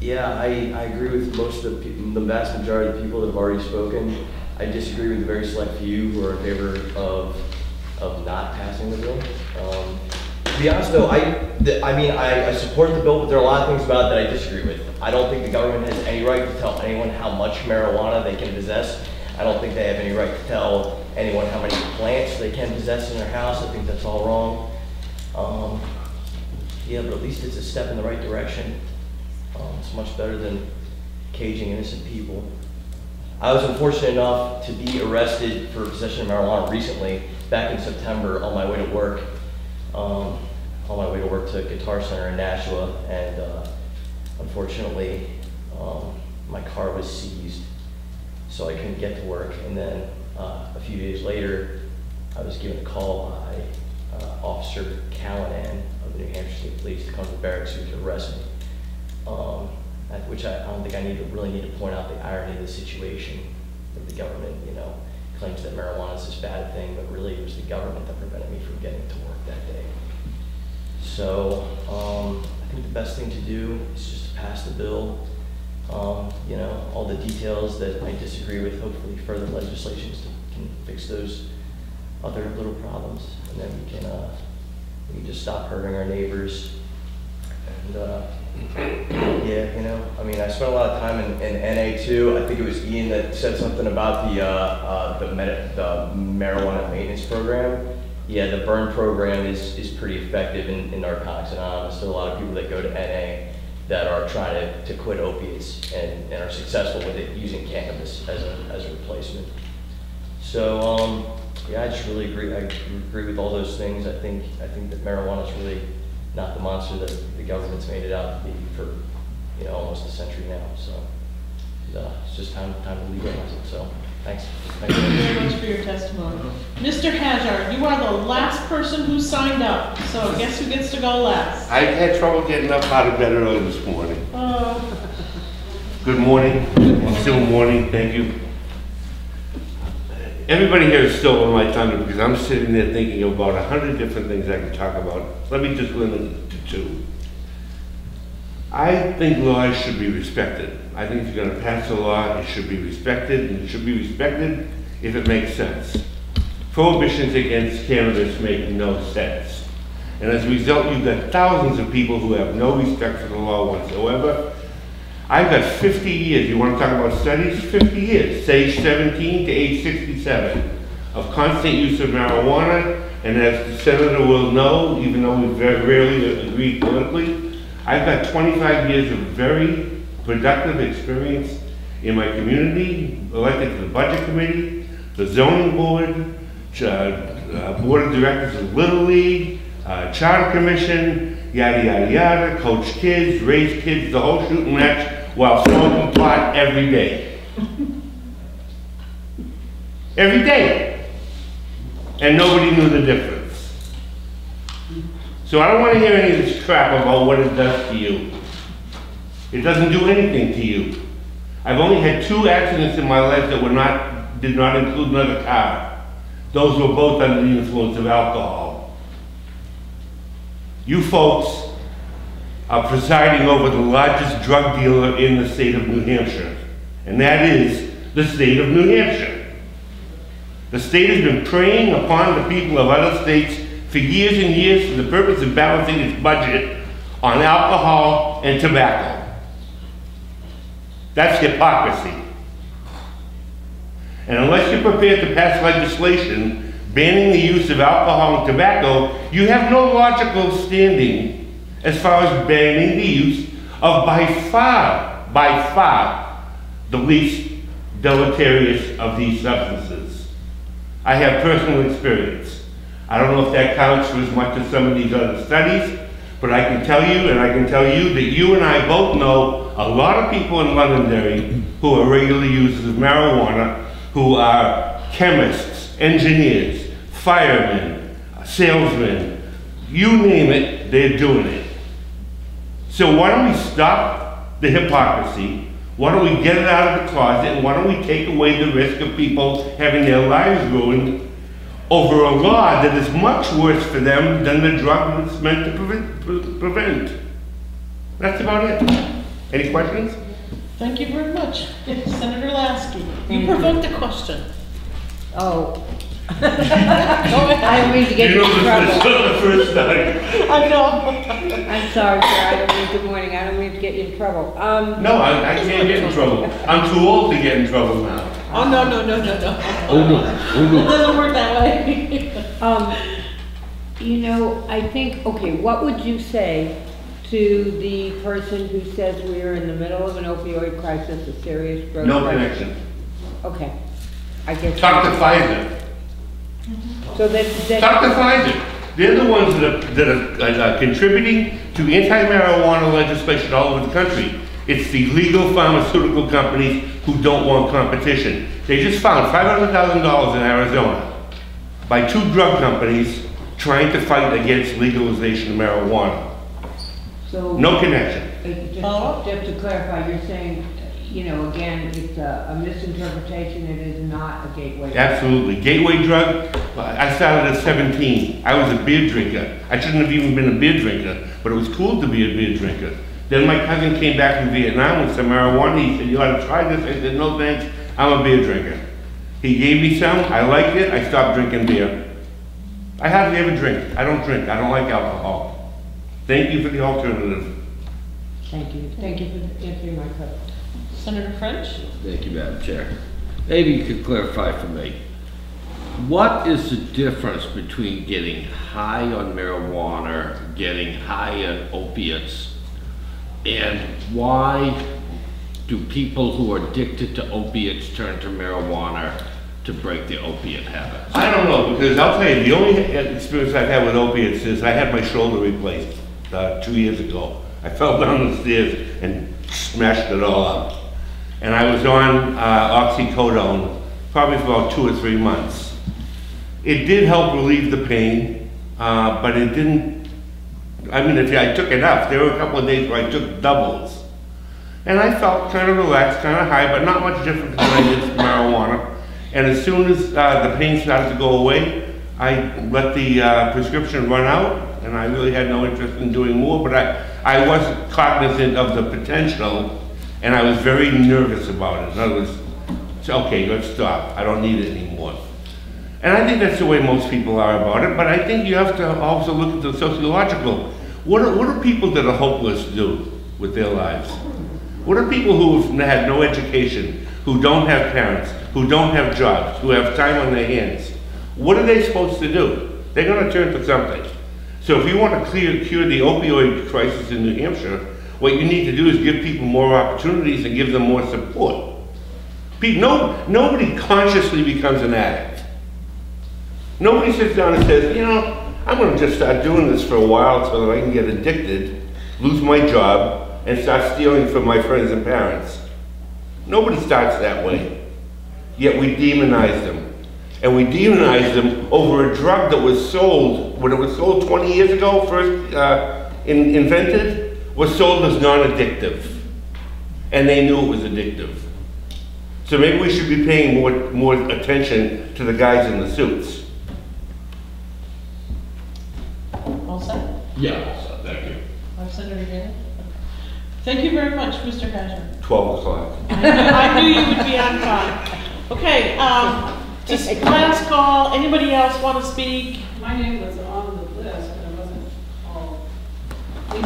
yeah, I, I agree with most of the, peop- the vast majority of people that have already spoken. I disagree with the very select few who are in favor of, of not passing the bill. Um, to be honest though, I, the, I mean, I, I support the bill, but there are a lot of things about it that I disagree with. I don't think the government has any right to tell anyone how much marijuana they can possess. I don't think they have any right to tell anyone how many plants they can possess in their house. I think that's all wrong. Um, yeah, but at least it's a step in the right direction. Um, it's much better than caging innocent people. I was unfortunate enough to be arrested for possession of marijuana recently, back in September, on my way to work. Um, on my way to work to Guitar Center in Nashua, and uh, unfortunately, um, my car was seized, so I couldn't get to work. And then uh, a few days later, I was given a call by uh, Officer Callanan of the New Hampshire State Police to come to the barracks to arrest me. Um, which I, I don't think I need to really need to point out the irony of the situation that the government, you know, claims that marijuana is this bad thing, but really it was the government that prevented me from getting to work that day. So um, I think the best thing to do is just pass the bill. Um, you know, all the details that I disagree with, hopefully further legislations can fix those other little problems, and then we can uh, we can just stop hurting our neighbors and uh, Yeah, you know, I mean, I spent a lot of time in, in NA too. I think it was Ian that said something about the, uh, uh, the the marijuana maintenance program. Yeah, the burn program is, is pretty effective in, in Narcotics Anonymous. There a lot of people that go to NA that are trying to, to quit opiates and, and are successful with it using cannabis as a, as a replacement. So, um, yeah, I just really agree, I agree with all those things. I think, I think that marijuana is really not the monster that the government's made it out to be for, you know, almost a century now, so. uh, It's just time, time to legalize it, so, thanks. Thank Thank you you. very much for your testimony. Mr. Hajar, you are the last person who signed up, so guess who gets to go last? I had trouble getting up out of bed early this morning. Uh, Good morning, still morning, thank you. Everybody here is still on my thunder because I'm sitting there thinking about a hundred different things I could talk about. Let me just limit it to two. I think laws should be respected. I think if you're gonna pass a law, it should be respected, and it should be respected if it makes sense. Prohibitions against cannabis make no sense. And as a result, you've got thousands of people who have no respect for the law whatsoever. I've got 50 years, you want to talk about studies? 50 years, age 17 to age 67, of constant use of marijuana, and as the senator will know, even though we very rarely agree politically, I've got 25 years of very productive experience in my community, elected to the budget committee, the zoning board, ch- uh, board of directors of Little League, uh, charter commission, yada, yada, yada, coach kids, raise kids, the whole shooting match, while smoking pot every day. Every day. And nobody knew the difference. So I don't want to hear any of this crap about what it does to you. It doesn't do anything to you. I've only had two accidents in my life that were not, did not include another car. Those were both under the influence of alcohol. You folks are presiding over the largest drug dealer in the state of New Hampshire, and that is the state of New Hampshire. The state has been preying upon the people of other states for years and years for the purpose of balancing its budget on alcohol and tobacco. That's hypocrisy. And unless you're prepared to pass legislation banning the use of alcohol and tobacco, you have no logical standing as far as banning the use of by far, by far, the least deleterious of these substances. I have personal experience. I don't know if that counts for as much as some of these other studies, but I can tell you, and I can tell you that you and I both know a lot of people in Londonderry who are regular users of marijuana, who are chemists, engineers, firemen, salesmen, you name it, they're doing it. So why don't we stop the hypocrisy? Why don't we get it out of the closet? And why don't we take away the risk of people having their lives ruined over a law that is much worse for them than the drug that's meant to prevent? prevent? That's about it. Any questions? Thank you very much, Senator Lasky. Thank You you. provoked a question. Oh. Go ahead. I don't mean to get You you know, in this is trouble. not the first time. I know. I'm sorry, sir, I don't mean, good morning, I don't mean to get you in trouble. Um, No, I, I can't get in trouble. I'm too old to get in trouble now. Oh, no, no, no, no, no. Oh, no. Oh, no. It doesn't work that way. Um, you know, I think, okay, what would you say to the person who says we are in the middle of an opioid crisis, a serious drug No crisis? connection. Okay, I guess. Talk to Pfizer. So that, that. Talk to Pfizer. They're the ones that are, that are uh, contributing to anti-marijuana legislation all over the country. It's the legal pharmaceutical companies who don't want competition. They just found $500,000 in Arizona by two drug companies trying to fight against legalization of marijuana. So. No connection. Uh, Just, just to clarify, you're saying, you know, again, it's a a misinterpretation, it is not a gateway. Drug. Absolutely. Gateway drug, I started at 17. I was a beer drinker. I shouldn't have even been a beer drinker, but it was cool to be a beer drinker. Then my cousin came back from Vietnam with some marijuana. He said, you ought to try this. I said, no thanks, I'm a beer drinker. He gave me some, I liked it, I stopped drinking beer. I hardly ever drink. I don't drink, I don't like alcohol. Thank you for the alternative. Thank you, thank you for answering my question. Senator French? Thank you, Madam Chair. Maybe you could clarify for me. What is the difference between getting high on marijuana, getting high on opiates, and why do people who are addicted to opiates turn to marijuana to break the opiate habit? I don't know, because I'll tell you, the only experience I've had with opiates is I had my shoulder replaced uh, two years ago. I fell down the stairs and smashed it all up. And I was on uh, oxycodone probably for about two or three months. It did help relieve the pain, uh, but it didn't, I mean, if I took enough, there were a couple of days where I took doubles. And I felt kind of relaxed, kind of high, but not much different than I did from marijuana. And as soon as uh, the pain started to go away, I let the uh, prescription run out, and I really had no interest in doing more, but I, I was cognizant of the potential, and I was very nervous about it. In other words, okay, let's stop. I don't need it anymore. And I think that's the way most people are about it, but I think you have to also look at the sociological. What do, what do people that are hopeless do with their lives? What are people who have had no education, who don't have parents, who don't have jobs, who have time on their hands? What are they supposed to do? They're going to turn to something. So if you want to clear, cure the opioid crisis in New Hampshire, what you need to do is give people more opportunities and give them more support. People, no, nobody consciously becomes an addict. Nobody sits down and says, you know, I'm going to just start doing this for a while so that I can get addicted, lose my job, and start stealing from my friends and parents. Nobody starts that way. Yet we demonize them. And we demonize them over a drug that was sold, when it was sold 20 years ago, first uh, in, invented, was sold as non-addictive. And they knew it was addictive. So maybe we should be paying more, more attention to the guys in the suits. All set? Yeah, thank you. Uh, Senator Gainer? Thank you very much, Mr. Kaiser. 12 o'clock. I knew you would be on time. Okay, um, just last call, anybody else want to speak? My name was on the list, but it wasn't all.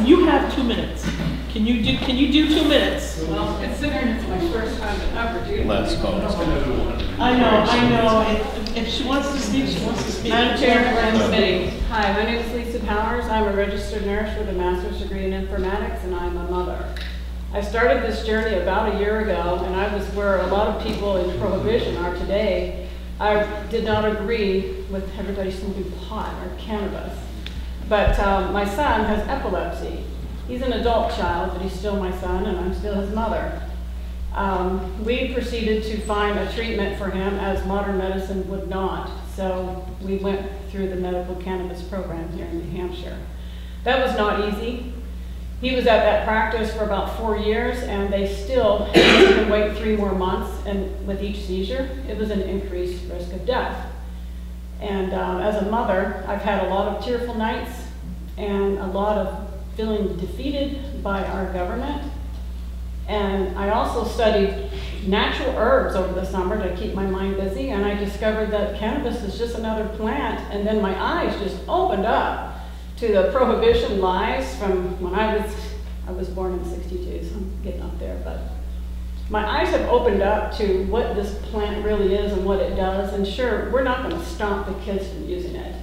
You have two minutes. Can you do, can you do two minutes? Well, considering it's my first time to ever do. Last call. I know, I know. If, if she wants to speak, she wants to speak. Madam Chair, and committee. Hi, my name is Lisa Powers. I'm a registered nurse with a master's degree in informatics, and I'm a mother. I started this journey about a year ago, and I was where a lot of people in prohibition are today. I did not agree with everybody smoking pot or cannabis. But um, my son has epilepsy. He's an adult child, but he's still my son, and I'm still his mother. Um, we proceeded to find a treatment for him as modern medicine would not. So we went through the medical cannabis program here in New Hampshire. That was not easy. He was at that practice for about four years, and they still made him wait three more months. And with each seizure, it was an increased risk of death. And uh, as a mother, I've had a lot of tearful nights and a lot of feeling defeated by our government. And I also studied natural herbs over the summer to keep my mind busy, and I discovered that cannabis is just another plant. And then my eyes just opened up to the prohibition lies from when I was, I was born in 62, so I'm getting up there, but my eyes have opened up to what this plant really is and what it does. And sure, we're not going to stop the kids from using it,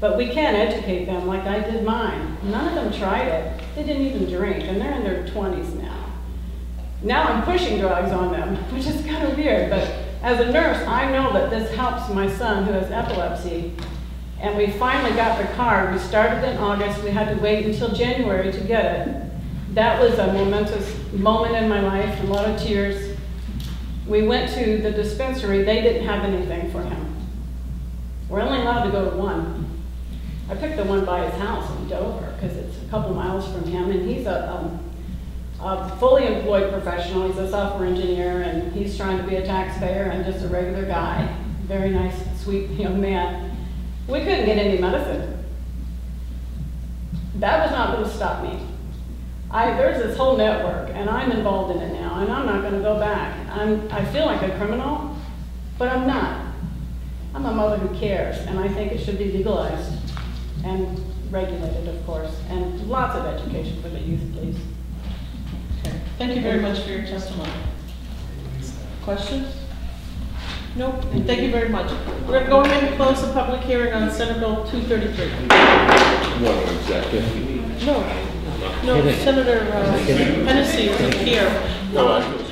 but we can educate them like I did mine. None of them tried it. They didn't even drink, and they're in their 20s now. Now I'm pushing drugs on them, which is kind of weird, but as a nurse, I know that this helps my son who has epilepsy. And we finally got the card. We started in August. We had to wait until January to get it. That was a momentous moment in my life, a lot of tears. We went to the dispensary. They didn't have anything for him. We're only allowed to go to one. I picked the one by his house in Dover because it's a couple miles from him, and he's a, um, a fully employed professional. He's a software engineer, and he's trying to be a taxpayer and just a regular guy. Very nice, sweet young man. We couldn't get any medicine. That was not going to stop me. I, there's this whole network, and I'm involved in it now, and I'm not going to go back. I'm, I feel like a criminal, but I'm not. I'm a mother who cares, and I think it should be legalized and regulated, of course, and lots of education for the youth, please. Okay. Thank you very much for your testimony. Questions? Nope, thank you very much. We're going to go ahead and close the public hearing on Senate Bill 233. One executive. No, no, Senator uh, Hennessey isn't here. No, I was